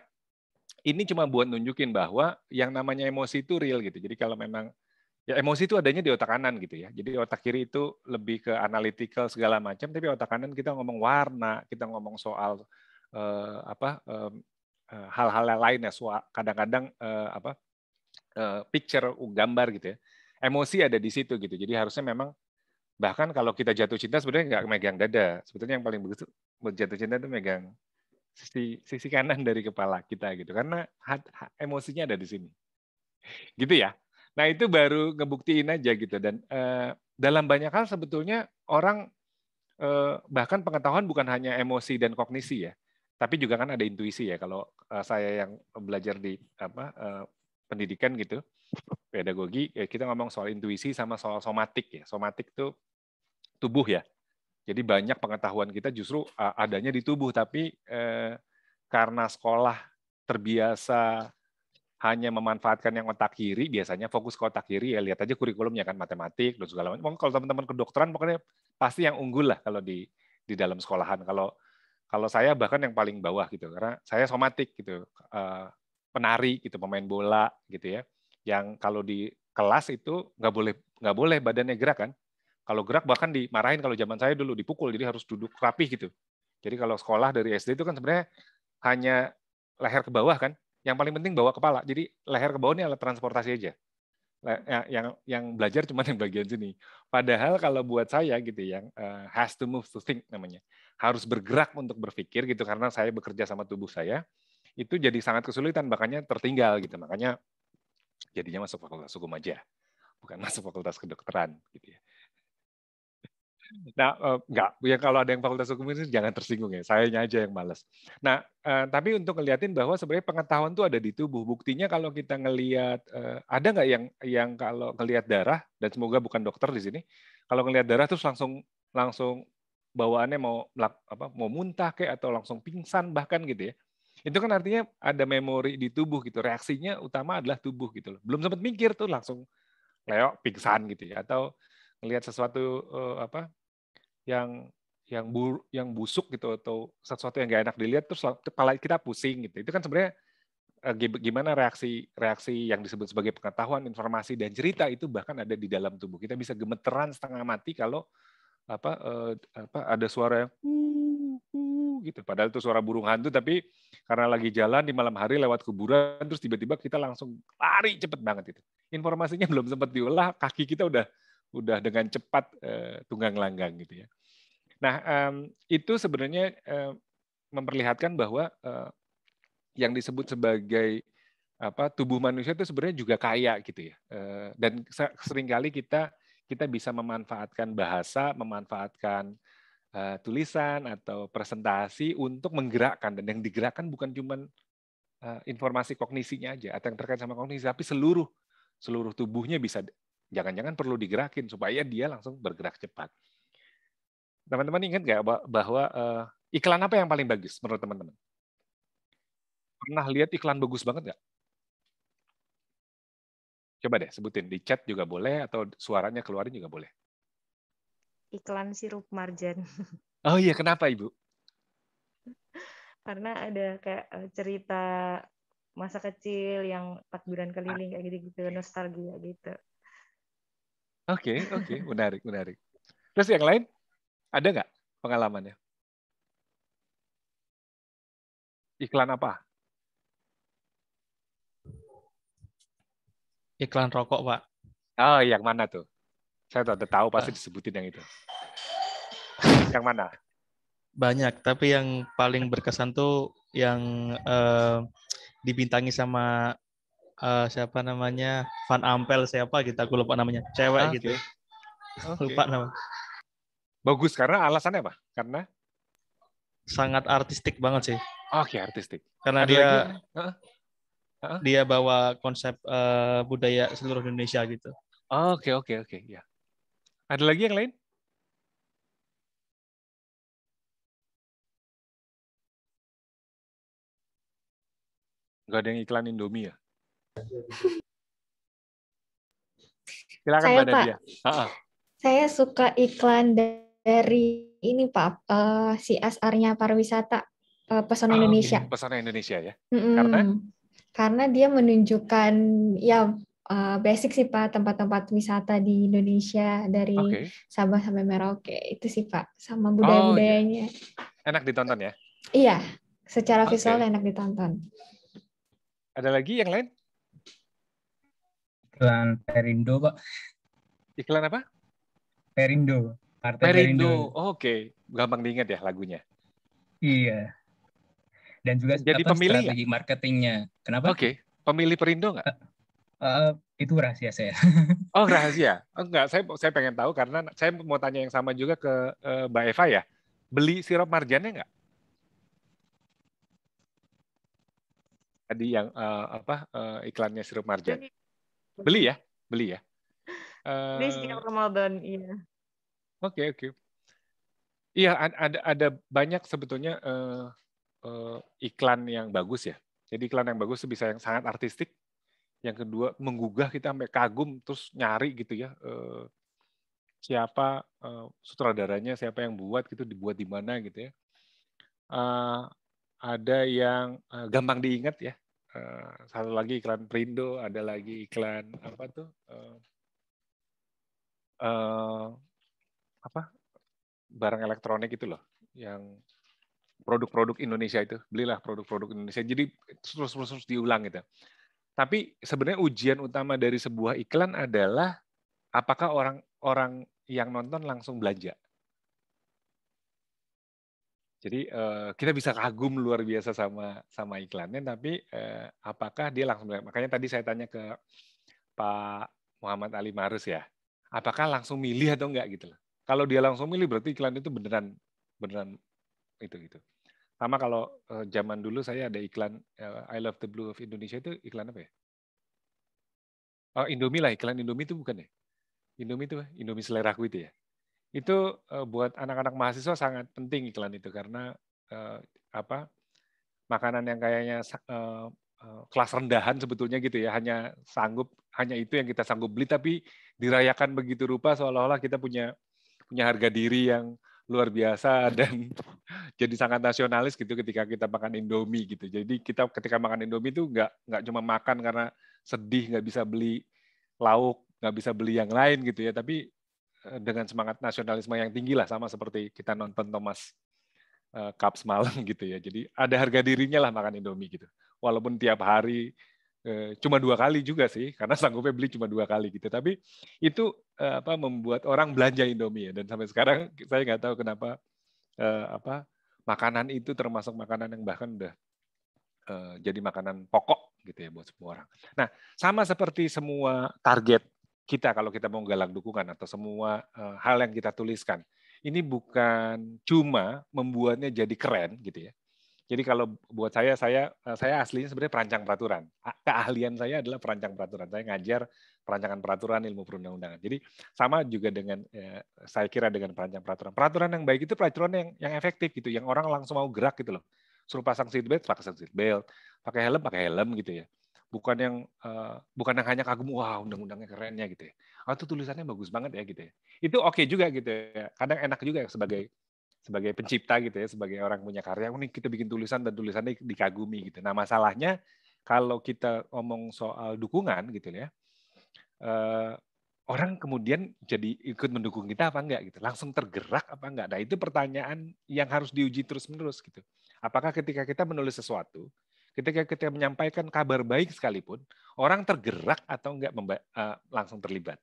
ini cuma buat nunjukin bahwa yang namanya emosi itu real gitu jadi kalau memang ya emosi itu adanya di otak kanan gitu ya. Jadi otak kiri itu lebih ke analytical segala macam, tapi otak kanan kita ngomong warna, kita ngomong soal uh, apa uh, hal-hal lain ya, kadang-kadang uh, apa uh, picture gambar gitu ya. Emosi ada di situ gitu. Jadi harusnya memang bahkan kalau kita jatuh cinta sebenarnya nggak megang dada. Sebetulnya yang paling bagus jatuh cinta itu megang sisi sisi kanan dari kepala kita gitu. Karena hat, hat, emosinya ada di sini. Gitu ya. Nah itu baru ngebuktiin aja gitu dan uh, dalam banyak hal sebetulnya orang uh, bahkan pengetahuan bukan hanya emosi dan kognisi ya, tapi juga kan ada intuisi ya. Kalau uh, saya yang belajar di apa uh, pendidikan gitu, pedagogi, ya kita ngomong soal intuisi sama soal somatik ya. Somatik itu tubuh ya. Jadi banyak pengetahuan kita justru adanya di tubuh, tapi uh, karena sekolah terbiasa hanya memanfaatkan yang otak kiri, biasanya fokus ke otak kiri, ya lihat aja kurikulumnya kan matematik dan segala macam. Kalau teman-teman kedokteran pokoknya pasti yang unggul lah kalau di di dalam sekolahan. Kalau kalau saya bahkan yang paling bawah gitu, karena saya somatik gitu, uh, penari gitu, pemain bola gitu ya, yang kalau di kelas itu nggak boleh nggak boleh badannya gerak kan. Kalau gerak bahkan dimarahin kalau zaman saya dulu dipukul, jadi harus duduk rapih gitu. Jadi kalau sekolah dari SD itu kan sebenarnya hanya leher ke bawah kan, yang paling penting bawa kepala. Jadi leher ke bawah ini alat transportasi aja. Ya, yang yang belajar <laughs> cuma yang bagian sini. Padahal kalau buat saya gitu yang uh, has to move to think namanya. Harus bergerak untuk berpikir gitu karena saya bekerja sama tubuh saya. Itu jadi sangat kesulitan makanya tertinggal gitu. Makanya jadinya masuk fakultas hukum aja. Bukan <laughs> masuk fakultas kedokteran gitu ya. <laughs> Nah, enggak, ya kalau ada yang fakultas hukum ini jangan tersinggung ya, sayanya aja yang males. Nah, uh, tapi untuk ngeliatin bahwa sebenarnya pengetahuan itu ada di tubuh. Buktinya kalau kita ngelihat, uh, ada nggak yang yang kalau ngelihat darah, dan semoga bukan dokter di sini, kalau ngelihat darah terus langsung langsung bawaannya mau apa mau muntah kayak atau langsung pingsan bahkan gitu ya. Itu kan artinya ada memori di tubuh gitu. Reaksinya utama adalah tubuh gitu loh. Belum sempat mikir tuh langsung leok pingsan gitu ya atau ngelihat sesuatu uh, apa yang yang bur, yang busuk gitu atau sesuatu yang gak enak dilihat terus kepala kita pusing gitu itu kan sebenarnya uh, gimana reaksi reaksi yang disebut sebagai pengetahuan informasi dan cerita itu bahkan ada di dalam tubuh kita bisa gemeteran setengah mati kalau apa uh, apa ada suara yang gitu padahal itu suara burung hantu tapi karena lagi jalan di malam hari lewat kuburan terus tiba-tiba kita langsung lari cepet banget itu informasinya <laughs> belum sempat diolah kaki kita udah udah dengan cepat uh, tunggang langgang gitu ya. Nah um, itu sebenarnya uh, memperlihatkan bahwa uh, yang disebut sebagai apa tubuh manusia itu sebenarnya juga kaya gitu ya. Uh, dan sering kali kita kita bisa memanfaatkan bahasa, memanfaatkan uh, tulisan atau presentasi untuk menggerakkan dan yang digerakkan bukan cuma uh, informasi kognisinya aja atau yang terkait sama kognisi tapi seluruh seluruh tubuhnya bisa Jangan-jangan perlu digerakin supaya dia langsung bergerak cepat. Teman-teman ingat nggak bahwa uh, iklan apa yang paling bagus menurut teman-teman? Pernah lihat iklan bagus banget nggak? Coba deh sebutin di chat juga boleh atau suaranya keluarin juga boleh. Iklan sirup marjan. <laughs> Oh iya, kenapa Ibu? Karena ada kayak eh, cerita masa kecil yang takbiran keliling kayak gitu-gitu, nostalgia gitu. Oke, oke, menarik, menarik. Terus yang lain ada nggak pengalamannya? Iklan apa? Iklan rokok, Pak. Oh, yang mana tuh? Saya udah tahu pasti disebutin yang itu. Yang mana? Banyak, tapi yang paling berkesan tuh yang uh, dibintangi sama uh, siapa namanya Van Ampel siapa gitu aku lupa namanya cewek okay. gitu okay. lupa nama bagus karena alasannya apa karena sangat artistik banget sih oke okay, artistik karena Ada dia? Huh? dia bawa konsep uh, budaya seluruh Indonesia gitu oke oke oke ya ada lagi yang lain Gak ada yang iklan Indomie ya? Silakan saya, Mbak Nadia. Pak, Saya suka iklan dari ini Pak, uh, CSR-nya pariwisata uh, Pesona oh, Indonesia. Pesona Indonesia ya. Mm -mm. Karena karena dia menunjukkan ya uh, basic sih Pak tempat-tempat wisata di Indonesia dari okay. Sabang sampai Merauke itu sih Pak sama budaya-budayanya. Oh, iya. Enak ditonton ya? Iya, secara okay. visual enak ditonton. Ada lagi yang lain? Iklan Perindo, Pak. Iklan apa? Perindo. Partai Perindo. Perindo. Oh, Oke, okay. gampang diingat ya lagunya. Iya. Dan juga jadi apa, pemilih strategi gak? marketingnya. Kenapa? Oke, okay. pemilih Perindo nggak? Uh, uh, itu rahasia saya. oh rahasia? Oh, enggak, saya saya pengen tahu karena saya mau tanya yang sama juga ke uh, Mbak Eva ya. Beli sirup marjannya nggak? tadi yang uh, apa uh, iklannya sirup marjan. Beli ya, beli ya. Uh, Di siang Ramadan, iya. Oke okay, oke. Okay. Iya ada ada banyak sebetulnya uh, uh, iklan yang bagus ya. Jadi iklan yang bagus bisa yang sangat artistik. Yang kedua menggugah kita sampai kagum terus nyari gitu ya. Uh, siapa uh, sutradaranya, siapa yang buat gitu, dibuat di mana gitu ya. Uh, ada yang uh, gampang diingat ya. Uh, satu lagi iklan Prindo, ada lagi iklan apa tuh? Uh, uh, apa? Barang elektronik itu loh, yang produk-produk Indonesia itu. Belilah produk-produk Indonesia. Jadi terus-terus terus diulang gitu. Tapi sebenarnya ujian utama dari sebuah iklan adalah apakah orang-orang yang nonton langsung belanja. Jadi uh, kita bisa kagum luar biasa sama sama iklannya, tapi uh, apakah dia langsung makanya tadi saya tanya ke Pak Muhammad Ali Marus ya, apakah langsung milih atau enggak gitu loh. Kalau dia langsung milih berarti iklan itu beneran beneran itu gitu. Sama kalau uh, zaman dulu saya ada iklan uh, I Love the Blue of Indonesia itu iklan apa ya? Oh Indomie lah iklan Indomie itu bukan ya? Indomie itu Indomie seleraku itu ya itu uh, buat anak-anak mahasiswa sangat penting iklan itu karena uh, apa makanan yang kayaknya uh, kelas rendahan sebetulnya gitu ya hanya sanggup hanya itu yang kita sanggup beli tapi dirayakan begitu rupa seolah-olah kita punya punya harga diri yang luar biasa <laughs> dan jadi sangat nasionalis gitu ketika kita makan Indomie gitu. Jadi kita ketika makan Indomie itu nggak nggak cuma makan karena sedih nggak bisa beli lauk nggak bisa beli yang lain gitu ya, tapi Eh, dengan semangat nasionalisme yang tinggi lah sama seperti kita nonton Thomas uh, Cup semalam <laughs> gitu ya. Jadi ada harga dirinya lah makan Indomie gitu. Walaupun tiap hari cuma dua kali juga sih, karena <laughs> sanggupnya beli cuma dua kali gitu. Tapi itu uh, apa membuat orang belanja Indomie ya. Dan sampai sekarang <laughs> saya nggak tahu kenapa uh, apa makanan itu termasuk makanan yang bahkan udah jadi makanan pokok gitu ya buat semua orang. Nah, sama seperti semua target kita kalau kita mau galang dukungan atau semua hal yang kita tuliskan. Ini bukan cuma membuatnya jadi keren gitu ya. Jadi kalau buat saya saya eh, saya aslinya sebenarnya perancang peraturan. Keahlian saya adalah perancang peraturan. Saya ngajar perancangan peraturan ilmu perundang-undangan. Jadi sama juga dengan eh, saya kira dengan perancang peraturan. Peraturan yang baik itu peraturan yang yang efektif gitu, yang orang langsung mau gerak gitu loh. Suruh pasang seatbelt, pakai seatbelt, pakai helm, pakai helm gitu ya bukan yang uh, bukan yang hanya kagum wah undang-undangnya kerennya gitu ya. Oh, itu tulisannya bagus banget ya gitu ya. Itu oke okay juga gitu ya. Kadang enak juga sebagai sebagai pencipta gitu ya, sebagai orang punya karya, ini kita bikin tulisan dan tulisannya dikagumi gitu. Nah, masalahnya kalau kita ngomong soal dukungan gitu ya. Uh, orang kemudian jadi ikut mendukung kita apa enggak gitu langsung tergerak apa enggak nah itu pertanyaan yang harus diuji terus menerus gitu apakah ketika kita menulis sesuatu ketika kita menyampaikan kabar baik sekalipun orang tergerak atau enggak uh, langsung terlibat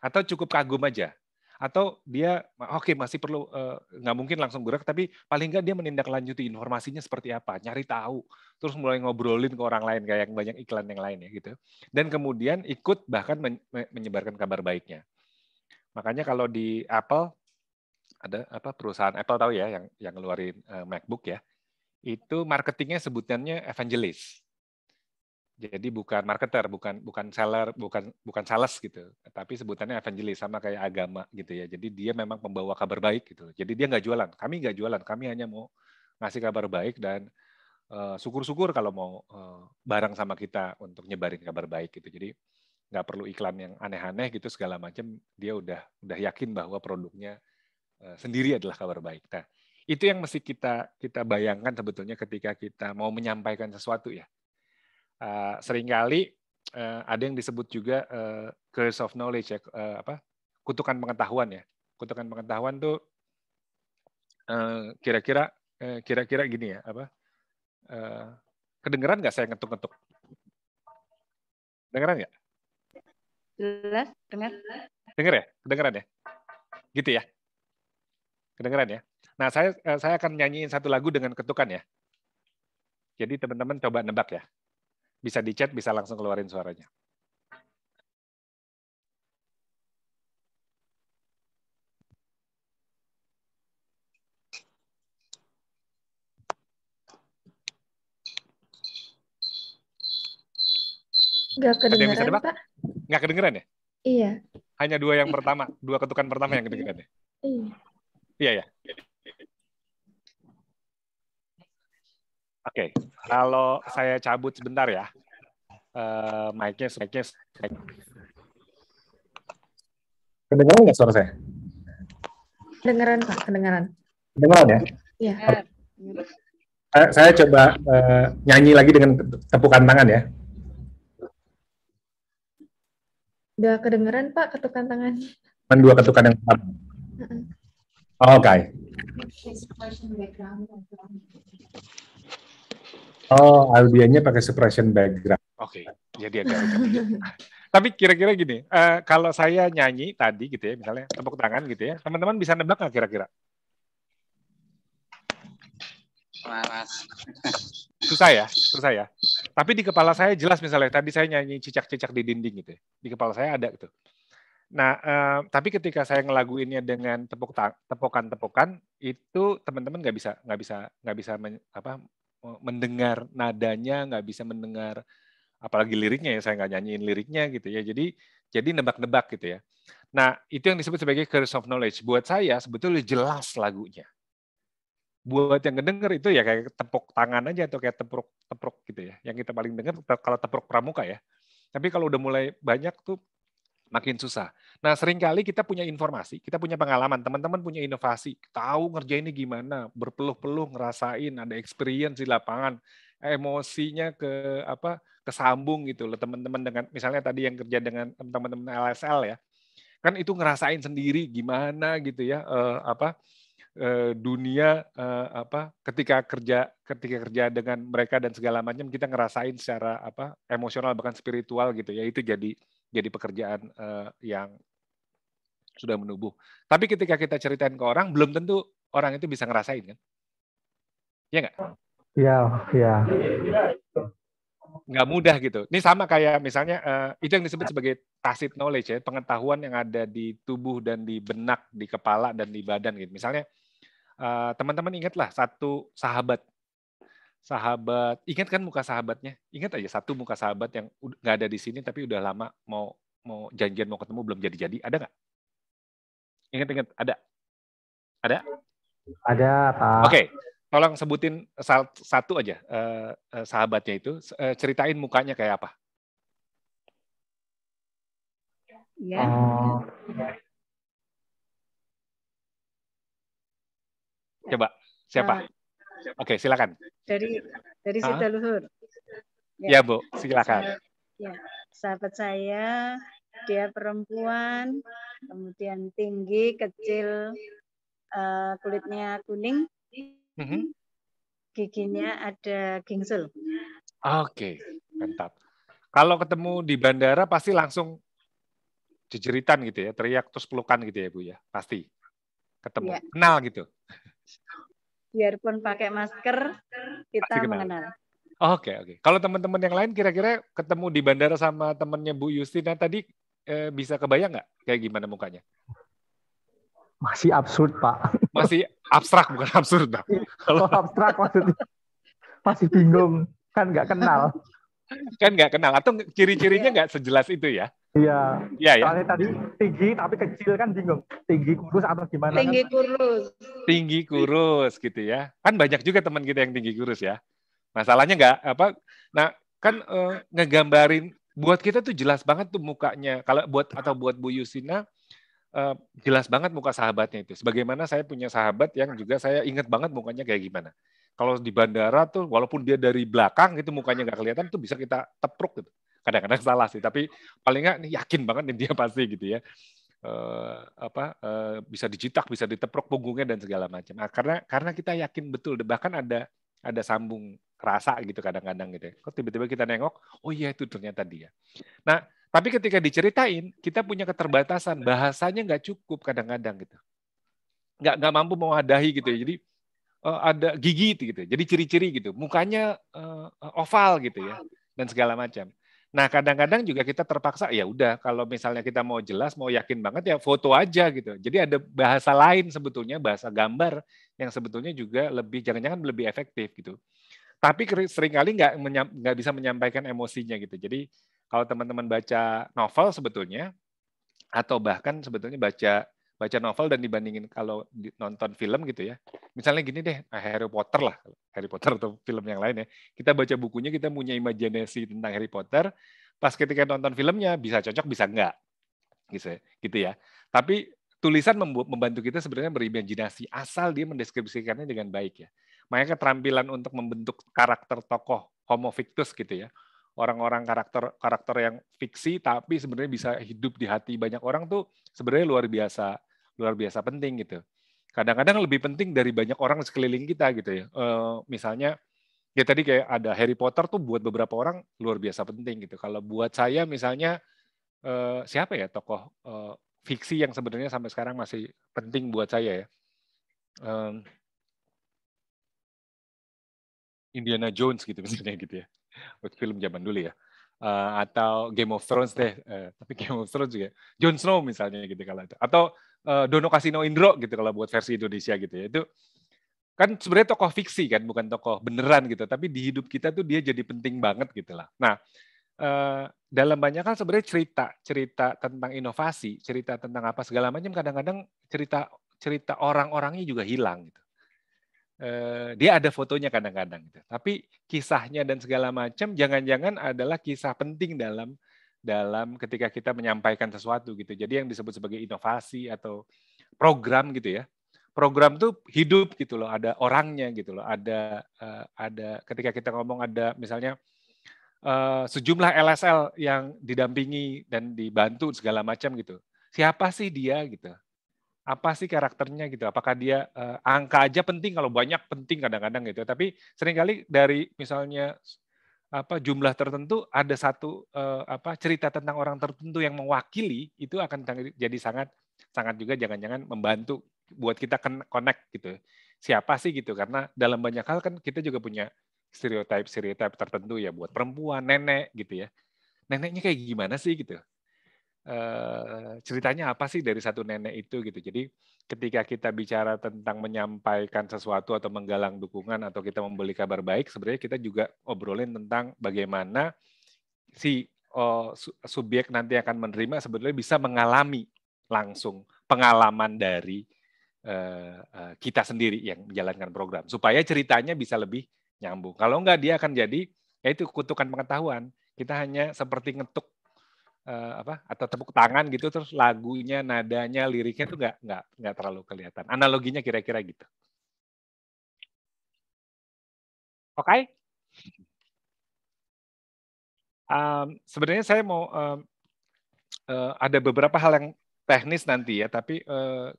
atau cukup kagum aja atau dia oke okay, masih perlu uh, nggak mungkin langsung gerak tapi paling nggak dia menindaklanjuti informasinya seperti apa nyari tahu terus mulai ngobrolin ke orang lain kayak banyak iklan yang lain ya gitu. Dan kemudian ikut bahkan men menyebarkan kabar baiknya. Makanya kalau di Apple ada apa perusahaan Apple tahu ya yang yang ngeluarin uh, MacBook ya itu marketingnya sebutannya evangelist jadi bukan marketer, bukan bukan seller, bukan bukan sales gitu, tapi sebutannya evangelis sama kayak agama gitu ya. Jadi dia memang membawa kabar baik gitu. Jadi dia nggak jualan, kami nggak jualan, kami hanya mau ngasih kabar baik dan syukur-syukur uh, kalau mau uh, bareng sama kita untuk nyebarin kabar baik gitu. Jadi nggak perlu iklan yang aneh-aneh gitu segala macam. Dia udah udah yakin bahwa produknya uh, sendiri adalah kabar baik. Nah itu yang mesti kita kita bayangkan sebetulnya ketika kita mau menyampaikan sesuatu ya uh, sering kali uh, ada yang disebut juga uh, curse of knowledge ya uh, apa kutukan pengetahuan ya. Kutukan pengetahuan tuh kira-kira uh, kira-kira gini ya apa uh, kedengeran nggak saya ngetuk-ngetuk? Dengeran nggak? Jelas dengar. Denger ya? Kedengeran ya? Gitu ya? Kedengeran ya? Nah saya saya akan nyanyiin satu lagu dengan ketukan ya. Jadi teman-teman coba nebak ya bisa di chat, bisa langsung keluarin suaranya. Nggak kedengeran, Pak. Nggak kedengeran ya? Iya. Hanya dua yang pertama, dua ketukan pertama yang kedengeran ya? Iya. Iya, ya. Oke, okay. kalau saya cabut sebentar ya, uh, mic-nya, mic-nya. Kedengaran nggak suara saya? Kedengaran Pak, kedengaran. Kedengaran ya? Iya. Uh, saya coba uh, nyanyi lagi dengan tepukan tangan ya. Udah kedengeran Pak ketukan tangannya. Dua ketukan yang pertama. Oke. Okay. Oh, audionya pakai suppression background. Oke, okay. jadi agak Tapi kira-kira gini, uh, kalau saya nyanyi tadi gitu ya, misalnya tepuk tangan gitu ya, teman-teman bisa nebak nggak kira-kira? Susah ya, susah ya. Tapi di kepala saya jelas misalnya tadi saya nyanyi cicak-cicak di dinding gitu. Ya. Di kepala saya ada gitu. Nah, uh, tapi ketika saya ngelaguinnya dengan tepuk tepukan-tepukan itu teman-teman nggak bisa nggak bisa nggak bisa men, apa mendengar nadanya, nggak bisa mendengar apalagi liriknya ya, saya nggak nyanyiin liriknya gitu ya. Jadi jadi nebak-nebak gitu ya. Nah, itu yang disebut sebagai curse of knowledge. Buat saya sebetulnya jelas lagunya. Buat yang ngedenger itu ya kayak tepuk tangan aja atau kayak tepuk tepuk gitu ya. Yang kita paling dengar kalau tepuk pramuka ya. Tapi kalau udah mulai banyak tuh makin susah. Nah, sering kali kita punya informasi, kita punya pengalaman, teman-teman punya inovasi, tahu ngerjainnya gimana, berpeluh-peluh ngerasain, ada experience di lapangan, emosinya ke apa kesambung gitu loh teman-teman dengan misalnya tadi yang kerja dengan teman-teman LSL ya. Kan itu ngerasain sendiri gimana gitu ya uh, apa uh, dunia uh, apa ketika kerja ketika kerja dengan mereka dan segala macam kita ngerasain secara apa emosional bahkan spiritual gitu ya. Itu jadi jadi pekerjaan uh, yang sudah menubuh. Tapi ketika kita ceritain ke orang, belum tentu orang itu bisa ngerasain kan? Iya nggak? Iya, iya. Nggak mudah gitu. Ini sama kayak misalnya uh, itu yang disebut sebagai tacit knowledge ya, pengetahuan yang ada di tubuh dan di benak, di kepala dan di badan gitu. Misalnya uh, teman-teman ingatlah satu sahabat sahabat ingat kan muka sahabatnya ingat aja satu muka sahabat yang nggak ada di sini tapi udah lama mau mau janjian mau ketemu belum jadi jadi ada nggak ingat ingat ada ada ada pak oke okay. tolong sebutin satu aja uh, sahabatnya itu uh, ceritain mukanya kayak apa ya oh. coba siapa Oke, silakan. Dari dari Sita Luhur. Ya, ya Bu, silakan. Ya, sahabat saya dia perempuan, kemudian tinggi, kecil, uh, kulitnya kuning, mm -hmm. giginya ada gingsul. Oke, okay. mantap. Kalau ketemu di bandara pasti langsung jejeritan gitu ya, teriak terus pelukan gitu ya Bu ya, pasti ketemu, ya. kenal gitu. Biarpun pakai masker, kita mengenal. Oke, okay, oke. Okay. Kalau teman-teman yang lain kira-kira ketemu di bandara sama temennya Bu Justina tadi eh, bisa kebayang nggak kayak gimana mukanya? Masih absurd, Pak. Masih abstrak bukan absurd, Pak. Kalau abstrak maksudnya masih bingung, kan nggak kenal kan nggak kenal atau ciri-cirinya nggak sejelas itu ya? Iya. Iya ya. Soalnya tadi tinggi tapi kecil kan bingung. Tinggi kurus atau gimana? Tinggi kan? kurus. Tinggi kurus gitu ya. Kan banyak juga teman kita yang tinggi kurus ya. Masalahnya nggak apa? Nah kan uh, ngegambarin buat kita tuh jelas banget tuh mukanya. Kalau buat atau buat Bu Yusina uh, jelas banget muka sahabatnya itu. Sebagaimana saya punya sahabat yang juga saya ingat banget mukanya kayak gimana kalau di bandara tuh walaupun dia dari belakang gitu mukanya nggak kelihatan tuh bisa kita tepruk gitu. Kadang-kadang <laughs> salah sih, tapi paling nggak nih yakin banget nih dia pasti gitu ya. Uh, apa uh, bisa dicitak, bisa ditepruk punggungnya dan segala macam. Nah, karena karena kita yakin betul bahkan ada ada sambung rasa gitu kadang-kadang gitu. Ya. Kok tiba-tiba kita nengok, oh iya itu ternyata dia. Nah, tapi ketika diceritain, kita punya keterbatasan, bahasanya nggak cukup kadang-kadang gitu. Nggak nggak mampu mewadahi gitu ya. Jadi uh, ada gigi gitu, jadi ciri-ciri gitu, mukanya uh, oval gitu ya, dan segala macam. Nah kadang-kadang juga kita terpaksa ya udah kalau misalnya kita mau jelas mau yakin banget ya foto aja gitu. Jadi ada bahasa lain sebetulnya bahasa gambar yang sebetulnya juga lebih jangan-jangan lebih efektif gitu. Tapi sering kali nggak nggak bisa menyampaikan emosinya gitu. Jadi kalau teman-teman baca novel sebetulnya atau bahkan sebetulnya baca baca novel dan dibandingin kalau nonton film gitu ya. Misalnya gini deh, ah, Harry Potter lah, Harry Potter atau film yang lain ya. Kita baca bukunya, kita punya imajinasi tentang Harry Potter. Pas ketika nonton filmnya bisa cocok, bisa enggak. Gitu ya. Gitu ya. Tapi tulisan membantu kita sebenarnya berimajinasi asal dia mendeskripsikannya dengan baik ya. Makanya keterampilan untuk membentuk karakter tokoh homo fictus gitu ya. Orang-orang karakter karakter yang fiksi tapi sebenarnya bisa hidup di hati banyak orang tuh sebenarnya luar biasa luar biasa penting gitu. Kadang-kadang lebih penting dari banyak orang sekeliling kita gitu ya. Uh, misalnya ya tadi kayak ada Harry Potter tuh buat beberapa orang luar biasa penting gitu. Kalau buat saya misalnya uh, siapa ya tokoh uh, fiksi yang sebenarnya sampai sekarang masih penting buat saya ya. Um, Indiana Jones gitu <laughs> misalnya gitu ya. Buat film zaman dulu ya. Uh, atau Game of Thrones deh, uh, tapi Game of Thrones juga Jon Snow misalnya gitu kalau itu, atau uh, Dono Kasino Indro gitu kalau buat versi Indonesia gitu ya. Itu kan sebenarnya tokoh fiksi kan, bukan tokoh beneran gitu. Tapi di hidup kita tuh dia jadi penting banget gitu lah. Nah, uh, dalam banyak hal sebenarnya cerita, cerita tentang inovasi, cerita tentang apa segala macam kadang-kadang cerita cerita orang-orangnya juga hilang gitu. Uh, dia ada fotonya kadang-kadang gitu. Tapi kisahnya dan segala macam jangan-jangan adalah kisah penting dalam dalam ketika kita menyampaikan sesuatu gitu. Jadi yang disebut sebagai inovasi atau program gitu ya. Program tuh hidup gitu loh, ada orangnya gitu loh, ada uh, ada ketika kita ngomong ada misalnya uh, sejumlah LSL yang didampingi dan dibantu segala macam gitu. Siapa sih dia gitu? Apa sih karakternya gitu? Apakah dia uh, angka aja penting kalau banyak penting kadang-kadang gitu. Tapi sering kali dari misalnya apa jumlah tertentu ada satu uh, apa cerita tentang orang tertentu yang mewakili itu akan jadi sangat sangat juga jangan-jangan membantu buat kita connect gitu. Siapa sih gitu? Karena dalam banyak hal kan kita juga punya stereotip stereotip tertentu ya buat perempuan nenek gitu ya. Neneknya kayak gimana sih gitu ceritanya apa sih dari satu nenek itu gitu jadi ketika kita bicara tentang menyampaikan sesuatu atau menggalang dukungan atau kita membeli kabar baik, sebenarnya kita juga obrolin tentang bagaimana si oh, subjek nanti akan menerima sebenarnya bisa mengalami langsung pengalaman dari uh, kita sendiri yang menjalankan program supaya ceritanya bisa lebih nyambung. Kalau enggak dia akan jadi yaitu kutukan pengetahuan. Kita hanya seperti ngetuk uh, apa atau tepuk tangan gitu terus lagunya nadanya liriknya tuh nggak nggak nggak terlalu kelihatan analoginya kira-kira gitu oke okay? um, sebenarnya saya mau um, uh, ada beberapa hal yang teknis nanti ya, tapi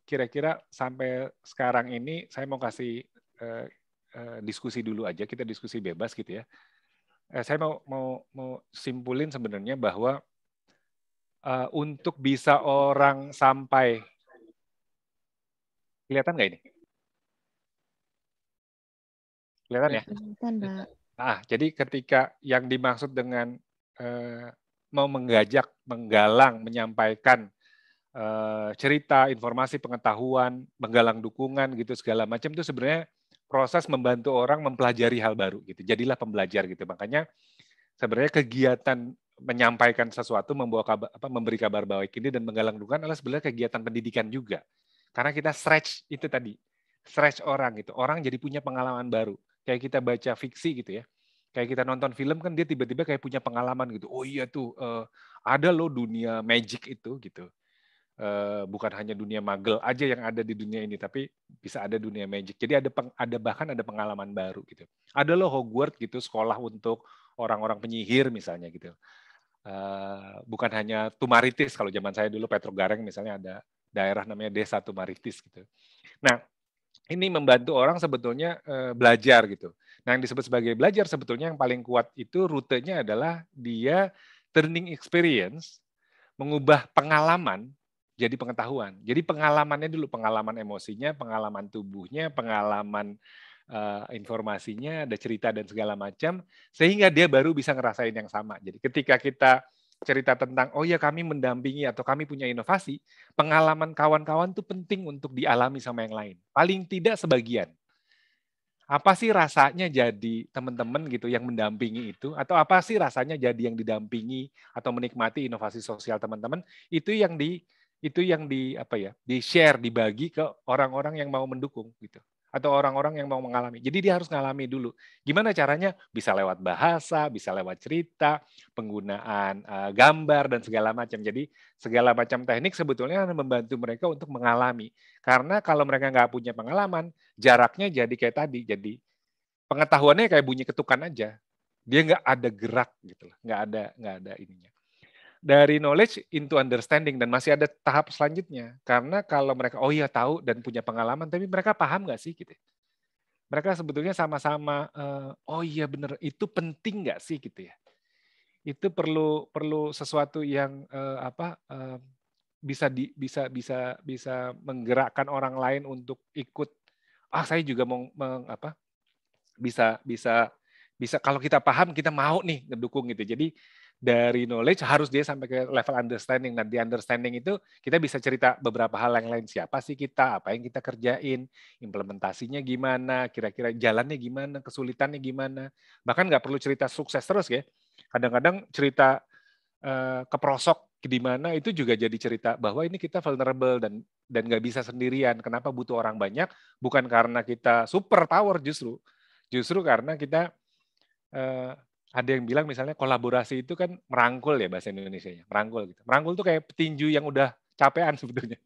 kira-kira uh, sampai sekarang ini saya mau kasih uh, diskusi dulu aja, kita diskusi bebas gitu ya. Saya mau mau mau simpulin sebenarnya bahwa uh, untuk bisa orang sampai kelihatan nggak ini? Kelihatan ya? Kelihatan. Nah, jadi ketika yang dimaksud dengan uh, mau menggajak, menggalang, menyampaikan uh, cerita, informasi, pengetahuan, menggalang dukungan gitu segala macam itu sebenarnya proses membantu orang mempelajari hal baru gitu. Jadilah pembelajar gitu. Makanya sebenarnya kegiatan menyampaikan sesuatu, membawa kabar, apa, memberi kabar baik ini dan menggalang dukungan adalah sebenarnya kegiatan pendidikan juga. Karena kita stretch itu tadi, stretch orang gitu. Orang jadi punya pengalaman baru. Kayak kita baca fiksi gitu ya kayak kita nonton film kan dia tiba-tiba kayak punya pengalaman gitu. Oh iya tuh uh, ada loh dunia magic itu gitu. Uh, bukan hanya dunia magel aja yang ada di dunia ini, tapi bisa ada dunia magic. Jadi ada peng, ada bahkan ada pengalaman baru gitu. Ada loh Hogwarts gitu sekolah untuk orang-orang penyihir misalnya gitu. Uh, bukan hanya Tumaritis kalau zaman saya dulu Petrogareng misalnya ada daerah namanya Desa Tumaritis gitu. Nah ini membantu orang sebetulnya uh, belajar gitu. Nah, yang disebut sebagai belajar sebetulnya yang paling kuat itu rutenya adalah dia turning experience, mengubah pengalaman jadi pengetahuan. Jadi pengalamannya dulu, pengalaman emosinya, pengalaman tubuhnya, pengalaman uh, informasinya, ada cerita dan segala macam, sehingga dia baru bisa ngerasain yang sama. Jadi ketika kita cerita tentang, oh ya kami mendampingi atau kami punya inovasi, pengalaman kawan-kawan itu penting untuk dialami sama yang lain. Paling tidak sebagian apa sih rasanya jadi teman-teman gitu yang mendampingi itu atau apa sih rasanya jadi yang didampingi atau menikmati inovasi sosial teman-teman itu yang di itu yang di apa ya di share dibagi ke orang-orang yang mau mendukung gitu atau orang-orang yang mau mengalami. Jadi dia harus mengalami dulu. Gimana caranya? Bisa lewat bahasa, bisa lewat cerita, penggunaan uh, gambar dan segala macam. Jadi segala macam teknik sebetulnya membantu mereka untuk mengalami. Karena kalau mereka nggak punya pengalaman, jaraknya jadi kayak tadi. Jadi pengetahuannya kayak bunyi ketukan aja. Dia nggak ada gerak gitu loh, nggak ada nggak ada ininya dari knowledge into understanding dan masih ada tahap selanjutnya. Karena kalau mereka oh iya tahu dan punya pengalaman tapi mereka paham nggak sih gitu ya? mereka sebetulnya sama-sama uh, oh iya bener itu penting nggak sih gitu ya? Itu perlu perlu sesuatu yang uh, apa uh, bisa di, bisa bisa bisa menggerakkan orang lain untuk ikut ah saya juga mau meng, apa bisa bisa bisa kalau kita paham kita mau nih ngedukung gitu. Jadi dari knowledge harus dia sampai ke level understanding. Nah, di understanding itu kita bisa cerita beberapa hal yang lain. Siapa sih kita, apa yang kita kerjain, implementasinya gimana, kira-kira jalannya gimana, kesulitannya gimana. Bahkan nggak perlu cerita sukses terus ya. Kadang-kadang cerita uh, keprosok di mana itu juga jadi cerita bahwa ini kita vulnerable dan dan nggak bisa sendirian. Kenapa butuh orang banyak? Bukan karena kita super power justru, justru karena kita uh, ada yang bilang misalnya kolaborasi itu kan merangkul ya bahasa Indonesia-nya, merangkul gitu. Merangkul itu kayak petinju yang udah capean sebetulnya.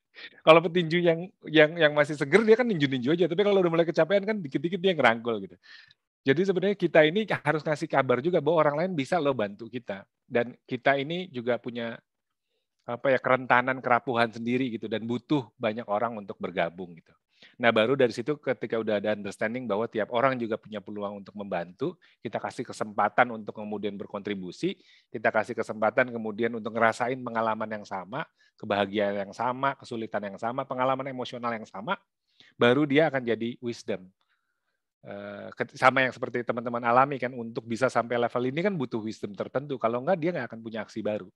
<laughs> kalau petinju yang yang yang masih seger dia kan ninju-ninju aja, tapi kalau udah mulai kecapean kan dikit-dikit dia ngerangkul gitu. Jadi sebenarnya kita ini harus ngasih kabar juga bahwa orang lain bisa lo bantu kita dan kita ini juga punya apa ya kerentanan kerapuhan sendiri gitu dan butuh banyak orang untuk bergabung gitu. Nah, baru dari situ ketika udah ada understanding bahwa tiap orang juga punya peluang untuk membantu, kita kasih kesempatan untuk kemudian berkontribusi, kita kasih kesempatan kemudian untuk ngerasain pengalaman yang sama, kebahagiaan yang sama, kesulitan yang sama, pengalaman emosional yang sama, baru dia akan jadi wisdom. Eh, sama yang seperti teman-teman alami kan untuk bisa sampai level ini kan butuh wisdom tertentu. Kalau enggak dia nggak akan punya aksi baru.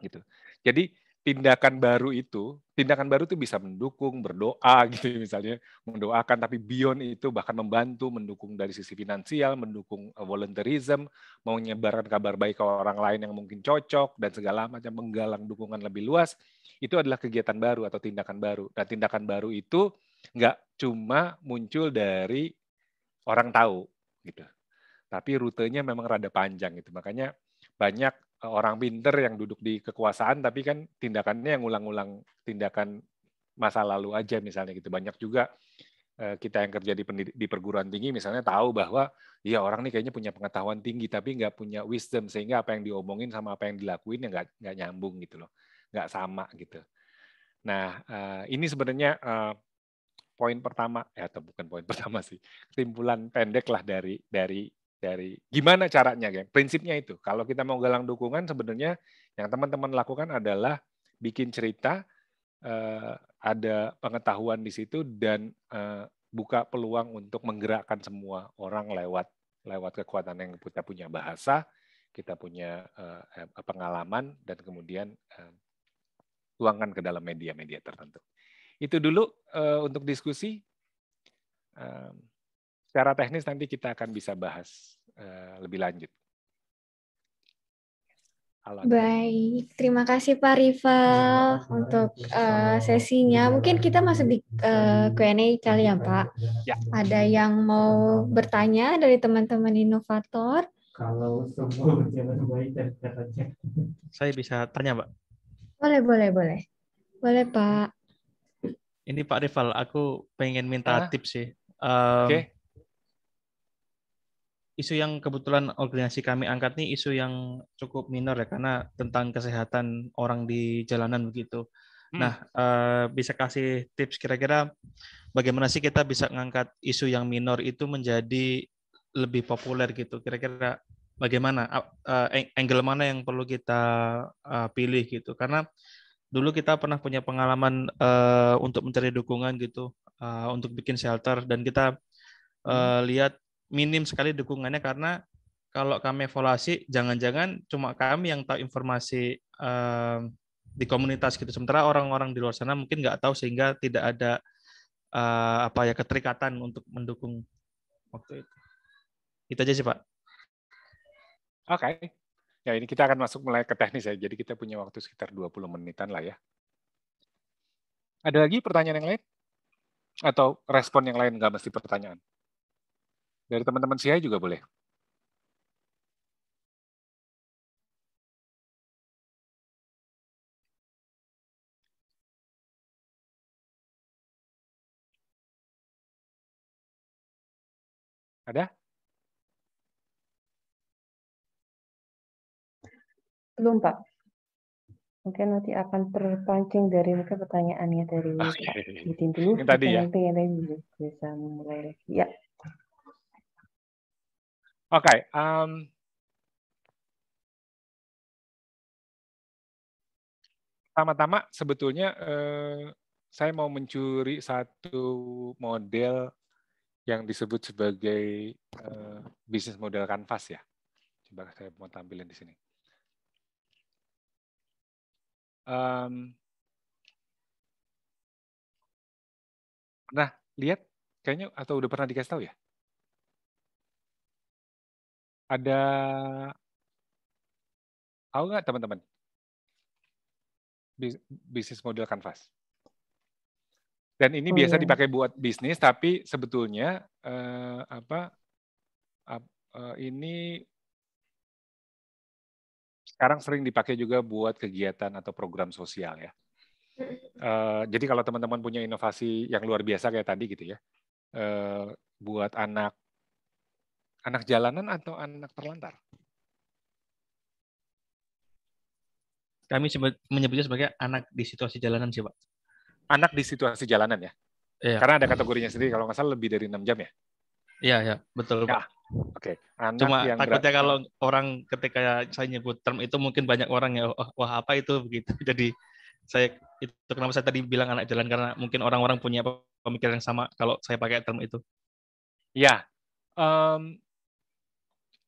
Gitu. Jadi tindakan baru itu, tindakan baru itu bisa mendukung, berdoa <laughs> gitu misalnya, mendoakan tapi beyond itu bahkan membantu, mendukung dari sisi finansial, mendukung eh, volunteerism, mau nyebarkan kabar baik ke orang lain yang mungkin cocok dan segala macam menggalang dukungan lebih luas, itu adalah kegiatan baru atau tindakan baru. Dan tindakan baru itu nggak cuma muncul dari orang tahu gitu. Tapi rutenya memang rada panjang gitu. Makanya banyak orang pinter yang duduk di kekuasaan tapi kan tindakannya yang ulang-ulang tindakan masa lalu aja misalnya gitu banyak juga uh, kita yang kerja di, di perguruan tinggi misalnya tahu bahwa ya orang nih kayaknya punya pengetahuan tinggi tapi nggak punya wisdom sehingga apa yang diomongin sama apa yang dilakuin ya nggak nggak nyambung gitu loh, nggak sama gitu. Nah uh, ini sebenarnya poin pertama ya atau bukan poin <laughs> pertama sih kesimpulan pendek lah dari dari dari gimana caranya, geng. Prinsipnya itu. Kalau kita mau galang dukungan, sebenarnya yang teman-teman lakukan adalah bikin cerita, uh, ada pengetahuan di situ dan uh, buka peluang untuk menggerakkan semua orang lewat lewat kekuatan yang kita punya bahasa, kita punya uh, pengalaman dan kemudian uh, tuangkan ke dalam media-media tertentu. Itu dulu uh, untuk diskusi. Uh, secara teknis nanti kita akan bisa bahas uh, lebih lanjut. Halo. Baik, terima kasih Pak Rival untuk uh, sesinya. Mungkin kita masuk di uh, Q&A kali ya Pak. Ya. Ada yang mau bertanya dari teman-teman inovator? Kalau semua berjalan baik dan katanya. Saya bisa tanya Pak? Boleh, boleh, boleh. Boleh Pak. Ini Pak Rival, aku pengen minta ah. tips sih. Um, Oke. Okay isu yang kebetulan organisasi kami angkat nih isu yang cukup minor ya karena tentang kesehatan orang di jalanan begitu. Hmm. Nah, uh, bisa kasih tips kira-kira bagaimana sih kita bisa mengangkat isu yang minor itu menjadi lebih populer gitu. Kira-kira bagaimana uh, angle mana yang perlu kita uh, pilih gitu. Karena dulu kita pernah punya pengalaman uh, untuk mencari dukungan gitu uh, untuk bikin shelter dan kita uh, lihat minim sekali dukungannya karena kalau kami evaluasi jangan-jangan cuma kami yang tahu informasi uh, di komunitas gitu. Sementara orang-orang di luar sana mungkin nggak tahu sehingga tidak ada uh, apa ya keterikatan untuk mendukung waktu itu. Itu aja sih pak. Oke. Okay. ya ini kita akan masuk mulai ke teknis ya. Jadi kita punya waktu sekitar 20 menitan lah ya. Ada lagi pertanyaan yang lain? Atau respon yang lain nggak mesti pertanyaan dari teman-teman CI juga boleh. Ada? Belum, Pak. Mungkin nanti akan terpancing dari mungkin pertanyaannya dari okay. Pak Yudin dulu. Yang tadi ya? Nanti yang bisa mulai lagi. Ya. Okay, um, pertama-tama sebetulnya eh, saya mau mencuri satu model yang disebut sebagai eh, bisnis model kanvas ya. Coba saya mau tampilin di sini. Um, nah, lihat kayaknya atau udah pernah dikasih tahu ya? Ada tahu nggak teman-teman? Bisnis model kanvas. Dan ini oh, biasa iya. dipakai buat bisnis, tapi sebetulnya eh, apa eh, ini sekarang sering dipakai juga buat kegiatan atau program sosial ya. Uh, jadi kalau teman-teman punya inovasi yang luar biasa kayak tadi gitu ya, uh, buat anak Anak jalanan atau anak terlantar? Kami menyebutnya sebagai anak di situasi jalanan sih, Pak. Anak di situasi jalanan ya? Iya. Karena ada kategorinya sendiri, kalau nggak salah lebih dari enam jam ya? Iya, ya, betul, ya. Pak. Oke. Okay. Cuma yang takutnya berat... kalau orang ketika saya nyebut term itu mungkin banyak orang ya, oh, wah apa itu begitu. <laughs> Jadi saya itu kenapa saya tadi bilang anak jalan karena mungkin orang-orang punya pemikiran yang sama kalau saya pakai term itu. Ya, um,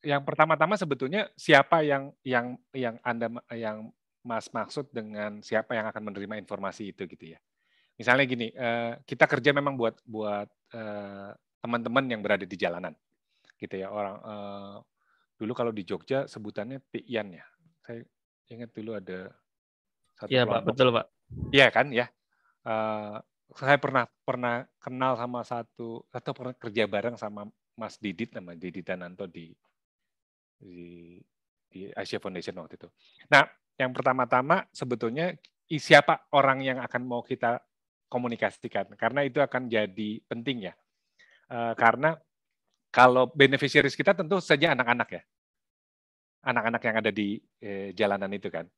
yang pertama-tama sebetulnya siapa yang yang yang Anda yang Mas maksud dengan siapa yang akan menerima informasi itu gitu ya. Misalnya gini, eh, kita kerja memang buat buat eh, teman-teman yang berada di jalanan, gitu ya orang. Eh, dulu kalau di Jogja sebutannya Pian ya. Saya ingat dulu ada satu Iya Pak, betul Pak. Iya kan ya. Saya pernah pernah kenal sama satu atau pernah kerja bareng sama Mas Didit nama Didit Dananto di di, di Asia Foundation waktu itu. Nah, yang pertama-tama sebetulnya siapa orang yang akan mau kita komunikasikan karena itu akan jadi penting ya. Uh, karena kalau beneficiaries kita tentu saja anak-anak ya, anak-anak yang ada di eh, jalanan itu kan.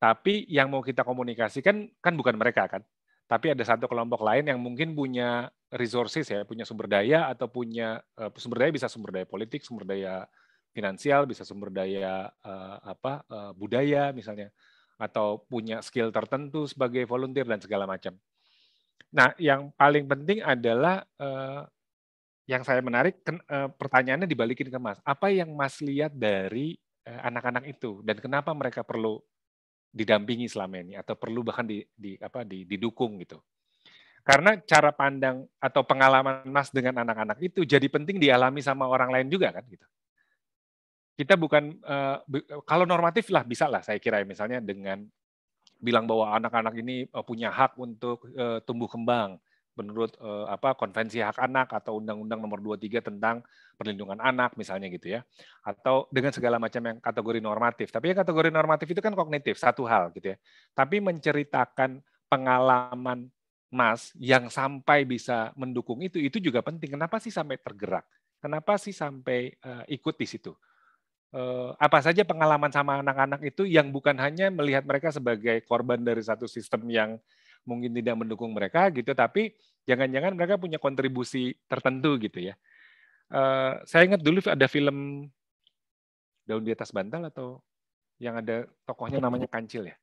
Tapi yang mau kita komunikasikan kan bukan mereka kan, tapi ada satu kelompok lain yang mungkin punya resources ya, punya sumber daya atau punya uh, sumber daya bisa sumber daya politik, sumber daya finansial, bisa sumber daya uh, apa uh, budaya misalnya, atau punya skill tertentu sebagai volunteer dan segala macam. Nah, yang paling penting adalah uh, yang saya menarik uh, pertanyaannya dibalikin ke Mas. Apa yang Mas lihat dari anak-anak uh, itu dan kenapa mereka perlu didampingi selama ini atau perlu bahkan di, di apa di, didukung gitu. Karena cara pandang atau pengalaman Mas dengan anak-anak itu jadi penting dialami sama orang lain juga kan gitu. Kita bukan uh, kalau normatif lah bisa lah saya kira ya, misalnya dengan bilang bahwa anak-anak ini uh, punya hak untuk uh, tumbuh kembang. Menurut apa konvensi hak anak atau undang-undang nomor 23 tentang perlindungan anak misalnya gitu ya. Atau dengan segala macam yang kategori normatif. Tapi yang kategori normatif itu kan kognitif satu hal gitu ya. Tapi menceritakan pengalaman Mas yang sampai bisa mendukung itu itu juga penting. Kenapa sih sampai tergerak? Kenapa sih sampai ikut di situ apa saja pengalaman sama anak-anak itu yang bukan hanya melihat mereka sebagai korban dari satu sistem yang mungkin tidak mendukung mereka gitu, tapi jangan-jangan mereka punya kontribusi tertentu gitu ya. Uh, saya ingat dulu ada film Daun di atas bantal atau yang ada tokohnya namanya Kancil ya.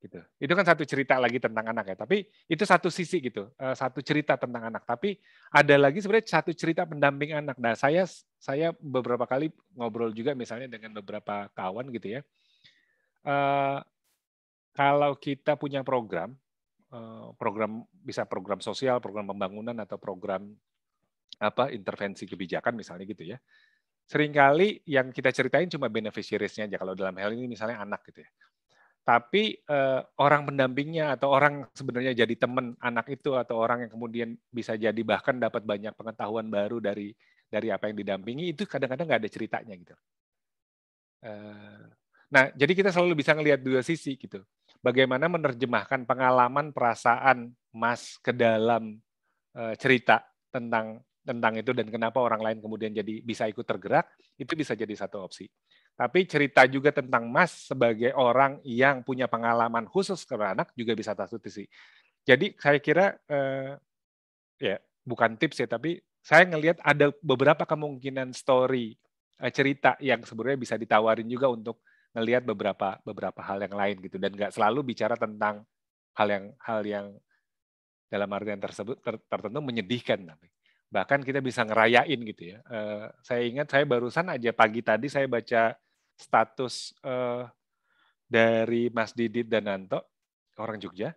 Gitu. Itu kan satu cerita lagi tentang anak ya, tapi itu satu sisi gitu, uh, satu cerita tentang anak. Tapi ada lagi sebenarnya satu cerita pendamping anak. Nah, saya saya beberapa kali ngobrol juga misalnya dengan beberapa kawan gitu ya. Uh, kalau kita punya program, eh, program bisa program sosial, program pembangunan atau program apa intervensi kebijakan misalnya gitu ya. Seringkali yang kita ceritain cuma beneficiariesnya aja kalau dalam hal ini misalnya anak gitu ya. Tapi eh, orang pendampingnya atau orang sebenarnya jadi teman anak itu atau orang yang kemudian bisa jadi bahkan dapat banyak pengetahuan baru dari dari apa yang didampingi itu kadang-kadang nggak ada ceritanya gitu. Eh, nah, jadi kita selalu bisa ngelihat dua sisi gitu bagaimana menerjemahkan pengalaman perasaan Mas ke dalam uh, cerita tentang tentang itu dan kenapa orang lain kemudian jadi bisa ikut tergerak itu bisa jadi satu opsi. Tapi cerita juga tentang Mas sebagai orang yang punya pengalaman khusus ke anak juga bisa satu sisi. Jadi saya kira uh, ya bukan tips ya tapi saya ngelihat ada beberapa kemungkinan story uh, cerita yang sebenarnya bisa ditawarin juga untuk ngelihat beberapa beberapa hal yang lain gitu dan nggak selalu bicara tentang hal yang hal yang dalam artian tersebut ter, tertentu menyedihkan tapi bahkan kita bisa ngerayain gitu ya. Uh, saya ingat saya barusan aja pagi tadi saya baca status uh, dari Mas Didit dan Nanto orang Jogja.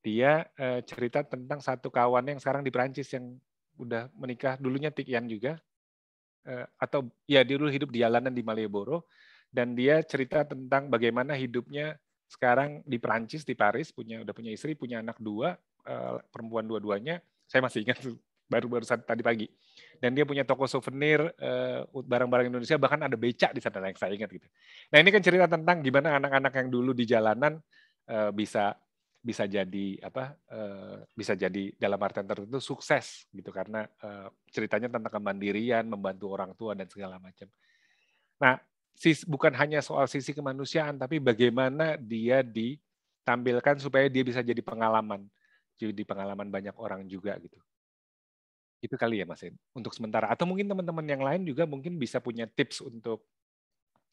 Dia uh, cerita tentang satu kawan yang sekarang di Perancis yang udah menikah dulunya Tikian juga uh, atau ya dia dulu hidup di jalanan di Malioboro dan dia cerita tentang bagaimana hidupnya sekarang di Perancis di Paris punya udah punya istri punya anak dua uh, perempuan dua-duanya saya masih ingat baru-baru tadi pagi. Dan dia punya toko souvenir uh, barang-barang Indonesia bahkan ada becak di sana yang saya ingat gitu. Nah ini kan cerita tentang gimana anak-anak yang dulu di jalanan uh, bisa bisa jadi apa uh, bisa jadi dalam artian tertentu sukses gitu. Karena ceritanya tentang kemandirian membantu orang tua dan segala macam. Nah bukan hanya soal sisi kemanusiaan, tapi bagaimana dia ditampilkan supaya dia bisa jadi pengalaman, jadi pengalaman banyak orang juga gitu. Itu kali ya Mas untuk sementara. Atau mungkin teman-teman yang lain juga mungkin bisa punya tips untuk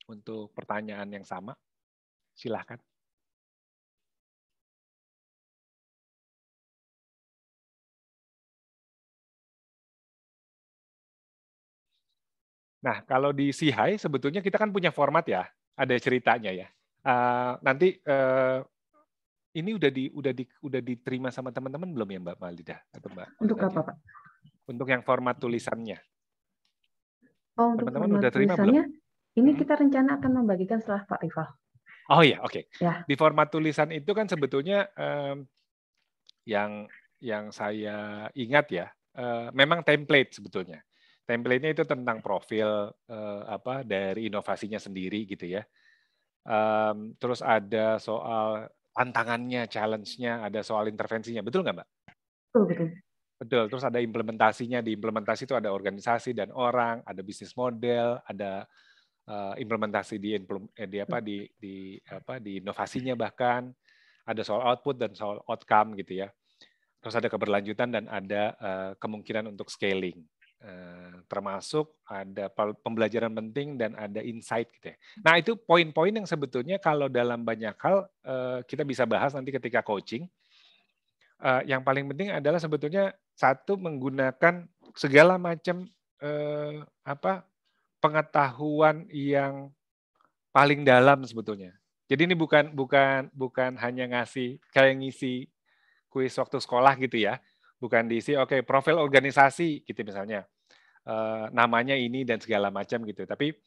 untuk pertanyaan yang sama. Silahkan. Nah, kalau di Sihai sebetulnya kita kan punya format ya, ada ceritanya ya. Uh, nanti uh, ini udah di udah di udah diterima sama teman-teman belum ya Mbak Malida atau Mbak? Untuk apa Pak? Untuk yang format tulisannya. Oh, untuk teman-teman udah terima belum? Ini kita rencana akan membagikan setelah Pak Rival. Oh iya, oke. Okay. Ya. Di format tulisan itu kan sebetulnya um, yang yang saya ingat ya, uh, memang template sebetulnya template-nya itu tentang profil uh, apa dari inovasinya sendiri gitu ya. Um, terus ada soal tantangannya, challenge-nya, ada soal intervensinya, betul nggak Mbak? Betul betul. Betul. Terus ada implementasinya. Di implementasi itu ada organisasi dan orang, ada bisnis model, ada uh, implementasi di, eh, di apa di di apa di inovasinya bahkan ada soal output dan soal outcome gitu ya. Terus ada keberlanjutan dan ada uh, kemungkinan untuk scaling. Uh, termasuk ada pembelajaran penting dan ada insight gitu ya. Nah, itu poin-poin yang sebetulnya kalau dalam banyak hal uh, kita bisa bahas nanti ketika coaching. Uh, yang paling penting adalah sebetulnya satu menggunakan segala macam uh, apa pengetahuan yang paling dalam sebetulnya. Jadi ini bukan bukan bukan hanya ngasih kayak ngisi kuis waktu sekolah gitu ya. Bukan diisi, oke, okay, profil organisasi gitu misalnya. Uh, namanya ini dan segala macam gitu. Tapi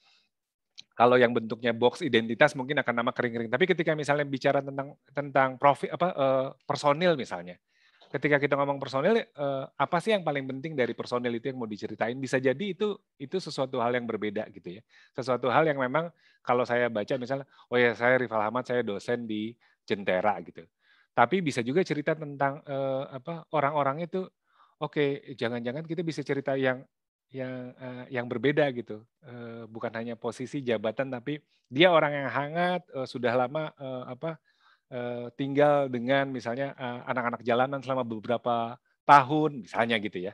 kalau yang bentuknya box identitas mungkin akan nama kering-kering. Tapi ketika misalnya bicara tentang tentang profil apa uh, personil misalnya, ketika kita ngomong personil, uh, apa sih yang paling penting dari personil itu yang mau diceritain? Bisa jadi itu itu sesuatu hal yang berbeda gitu ya. Sesuatu hal yang memang kalau saya baca misalnya, oh ya saya Rival Ahmad, saya dosen di Jentera gitu. Tapi bisa juga cerita tentang uh, apa orang-orang itu oke, jangan-jangan kita bisa cerita yang yang uh, yang berbeda gitu. Uh, bukan hanya posisi jabatan tapi dia orang yang hangat, uh, sudah lama uh, apa uh, tinggal dengan misalnya anak-anak uh, jalanan selama beberapa tahun misalnya gitu ya.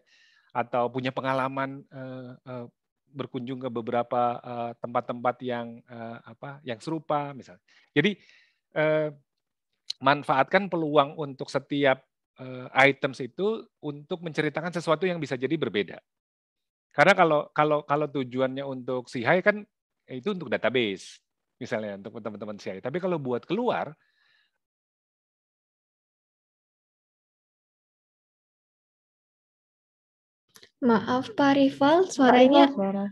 Atau punya pengalaman uh, uh, berkunjung ke beberapa tempat-tempat uh, yang uh, apa yang serupa misalnya. Jadi uh, manfaatkan peluang untuk setiap uh, items itu untuk menceritakan sesuatu yang bisa jadi berbeda. Karena kalau kalau kalau tujuannya untuk CHI kan itu untuk database misalnya untuk teman-teman CHI. Tapi kalau buat keluar Maaf Pak Rival, suaranya suara.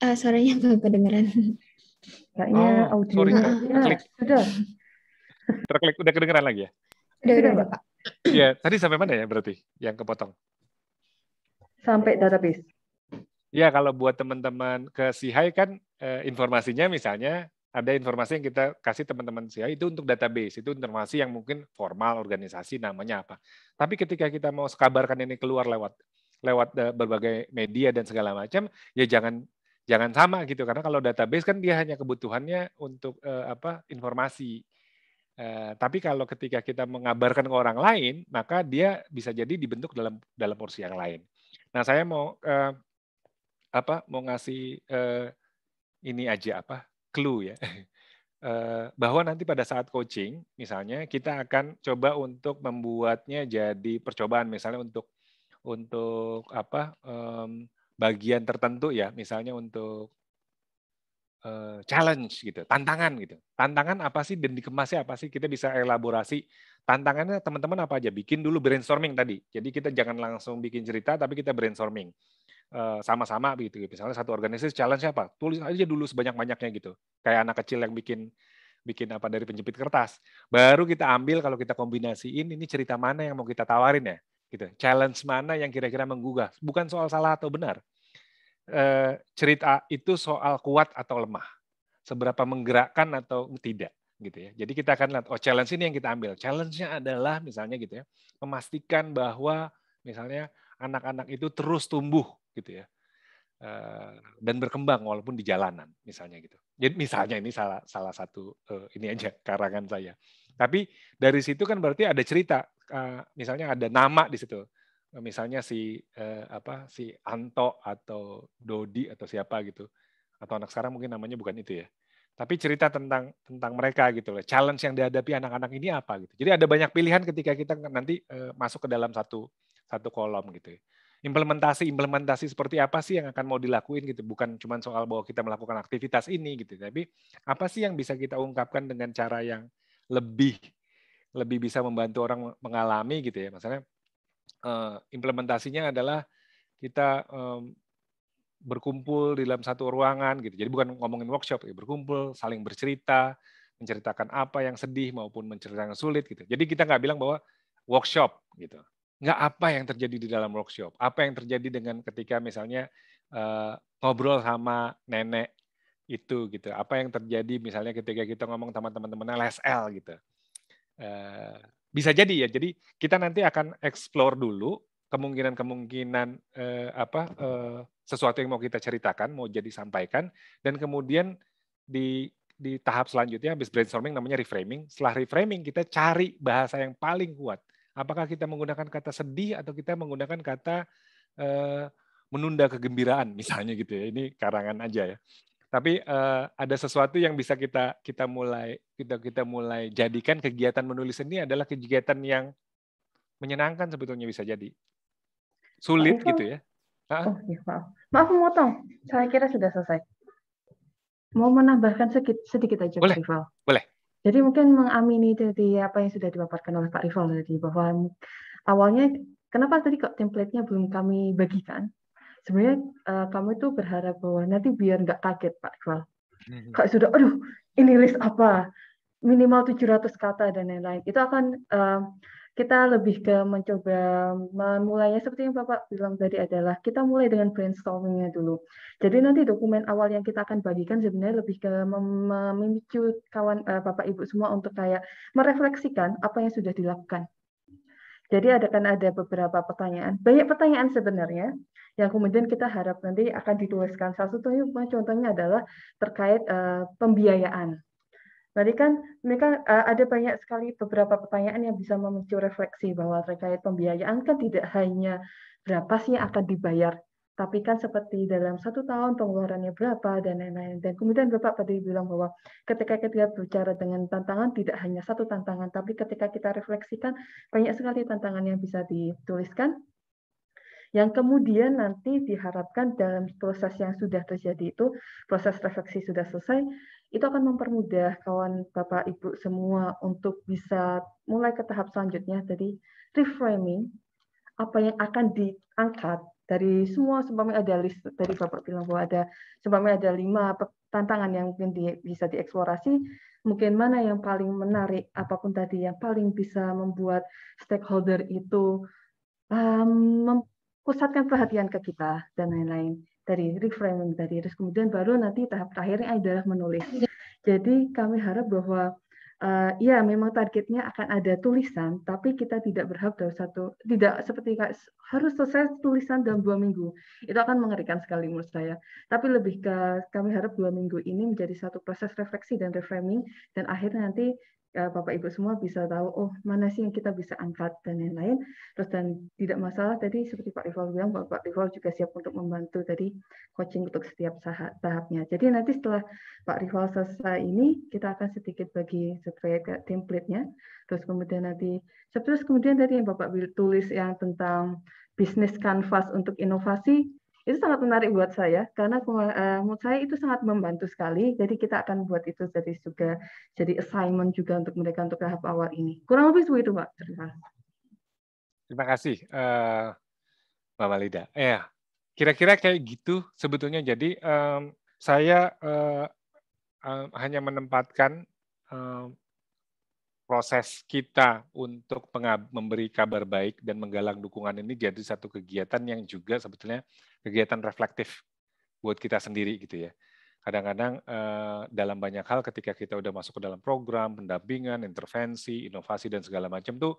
Uh, suaranya nggak kedengeran. Kayaknya oh, audio. Sorry, ya, sudah. Terklik udah kedengeran lagi ya? Udah, udah, udah Pak. Iya, tadi sampai mana ya berarti yang kepotong? Sampai database. Ya, kalau buat teman-teman ke Sihai kan eh, informasinya misalnya ada informasi yang kita kasih teman-teman Sihai itu untuk database, itu informasi yang mungkin formal organisasi namanya apa. Tapi ketika kita mau kabarkan ini keluar lewat lewat eh, berbagai media dan segala macam, ya jangan jangan sama gitu karena kalau database kan dia hanya kebutuhannya untuk eh, apa informasi Eh, tapi kalau ketika kita mengabarkan ke orang lain, maka dia bisa jadi dibentuk dalam dalam porsi yang lain. Nah, saya mau eh, apa? Mau ngasih eh, ini aja apa? Clue ya. <laughs> Eh, bahwa nanti pada saat coaching, misalnya kita akan coba untuk membuatnya jadi percobaan, misalnya untuk untuk apa? Um, bagian tertentu ya, misalnya untuk uh, challenge gitu, tantangan gitu. Tantangan apa sih dan dikemasnya apa sih? Kita bisa elaborasi. Tantangannya teman-teman apa aja? Bikin dulu brainstorming tadi. Jadi kita jangan langsung bikin cerita, tapi kita brainstorming uh, sama-sama begitu. Misalnya satu organisasi challenge apa? Tulis aja dulu sebanyak-banyaknya gitu. Kayak anak kecil yang bikin bikin apa dari penjepit kertas. Baru kita ambil kalau kita kombinasiin ini cerita mana yang mau kita tawarin ya. Gitu. Challenge mana yang kira-kira menggugah. Bukan soal salah atau benar Eh, cerita itu soal kuat atau lemah, seberapa menggerakkan atau tidak gitu ya. Jadi kita akan lihat oh challenge ini yang kita ambil. Challenge-nya adalah misalnya gitu ya, memastikan bahwa misalnya anak-anak itu terus tumbuh gitu ya. Eh, dan berkembang walaupun di jalanan misalnya gitu. Jadi misalnya ini salah salah satu uh, ini aja <laughs> karangan saya. Tapi dari situ kan berarti ada cerita uh, misalnya ada nama di situ misalnya si eh, apa si Anto atau Dodi atau siapa gitu atau anak sekarang mungkin namanya bukan itu ya tapi cerita tentang tentang mereka gitu loh challenge yang dihadapi anak-anak ini apa gitu jadi ada banyak pilihan ketika kita nanti eh, masuk ke dalam satu satu kolom gitu ya. Implementasi implementasi seperti apa sih yang akan mau dilakuin gitu bukan cuma soal bahwa kita melakukan aktivitas ini gitu tapi apa sih yang bisa kita ungkapkan dengan cara yang lebih lebih bisa membantu orang mengalami gitu ya misalnya uh, implementasinya adalah kita um, berkumpul di dalam satu ruangan gitu. Jadi bukan ngomongin workshop, ya, berkumpul, saling bercerita, menceritakan apa yang sedih maupun menceritakan yang sulit gitu. Jadi kita nggak bilang bahwa workshop gitu. Nggak apa yang terjadi di dalam workshop. Apa yang terjadi dengan ketika misalnya uh, ngobrol sama nenek itu gitu. Apa yang terjadi misalnya ketika kita ngomong sama teman-teman LSL gitu. Uh, bisa jadi ya. Jadi kita nanti akan explore dulu kemungkinan-kemungkinan eh, apa eh, sesuatu yang mau kita ceritakan, mau jadi sampaikan, dan kemudian di di tahap selanjutnya habis brainstorming namanya reframing. Setelah reframing kita cari bahasa yang paling kuat. Apakah kita menggunakan kata sedih atau kita menggunakan kata eh, menunda kegembiraan misalnya gitu ya. Ini karangan aja ya. Tapi eh, ada sesuatu yang bisa kita kita mulai kita kita mulai jadikan kegiatan menulis ini adalah kegiatan yang menyenangkan sebetulnya bisa jadi. Sulit gitu ya. Oh, iya, maaf. Maaf memotong. Saya kira sudah selesai. Mau menambahkan sedikit, sedikit aja, boleh, Rival. Boleh. Jadi mungkin mengamini dari apa yang sudah dipaparkan oleh Pak Rival tadi bahwa awalnya kenapa tadi kok template-nya belum kami bagikan? Sebenarnya uh, kamu itu berharap bahwa nanti biar nggak kaget Pak Rival. Kayak sudah, aduh, ini list apa? Minimal 700 kata dan lain-lain. Itu akan uh, kita lebih ke mencoba memulainya seperti yang Bapak bilang tadi adalah kita mulai dengan brainstormingnya dulu. Jadi nanti dokumen awal yang kita akan bagikan sebenarnya lebih ke memicu kawan uh, Bapak Ibu semua untuk kayak merefleksikan apa yang sudah dilakukan. Jadi ada kan ada beberapa pertanyaan, banyak pertanyaan sebenarnya yang kemudian kita harap nanti akan dituliskan. Salah satunya contohnya adalah terkait uh, pembiayaan. Tadi kan mereka uh, ada banyak sekali beberapa pertanyaan yang bisa memicu refleksi bahwa terkait pembiayaan kan tidak hanya berapa sih yang akan dibayar, tapi kan seperti dalam satu tahun pengeluarannya berapa dan lain-lain. Dan kemudian Bapak tadi bilang bahwa ketika kita bicara dengan tantangan tidak hanya satu tantangan, tapi ketika kita refleksikan banyak sekali tantangan yang bisa dituliskan yang kemudian nanti diharapkan dalam proses yang sudah terjadi itu, proses refleksi sudah selesai, itu akan mempermudah kawan Bapak Ibu semua untuk bisa mulai ke tahap selanjutnya. Jadi reframing apa yang akan diangkat dari semua sebabnya ada list dari Bapak bilang bahwa ada sebabnya ada lima tantangan yang mungkin di, bisa dieksplorasi mungkin mana yang paling menarik apa pun tadi yang paling bisa membuat stakeholder itu um, mempusatkan perhatian ke kita dan lain-lain dari reframing tadi. Terus kemudian baru nanti tahap terakhirnya adalah menulis. Jadi kami harap bahwa uh, ya memang targetnya akan ada tulisan, tapi kita tidak berharap dalam satu tidak seperti harus selesai tulisan dalam dua minggu. Itu akan mengerikan sekali menurut saya. Tapi lebih ke kami harap dua minggu ini menjadi satu proses refleksi dan reframing dan akhirnya nanti Bapak Ibu semua bisa tahu oh mana sih yang kita bisa angkat dan lain-lain. Terus dan tidak masalah tadi seperti Pak Rival bilang Pak Rival juga siap untuk membantu tadi coaching untuk setiap tahapnya. Jadi nanti setelah Pak Rival selesai ini kita akan sedikit bagi ke template-nya. Terus kemudian nanti terus kemudian tadi yang Bapak tulis yang tentang bisnis canvas untuk inovasi itu sangat menarik buat saya karena uh, menurut saya itu sangat membantu sekali. Jadi kita akan buat itu jadi juga jadi assignment juga untuk mereka untuk tahap awal ini. Kurang lebih seperti itu, Pak. Terima kasih. Terima kasih, uh, Mbak Walida. Eh, ya, kira-kira kayak gitu sebetulnya. Jadi um, saya uh, uh, hanya menempatkan uh, proses kita untuk memberi kabar baik dan menggalang dukungan ini jadi satu kegiatan yang juga sebetulnya kegiatan reflektif buat kita sendiri gitu ya. Kadang-kadang eh, dalam banyak hal ketika kita udah masuk ke dalam program, pendampingan, intervensi, inovasi dan segala macam tuh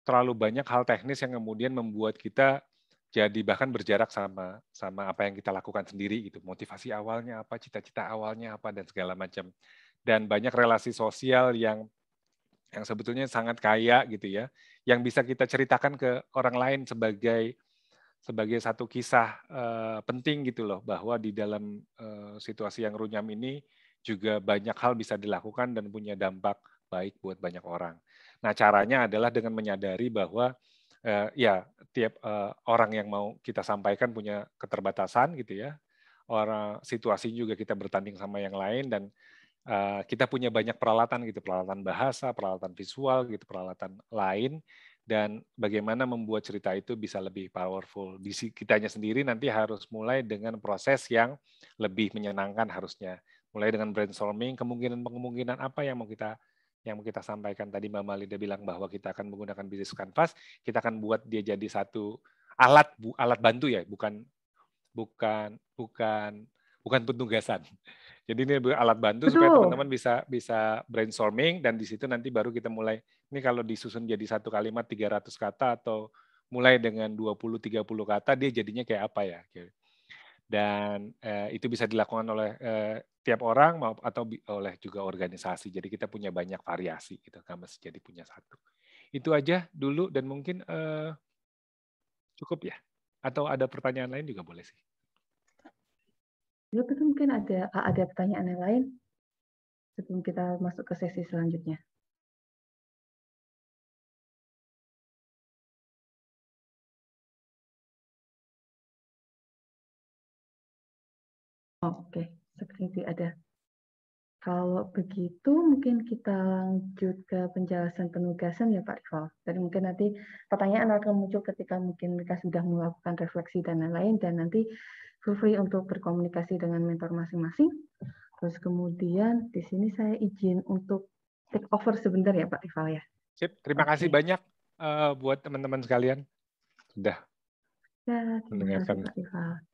terlalu banyak hal teknis yang kemudian membuat kita jadi bahkan berjarak sama sama apa yang kita lakukan sendiri gitu. Motivasi awalnya apa, cita-cita awalnya apa dan segala macam. Dan banyak relasi sosial yang yang sebetulnya sangat kaya gitu ya, yang bisa kita ceritakan ke orang lain sebagai sebagai satu kisah uh, penting gitu loh bahwa di dalam uh, situasi yang runyam ini juga banyak hal bisa dilakukan dan punya dampak baik buat banyak orang. Nah caranya adalah dengan menyadari bahwa uh, ya tiap uh, orang yang mau kita sampaikan punya keterbatasan gitu ya, orang situasi juga kita bertanding sama yang lain dan Eh, kita punya banyak peralatan gitu, peralatan bahasa, peralatan visual gitu, peralatan lain dan bagaimana membuat cerita itu bisa lebih powerful. Di kitanya sendiri nanti harus mulai dengan proses yang lebih menyenangkan harusnya. Mulai dengan brainstorming, kemungkinan-kemungkinan apa yang mau kita yang mau kita sampaikan tadi Mbak Malida bilang bahwa kita akan menggunakan bisnis canvas, kita akan buat dia jadi satu alat alat bantu ya, bukan bukan bukan bukan penugasan. Jadi ini alat bantu Betul. supaya teman-teman bisa bisa brainstorming dan di situ nanti baru kita mulai ini kalau disusun jadi satu kalimat 300 kata atau mulai dengan 20-30 kata dia jadinya kayak apa ya. Dan eh, itu bisa dilakukan oleh eh, tiap orang atau oleh juga organisasi. Jadi kita punya banyak variasi gitu, mesti jadi punya satu. Itu aja dulu dan mungkin eh, cukup ya. Atau ada pertanyaan lain juga boleh sih. Ya, mungkin ada ada pertanyaan yang lain sebelum kita masuk ke sesi selanjutnya. Oke, seperti ada. Kalau begitu mungkin kita lanjut ke penjelasan penugasan ya Pak Rival. Jadi mungkin nanti pertanyaan akan muncul ketika mungkin mereka sudah melakukan refleksi dan lain-lain dan nanti feel free untuk berkomunikasi dengan mentor masing-masing. Terus kemudian di sini saya izin untuk take over sebentar ya Pak Rival ya. Sip, terima okay. kasih banyak uh, buat teman-teman sekalian sudah ya, mendengarkan. Pak Rival.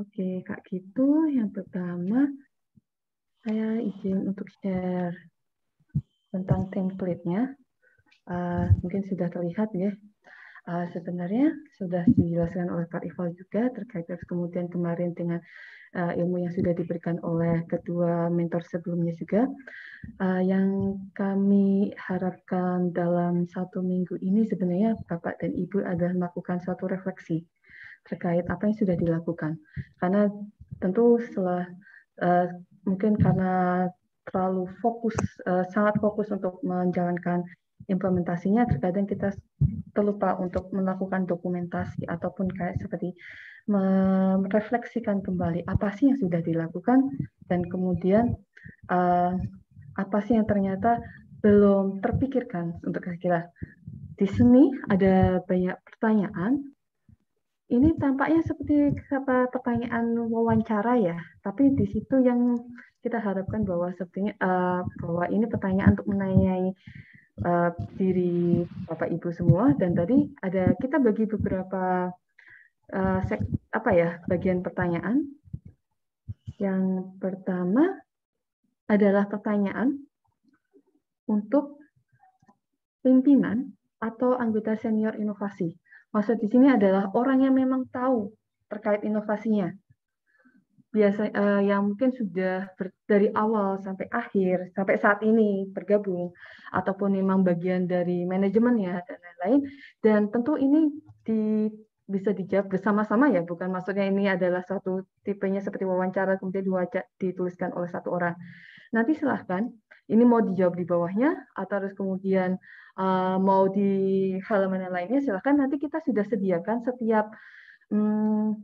Oke, Kak gitu. Yang pertama, saya izin untuk share tentang template-nya. Uh, mungkin sudah terlihat ya. Uh, sebenarnya sudah dijelaskan oleh Pak Ival juga terkait kemudian kemarin dengan uh, ilmu yang sudah diberikan oleh kedua mentor sebelumnya juga. Uh, yang kami harapkan dalam satu minggu ini sebenarnya Bapak dan Ibu adalah melakukan suatu refleksi terkait apa yang sudah dilakukan. Karena tentu setelah uh, mungkin karena terlalu fokus, uh, sangat fokus untuk menjalankan implementasinya, terkadang kita terlupa untuk melakukan dokumentasi ataupun kayak seperti merefleksikan kembali apa sih yang sudah dilakukan dan kemudian uh, apa sih yang ternyata belum terpikirkan untuk kira-kira di sini ada banyak pertanyaan ini tampaknya seperti pertanyaan wawancara ya, tapi di situ yang kita harapkan bahwa sepertinya uh, bahwa ini pertanyaan untuk menanyai uh, diri Bapak Ibu semua dan tadi ada kita bagi beberapa uh, sek, apa ya bagian pertanyaan. Yang pertama adalah pertanyaan untuk pimpinan atau anggota senior inovasi. Maksud di sini adalah orang yang memang tahu terkait inovasinya. Biasa uh, yang mungkin sudah ber, dari awal sampai akhir sampai saat ini bergabung ataupun memang bagian dari manajemennya dan lain-lain dan tentu ini di bisa dijawab bersama-sama ya, bukan maksudnya ini adalah satu tipenya seperti wawancara kemudian dituliskan oleh satu orang. Nanti silahkan, ini mau dijawab di bawahnya atau harus kemudian uh, mau di halaman yang lainnya silahkan nanti kita sudah sediakan setiap hmm,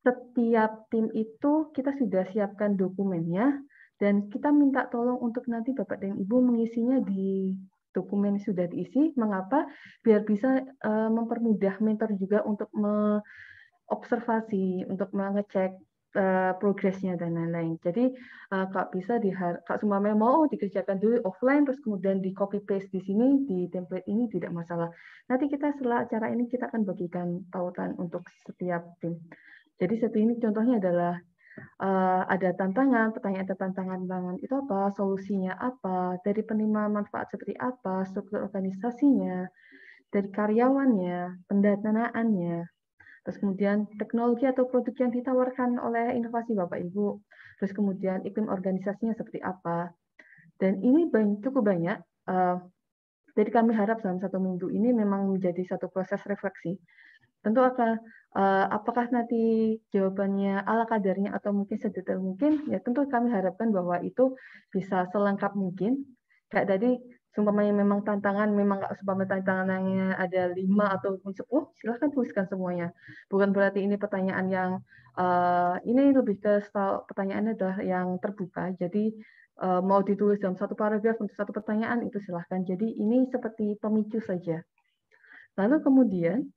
setiap tim itu kita sudah siapkan dokumennya dan kita minta tolong untuk nanti Bapak dan Ibu mengisinya di dokumen sudah diisi. Mengapa? Biar bisa uh, mempermudah mentor juga untuk mengobservasi, untuk mengecek uh, progresnya dan lain-lain. Jadi uh, Kak bisa di Kak semua mau dikerjakan dulu offline terus kemudian di copy paste di sini di template ini tidak masalah. Nanti kita setelah acara ini kita akan bagikan tautan untuk setiap tim. Jadi satu ini contohnya adalah uh, ada tantangan, pertanyaan tentang tantangan itu apa, solusinya apa, dari penerima manfaat seperti apa, struktur organisasinya, dari karyawannya, pendanaannya, terus kemudian teknologi atau produk yang ditawarkan oleh inovasi Bapak Ibu, terus kemudian iklim organisasinya seperti apa. Dan ini cukup banyak. Eh, jadi kami harap dalam satu minggu ini memang menjadi satu proses refleksi. Tentu akan eh, apakah nanti jawabannya ala kadarnya atau mungkin sedetail mungkin, ya tentu kami harapkan bahwa itu bisa selengkap mungkin. Kayak tadi Sumpamanya memang tantangan, memang nggak tantangannya ada lima ataupun sepuluh, silahkan tuliskan semuanya. Bukan berarti ini pertanyaan yang uh, ini lebih ke style pertanyaannya adalah yang terbuka. Jadi uh, mau ditulis dalam satu paragraf untuk satu pertanyaan itu silahkan. Jadi ini seperti pemicu saja. Lalu kemudian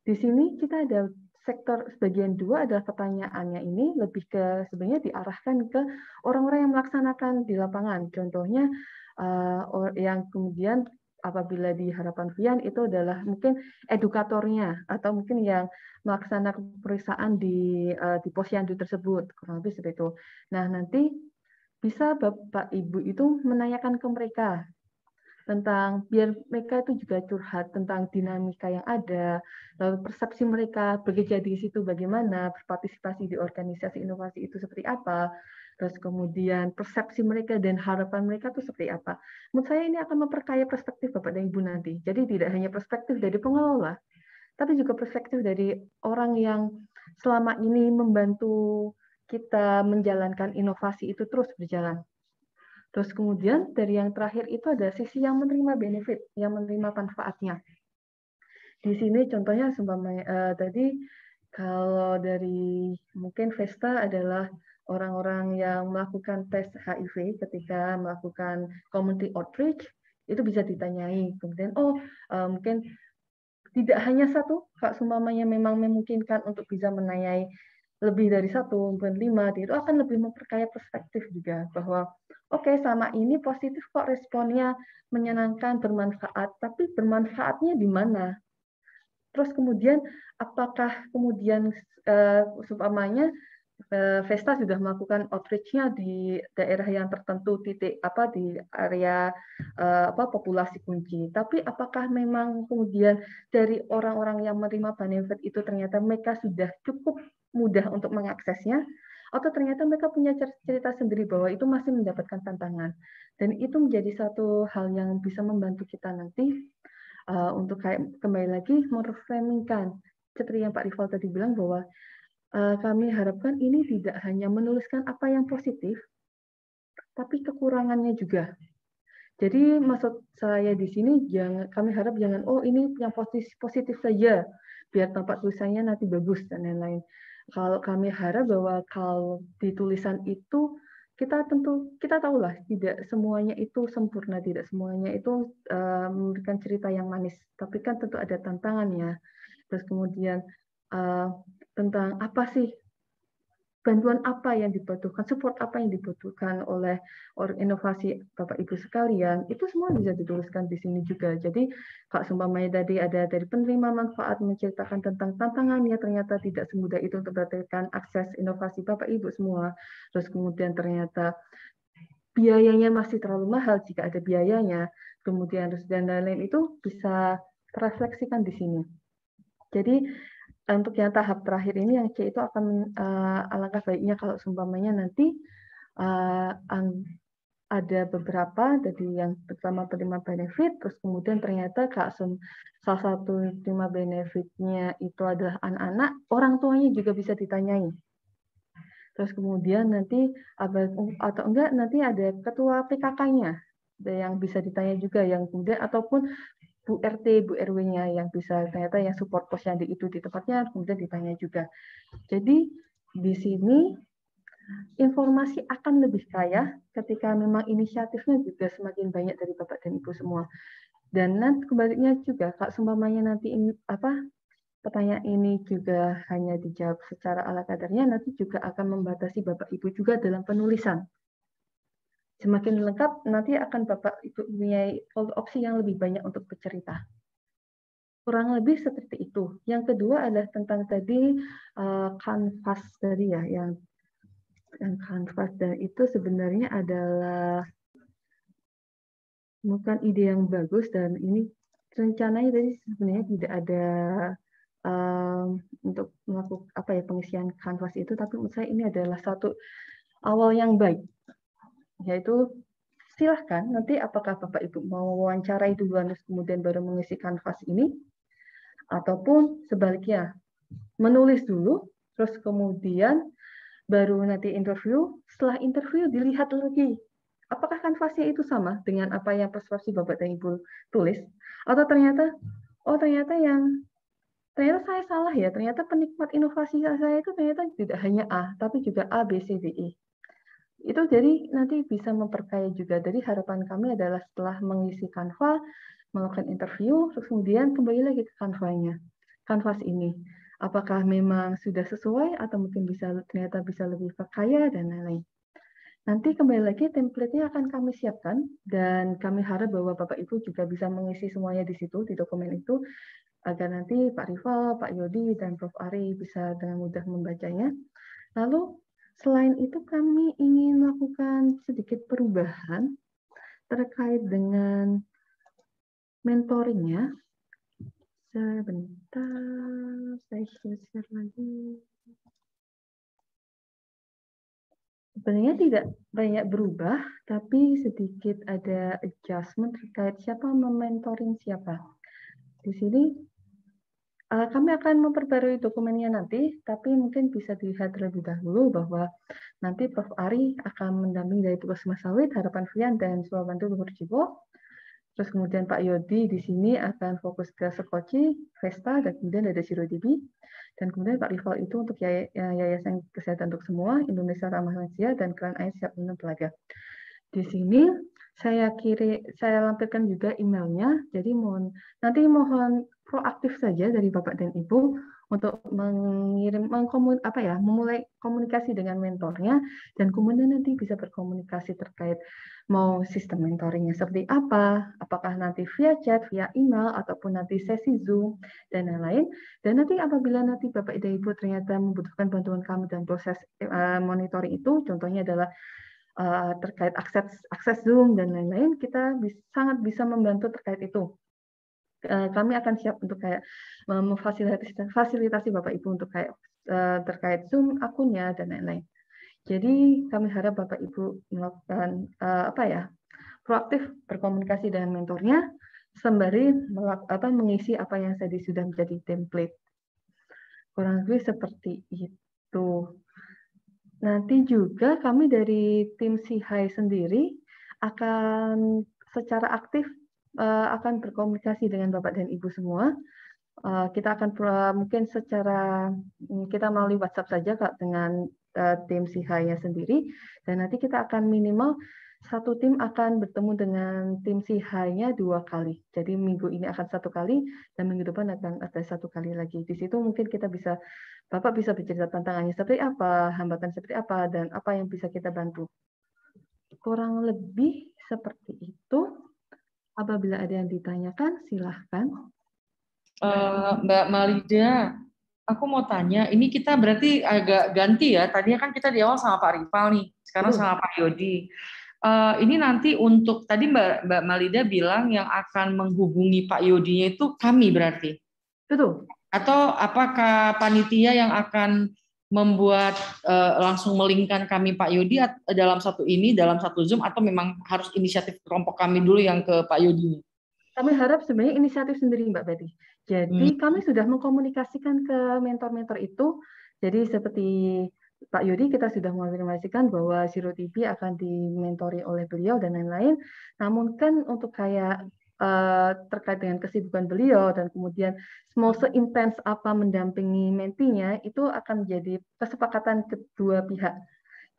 di sini kita ada sektor bagian dua adalah pertanyaannya ini lebih ke sebenarnya diarahkan ke orang-orang yang melaksanakan di lapangan. Contohnya uh, yang kemudian apabila di harapan Vian itu adalah mungkin edukatornya atau mungkin yang melaksanakan perusahaan di uh, di posyandu tersebut kurang lebih seperti itu. Nah nanti bisa bapak ibu itu menanyakan ke mereka. tentang biar mereka itu juga curhat tentang dinamika yang ada, lalu persepsi mereka bekerja di situ bagaimana, berpartisipasi di organisasi inovasi itu seperti apa, terus kemudian persepsi mereka dan harapan mereka itu seperti apa. Menurut saya ini akan memperkaya perspektif Bapak dan Ibu nanti. Jadi tidak hanya perspektif dari pengelola, tapi juga perspektif dari orang yang selama ini membantu kita menjalankan inovasi itu terus berjalan. Terus kemudian dari yang terakhir itu ada sisi yang menerima benefit, yang menerima manfaatnya. Di sini contohnya seumpamanya uh, tadi kalau dari mungkin Vesta adalah orang-orang yang melakukan tes HIV ketika melakukan community outreach itu bisa ditanyai. Kemudian oh uh, mungkin tidak hanya satu, Kak Sumamanya memang memungkinkan untuk bisa menanyai lebih dari satu, mungkin lima, itu akan lebih memperkaya perspektif juga bahwa oke okay, sama ini positif kok responnya menyenangkan, bermanfaat, tapi bermanfaatnya di mana? Terus kemudian apakah kemudian uh, Vesta sudah melakukan outreach-nya di daerah yang tertentu titik apa di area uh, apa populasi kunci. Tapi apakah memang kemudian dari orang-orang yang menerima benefit itu ternyata mereka sudah cukup mudah untuk mengaksesnya? Atau ternyata mereka punya cerita sendiri bahwa itu masih mendapatkan tantangan? Dan itu menjadi satu hal yang bisa membantu kita nanti uh, untuk kayak kembali lagi mereframingkan seperti yang Pak Rival tadi bilang bahwa kami harapkan ini tidak hanya menuliskan apa yang positif tapi kekurangannya juga. Jadi maksud saya di sini jangan kami harap jangan oh ini yang positif positif saja biar tempat tulisannya nanti bagus dan lain-lain. Kalau kami harap bahwa kalau di tulisan itu kita tentu kita tahulah tidak semuanya itu sempurna, tidak semuanya itu uh, memberikan cerita yang manis, tapi kan tentu ada tantangannya. Terus kemudian uh, tentang apa sih bantuan apa yang dibutuhkan, support apa yang dibutuhkan oleh orang inovasi Bapak Ibu sekalian, itu semua bisa dituliskan di sini juga. Jadi Kak Sumpamanya tadi ada dari penerima manfaat menceritakan tentang tantangannya, ternyata tidak semudah itu untuk mendapatkan akses inovasi Bapak Ibu semua. Terus kemudian ternyata biayanya masih terlalu mahal jika ada biayanya, kemudian dan lain-lain itu bisa terefleksikan di sini. Jadi untuk yang tahap terakhir ini yang C itu akan uh, alangkah baiknya kalau seumpamanya nanti uh, ada beberapa jadi yang pertama penerima benefit terus kemudian ternyata Kak Sum salah satu penerima benefitnya itu adalah anak-anak orang tuanya juga bisa ditanyai terus kemudian nanti atau enggak nanti ada ketua PKK-nya yang bisa ditanya juga yang kemudian ataupun Bu RT, Bu RW-nya yang bisa ternyata yang support posyandu itu di tempatnya kemudian ditanya juga. Jadi di sini informasi akan lebih kaya ketika memang inisiatifnya juga semakin banyak dari Bapak dan Ibu semua. Dan nanti kebaliknya juga, Kak Sumpamanya nanti ini apa pertanyaan ini juga hanya dijawab secara ala kadarnya, nanti juga akan membatasi Bapak Ibu juga dalam penulisan semakin lengkap nanti akan Bapak Ibu punya opsi yang lebih banyak untuk bercerita. Kurang lebih seperti itu. Yang kedua adalah tentang tadi uh, kanvas tadi ya, yang yang kanvas dan itu sebenarnya adalah bukan ide yang bagus dan ini rencananya tadi sebenarnya tidak ada um, untuk melakukan apa ya pengisian kanvas itu, tapi menurut saya ini adalah satu awal yang baik yaitu silahkan nanti apakah Bapak Ibu mau wawancarai duluan kemudian baru mengisi kanvas ini ataupun sebaliknya menulis dulu terus kemudian baru nanti interview setelah interview dilihat lagi apakah kanvasnya itu sama dengan apa yang persuasi Bapak dan Ibu tulis atau ternyata oh ternyata yang ternyata saya salah ya ternyata penikmat inovasi saya itu ternyata tidak hanya A tapi juga A B C D E itu jadi nanti bisa memperkaya juga. Jadi harapan kami adalah setelah mengisi Canva, melakukan interview, terus kemudian kembali lagi ke Canva-nya, kanvas ini. Apakah memang sudah sesuai atau mungkin bisa ternyata bisa lebih perkaya dan lain-lain. Nanti kembali lagi template-nya akan kami siapkan dan kami harap bahwa Bapak Ibu juga bisa mengisi semuanya di situ di dokumen itu agar nanti Pak Rival, Pak Yodi dan Prof Ari bisa dengan mudah membacanya. Lalu Selain itu kami ingin melakukan sedikit perubahan terkait dengan mentoringnya. Sebentar, saya share lagi. Sebenarnya tidak banyak berubah, tapi sedikit ada adjustment terkait siapa mementoring siapa. Di sini kami akan memperbarui dokumennya nanti, tapi mungkin bisa dilihat terlebih dahulu bahwa nanti Prof. Ari akan mendampingi dari tugas Sawit, Harapan Fian, dan Suabantu Luhur Jiwo. Terus kemudian Pak Yodi di sini akan fokus ke Sekoci, Vesta, dan kemudian ada Dibi. Dan kemudian Pak Rival itu untuk Yayasan Kesehatan untuk Semua, Indonesia Ramah Lansia, dan Klan Air Siap Minum Telaga. Di sini saya kiri, saya lampirkan juga emailnya. Jadi mohon nanti mohon proaktif saja dari Bapak dan Ibu untuk mengirim mengkomun apa ya memulai komunikasi dengan mentornya. Dan kemudian nanti bisa berkomunikasi terkait mau sistem mentoringnya seperti apa. Apakah nanti via chat via email ataupun nanti sesi zoom dan lain-lain. Dan nanti apabila nanti bapak dan ibu ternyata membutuhkan bantuan kami dalam proses uh, monitoring itu contohnya adalah uh, terkait akses akses zoom dan lain-lain kita bisa, sangat bisa membantu terkait itu Eh, kami akan siap untuk kayak memfasilitasi fasilitasi Bapak Ibu untuk kayak eh, terkait Zoom akunnya dan lain-lain. Jadi kami harap Bapak Ibu melakukan eh, apa ya proaktif berkomunikasi dengan mentornya sembari apa, mengisi apa yang tadi sudah menjadi template. Kurang lebih seperti itu. Nanti juga kami dari tim Sihai sendiri akan secara aktif uh, akan berkomunikasi dengan Bapak dan Ibu semua. Uh, kita akan mungkin secara um, kita melalui WhatsApp saja Kak dengan uh, tim Sihaya sendiri dan nanti kita akan minimal satu tim akan bertemu dengan tim Sihanya dua kali. Jadi minggu ini akan satu kali dan minggu depan akan ada satu kali lagi. Di situ mungkin kita bisa Bapak bisa bercerita tantangannya seperti apa, hambatan seperti apa dan apa yang bisa kita bantu. Kurang lebih seperti itu. Apabila ada yang ditanyakan, silahkan. Uh, Mbak Malida, aku mau tanya, ini kita berarti agak ganti ya. Tadinya kan kita di awal sama Pak Rival nih, sekarang sama Pak Yodi. Uh, ini nanti untuk tadi Mbak Mbak Malida bilang yang akan menghubungi Pak Yodinya itu kami berarti. Betul. Atau apakah panitia yang akan membuat uh, langsung melingkan kami Pak Yudi dalam satu ini dalam satu Zoom atau memang harus inisiatif kelompok kami dulu yang ke Pak Yudi? Kami harap sebenarnya inisiatif sendiri Mbak Betty. Jadi hmm. kami sudah mengkomunikasikan ke mentor-mentor itu. Jadi seperti Pak Yudi kita sudah menginformasikan bahwa Zero TV akan dimentori oleh beliau dan lain-lain. Namun kan untuk kayak uh, terkait dengan kesibukan beliau dan kemudian mau seintens apa mendampingi mentinya itu akan menjadi kesepakatan kedua pihak.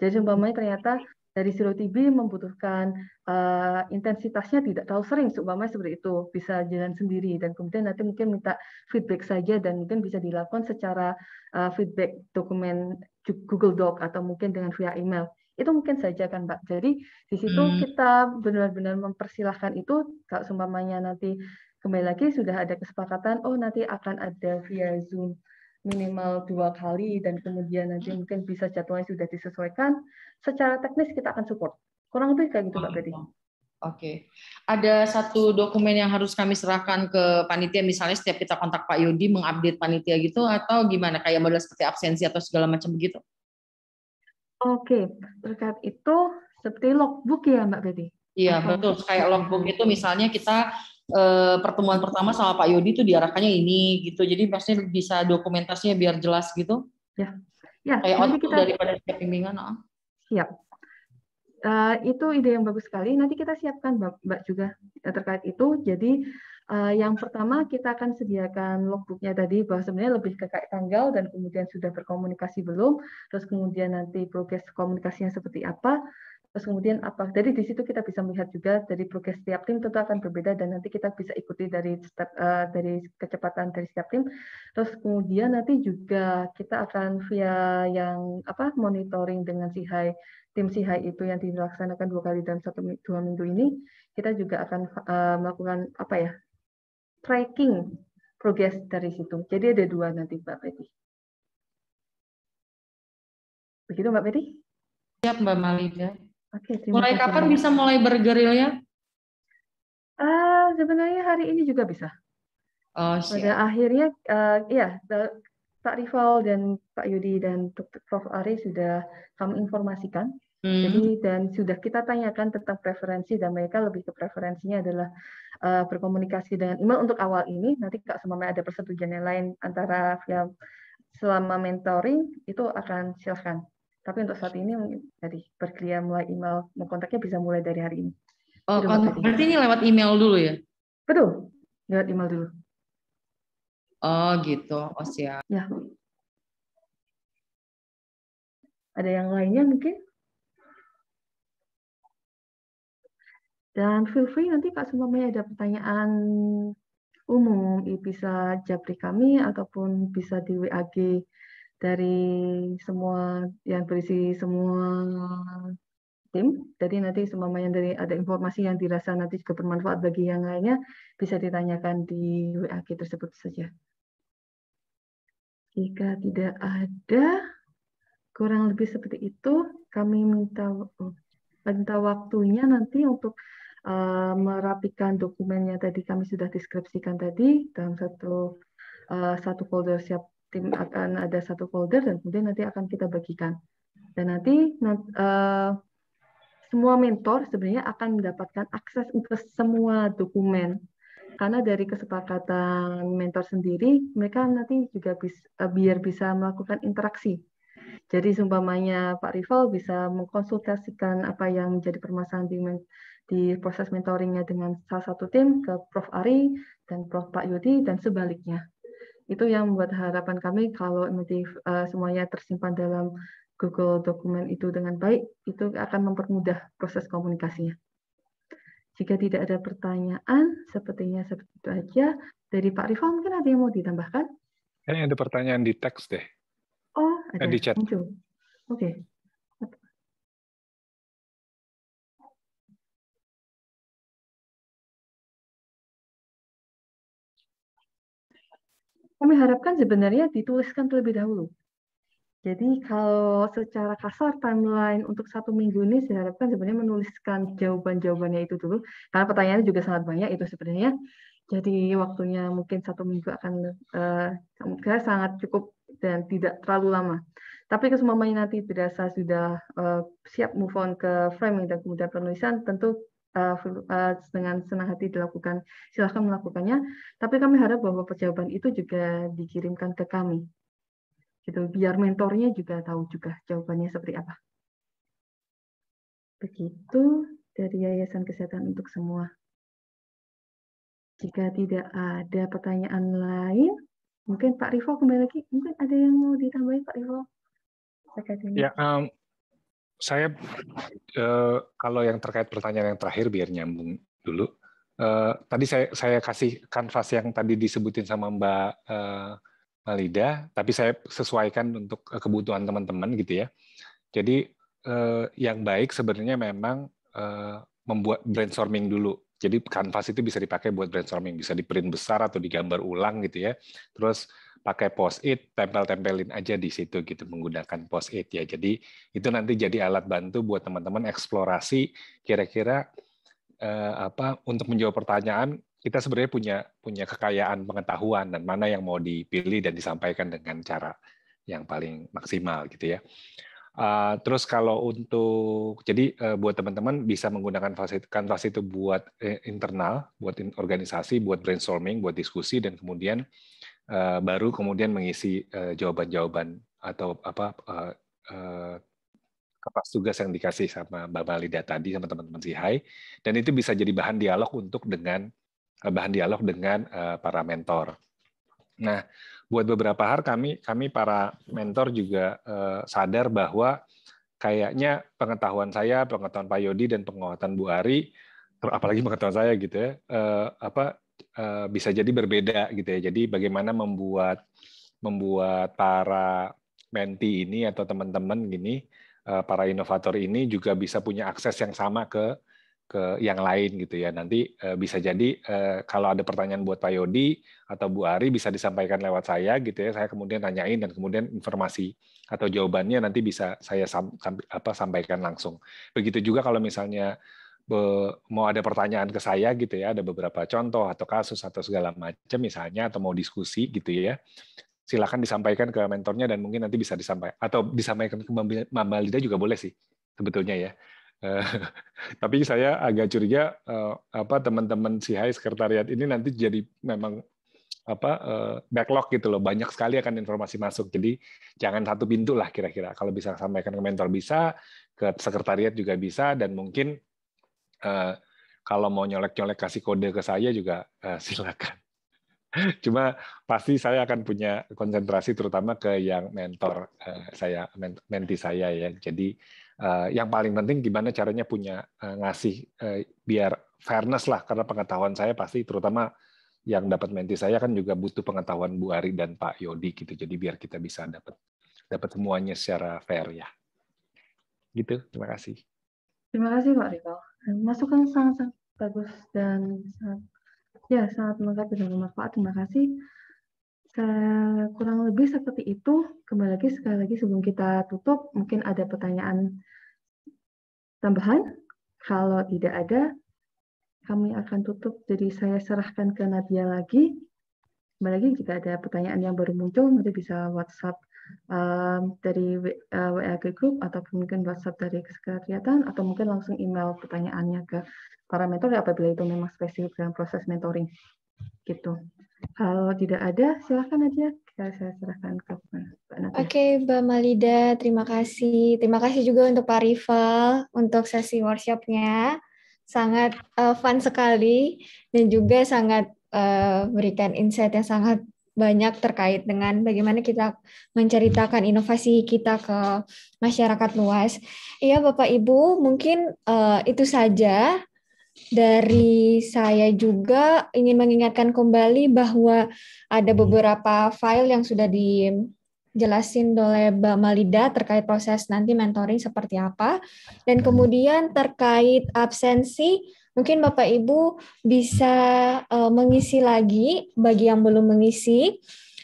Jadi umpamanya ternyata dari Zero TV membutuhkan uh, intensitasnya tidak terlalu sering, seumpamanya seperti itu bisa jalan sendiri dan kemudian nanti mungkin minta feedback saja dan mungkin bisa dilakukan secara uh, feedback dokumen Google Doc atau mungkin dengan via email itu mungkin saja kan Mbak. Jadi di situ hmm. kita benar-benar mempersilahkan itu kalau seumpamanya nanti kembali lagi sudah ada kesepakatan oh nanti akan ada via Zoom minimal dua kali dan kemudian nanti mungkin bisa jadwalnya sudah disesuaikan secara teknis kita akan support kurang lebih kayak gitu Mbak Betty. Oke, ada satu dokumen yang harus kami serahkan ke panitia, misalnya setiap kita kontak Pak Yodi mengupdate panitia gitu, atau gimana? Kayak model seperti absensi atau segala macam begitu? Oke, terkait itu seperti logbook ya Mbak Betty? Iya betul, kayak logbook itu misalnya kita eh, pertemuan pertama sama Pak Yodi itu diarahkannya ini gitu, jadi pastinya bisa dokumentasinya biar jelas gitu. Ya, ya. Kayak nanti kita daripada setiap bimbingan. Oh. Siap. Uh, itu ide yang bagus sekali. Nanti kita siapkan Mbak, Mbak juga terkait itu. Jadi Uh, yang pertama kita akan sediakan logbooknya tadi bahwa sebenarnya lebih ke kayak tanggal dan kemudian sudah berkomunikasi belum, terus kemudian nanti progres komunikasinya seperti apa, terus kemudian apa. Jadi di situ kita bisa melihat juga dari progres setiap tim tentu akan berbeda dan nanti kita bisa ikuti dari step uh, dari kecepatan dari setiap tim. Terus kemudian nanti juga kita akan via yang apa monitoring dengan Sihai tim Sihai itu yang dilaksanakan dua kali dalam satu dua minggu ini kita juga akan uh, melakukan apa ya tracking progress dari situ. Jadi ada dua nanti Mbak Betty. Begitu Mbak Betty? Siap Mbak Malida. Oke, mulai kasih. kapan bisa mulai bergerilnya? Uh, sebenarnya hari ini juga bisa. Oh, siap. Pada akhirnya, uh, ya, Pak Rival dan Pak Yudi dan Prof. Ari sudah kami informasikan. Hmm. Jadi dan sudah kita tanyakan tentang preferensi dan mereka lebih ke preferensinya adalah uh, berkomunikasi dengan email untuk awal ini. Nanti Kak semua ada persetujuan yang lain antara via selama mentoring itu akan silahkan. Tapi untuk saat ini jadi berkelia mulai email mau kontaknya bisa mulai dari hari ini. Oh, kontak berarti ini lewat email dulu ya? Betul, lewat email dulu. Oh gitu, oh siap. Ya. Ada yang lainnya mungkin? Dan feel free nanti Kak semuanya ada pertanyaan umum, bisa japri kami ataupun bisa di WAG dari semua yang berisi semua tim. Jadi nanti semuanya dari ada informasi yang dirasa nanti juga bermanfaat bagi yang lainnya bisa ditanyakan di WAG tersebut saja. Jika tidak ada, kurang lebih seperti itu, kami minta minta waktunya nanti untuk uh, merapikan dokumennya tadi kami sudah deskripsikan tadi dalam satu uh, satu folder siap tim akan ada satu folder dan kemudian nanti akan kita bagikan dan nanti uh, semua mentor sebenarnya akan mendapatkan akses untuk semua dokumen karena dari kesepakatan mentor sendiri mereka nanti juga bisa eh, biar bisa melakukan interaksi. Jadi seumpamanya Pak Rival bisa mengkonsultasikan apa yang menjadi permasalahan di, di proses mentoringnya dengan salah satu tim ke Prof Ari dan Prof Pak Yudi dan sebaliknya. Itu yang membuat harapan kami kalau nanti uh, semuanya tersimpan dalam Google dokumen itu dengan baik, itu akan mempermudah proses komunikasinya. Jika tidak ada pertanyaan, sepertinya seperti itu aja. Dari Pak Rifal mungkin ada yang mau ditambahkan? Kayaknya ada pertanyaan di teks deh. Oh, ada. di chat. Muncul. Oke. Okay. Kami harapkan sebenarnya dituliskan terlebih dahulu. Jadi kalau secara kasar timeline untuk satu minggu ini saya harapkan sebenarnya menuliskan jawaban-jawabannya itu dulu, karena pertanyaannya juga sangat banyak itu sebenarnya. Jadi waktunya mungkin satu minggu akan uh, sangat cukup dan tidak terlalu lama. Tapi kesemuanya nanti dirasa sudah uh, siap move on ke framing dan kemudian penulisan, tentu dengan senang hati dilakukan. Silahkan melakukannya. Tapi kami harap bahwa jawaban itu juga dikirimkan ke kami. Gitu biar mentornya juga tahu juga jawabannya seperti apa. Begitu dari Yayasan Kesehatan untuk semua. Jika tidak ada pertanyaan lain mungkin Pak Rivo kembali lagi. Mungkin ada yang mau ditambahin Pak Rivo? Ya um, saya uh, kalau yang terkait pertanyaan yang terakhir biar nyambung dulu uh, tadi saya saya kasih kanvas yang tadi disebutin sama Mbak uh, Malida, tapi saya sesuaikan untuk eh, kebutuhan teman-teman gitu ya. Jadi eh, yang baik sebenarnya memang eh, membuat brainstorming dulu. Jadi kanvas itu bisa dipakai buat brainstorming, bisa di print besar atau digambar ulang gitu ya. Terus pakai post-it, tempel-tempelin aja di situ gitu menggunakan post-it ya. Jadi itu nanti jadi alat bantu buat teman-teman eksplorasi kira-kira eh, apa untuk menjawab pertanyaan kita sebenarnya punya punya kekayaan pengetahuan dan mana yang mau dipilih dan disampaikan dengan cara yang paling maksimal gitu ya. Uh, terus kalau untuk jadi uh, buat teman-teman bisa menggunakan kanvas itu buat eh, internal, buat organisasi, buat brainstorming, buat diskusi dan kemudian uh, baru kemudian mengisi jawaban-jawaban uh, atau apa uh, uh, kertas tugas yang dikasih sama Mbak Malida tadi sama teman-teman Hai dan itu bisa jadi bahan dialog untuk dengan bahan dialog dengan uh, para mentor. Nah, buat beberapa hal kami kami para mentor juga uh, sadar bahwa kayaknya pengetahuan saya, pengetahuan Pak Yodi dan pengetahuan Bu Ari, apalagi pengetahuan saya gitu ya, uh, apa uh, bisa jadi berbeda gitu ya. Jadi bagaimana membuat membuat para menti ini atau teman-teman gini, para inovator ini juga bisa punya akses yang sama ke ke yang lain gitu ya. Nanti uh, bisa jadi kalau ada pertanyaan buat Pak Yodi atau Bu Ari bisa disampaikan lewat saya gitu ya. Saya kemudian tanyain dan kemudian informasi atau jawabannya nanti bisa saya apa, sampaikan langsung. Begitu juga kalau misalnya mau ada pertanyaan ke saya gitu ya, ada beberapa contoh atau kasus atau segala macam misalnya atau mau diskusi gitu ya, silakan disampaikan ke mentornya dan mungkin nanti bisa disampaikan atau disampaikan ke Mbak Lida juga boleh sih sebetulnya ya. <laughs> tapi saya agak curiga uh, apa teman-teman CHI sekretariat ini nanti jadi memang apa uh, backlog gitu loh banyak sekali akan informasi masuk jadi jangan satu pintu lah kira-kira kalau bisa sampaikan ke mentor bisa ke sekretariat juga bisa dan mungkin uh, kalau mau nyolek-nyolek kasih kode ke saya juga uh, <laughs> silakan. Cuma pasti saya akan punya konsentrasi terutama ke yang mentor uh, saya menti saya ya. Jadi yang paling penting gimana caranya punya ngasih biar fairness lah. Karena pengetahuan saya pasti terutama yang dapat menti saya kan juga butuh pengetahuan Bu Ari dan Pak Yodi gitu. Jadi biar kita bisa dapat dapat semuanya secara fair ya. Gitu. Terima kasih. Terima kasih Pak Rival masukan sangat, sangat bagus dan sangat ya sangat lengkap dan bermanfaat terima kasih kurang lebih seperti itu. Kembali lagi sekali lagi sebelum kita tutup, mungkin ada pertanyaan tambahan? Kalau tidak ada, kami akan tutup. Jadi saya serahkan ke Nadia lagi. Kembali lagi jika ada pertanyaan yang baru muncul, nanti bisa WhatsApp um, dari uh, Group atau mungkin WhatsApp dari kesekretariatan atau mungkin langsung email pertanyaannya ke para mentor apabila itu memang spesifik dalam proses mentoring. Gitu. Kalau tidak ada, silahkan aja saya serahkan ke Mbak Oke, okay, Mbak Malida, terima kasih. Terima kasih juga untuk Pak Rival untuk sesi workshopnya. Sangat uh, fun sekali dan juga sangat uh, berikan insight yang sangat banyak terkait dengan bagaimana kita menceritakan inovasi kita ke masyarakat luas. Iya, Bapak Ibu, mungkin uh, itu saja dari saya juga ingin mengingatkan kembali bahwa ada beberapa file yang sudah dijelasin oleh Mbak Malida terkait proses nanti mentoring seperti apa. Dan kemudian terkait absensi, mungkin Bapak Ibu bisa uh, mengisi lagi bagi yang belum mengisi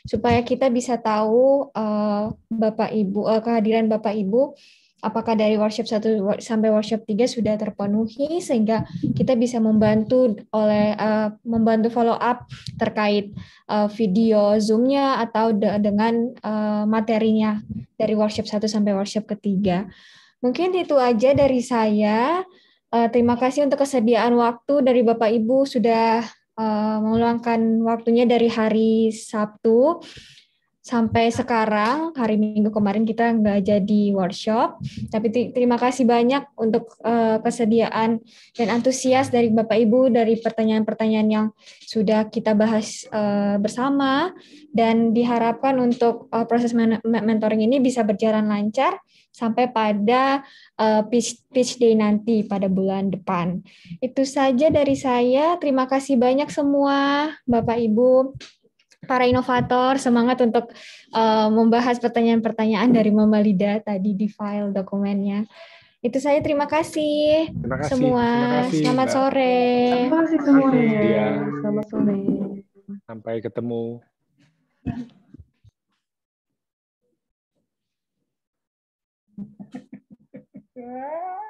supaya kita bisa tahu uh, Bapak Ibu uh, kehadiran Bapak Ibu apakah dari workshop 1 sampai workshop 3 sudah terpenuhi sehingga kita bisa membantu oleh uh, membantu follow up terkait uh, video Zoom-nya atau de dengan uh, materinya dari workshop 1 sampai workshop ketiga. Mungkin itu aja dari saya. Uh, terima kasih untuk kesediaan waktu dari Bapak Ibu sudah uh, meluangkan waktunya dari hari Sabtu sampai sekarang. Hari Minggu kemarin kita nggak jadi workshop, tapi terima kasih banyak untuk uh, kesediaan dan antusias dari Bapak Ibu dari pertanyaan-pertanyaan yang sudah kita bahas uh, bersama. Dan diharapkan untuk uh, proses mentoring ini bisa berjalan lancar sampai pada uh, pitch, pitch day nanti pada bulan depan. Itu saja dari saya. Terima kasih banyak semua Bapak Ibu para inovator semangat untuk uh, membahas pertanyaan-pertanyaan dari Mama Lida tadi di file dokumennya. Itu saya terima kasih, terima kasih semua. Terima kasih, Selamat Mbak. sore. Terima kasih semuanya. Selamat sore. Sampai ketemu. Yeah.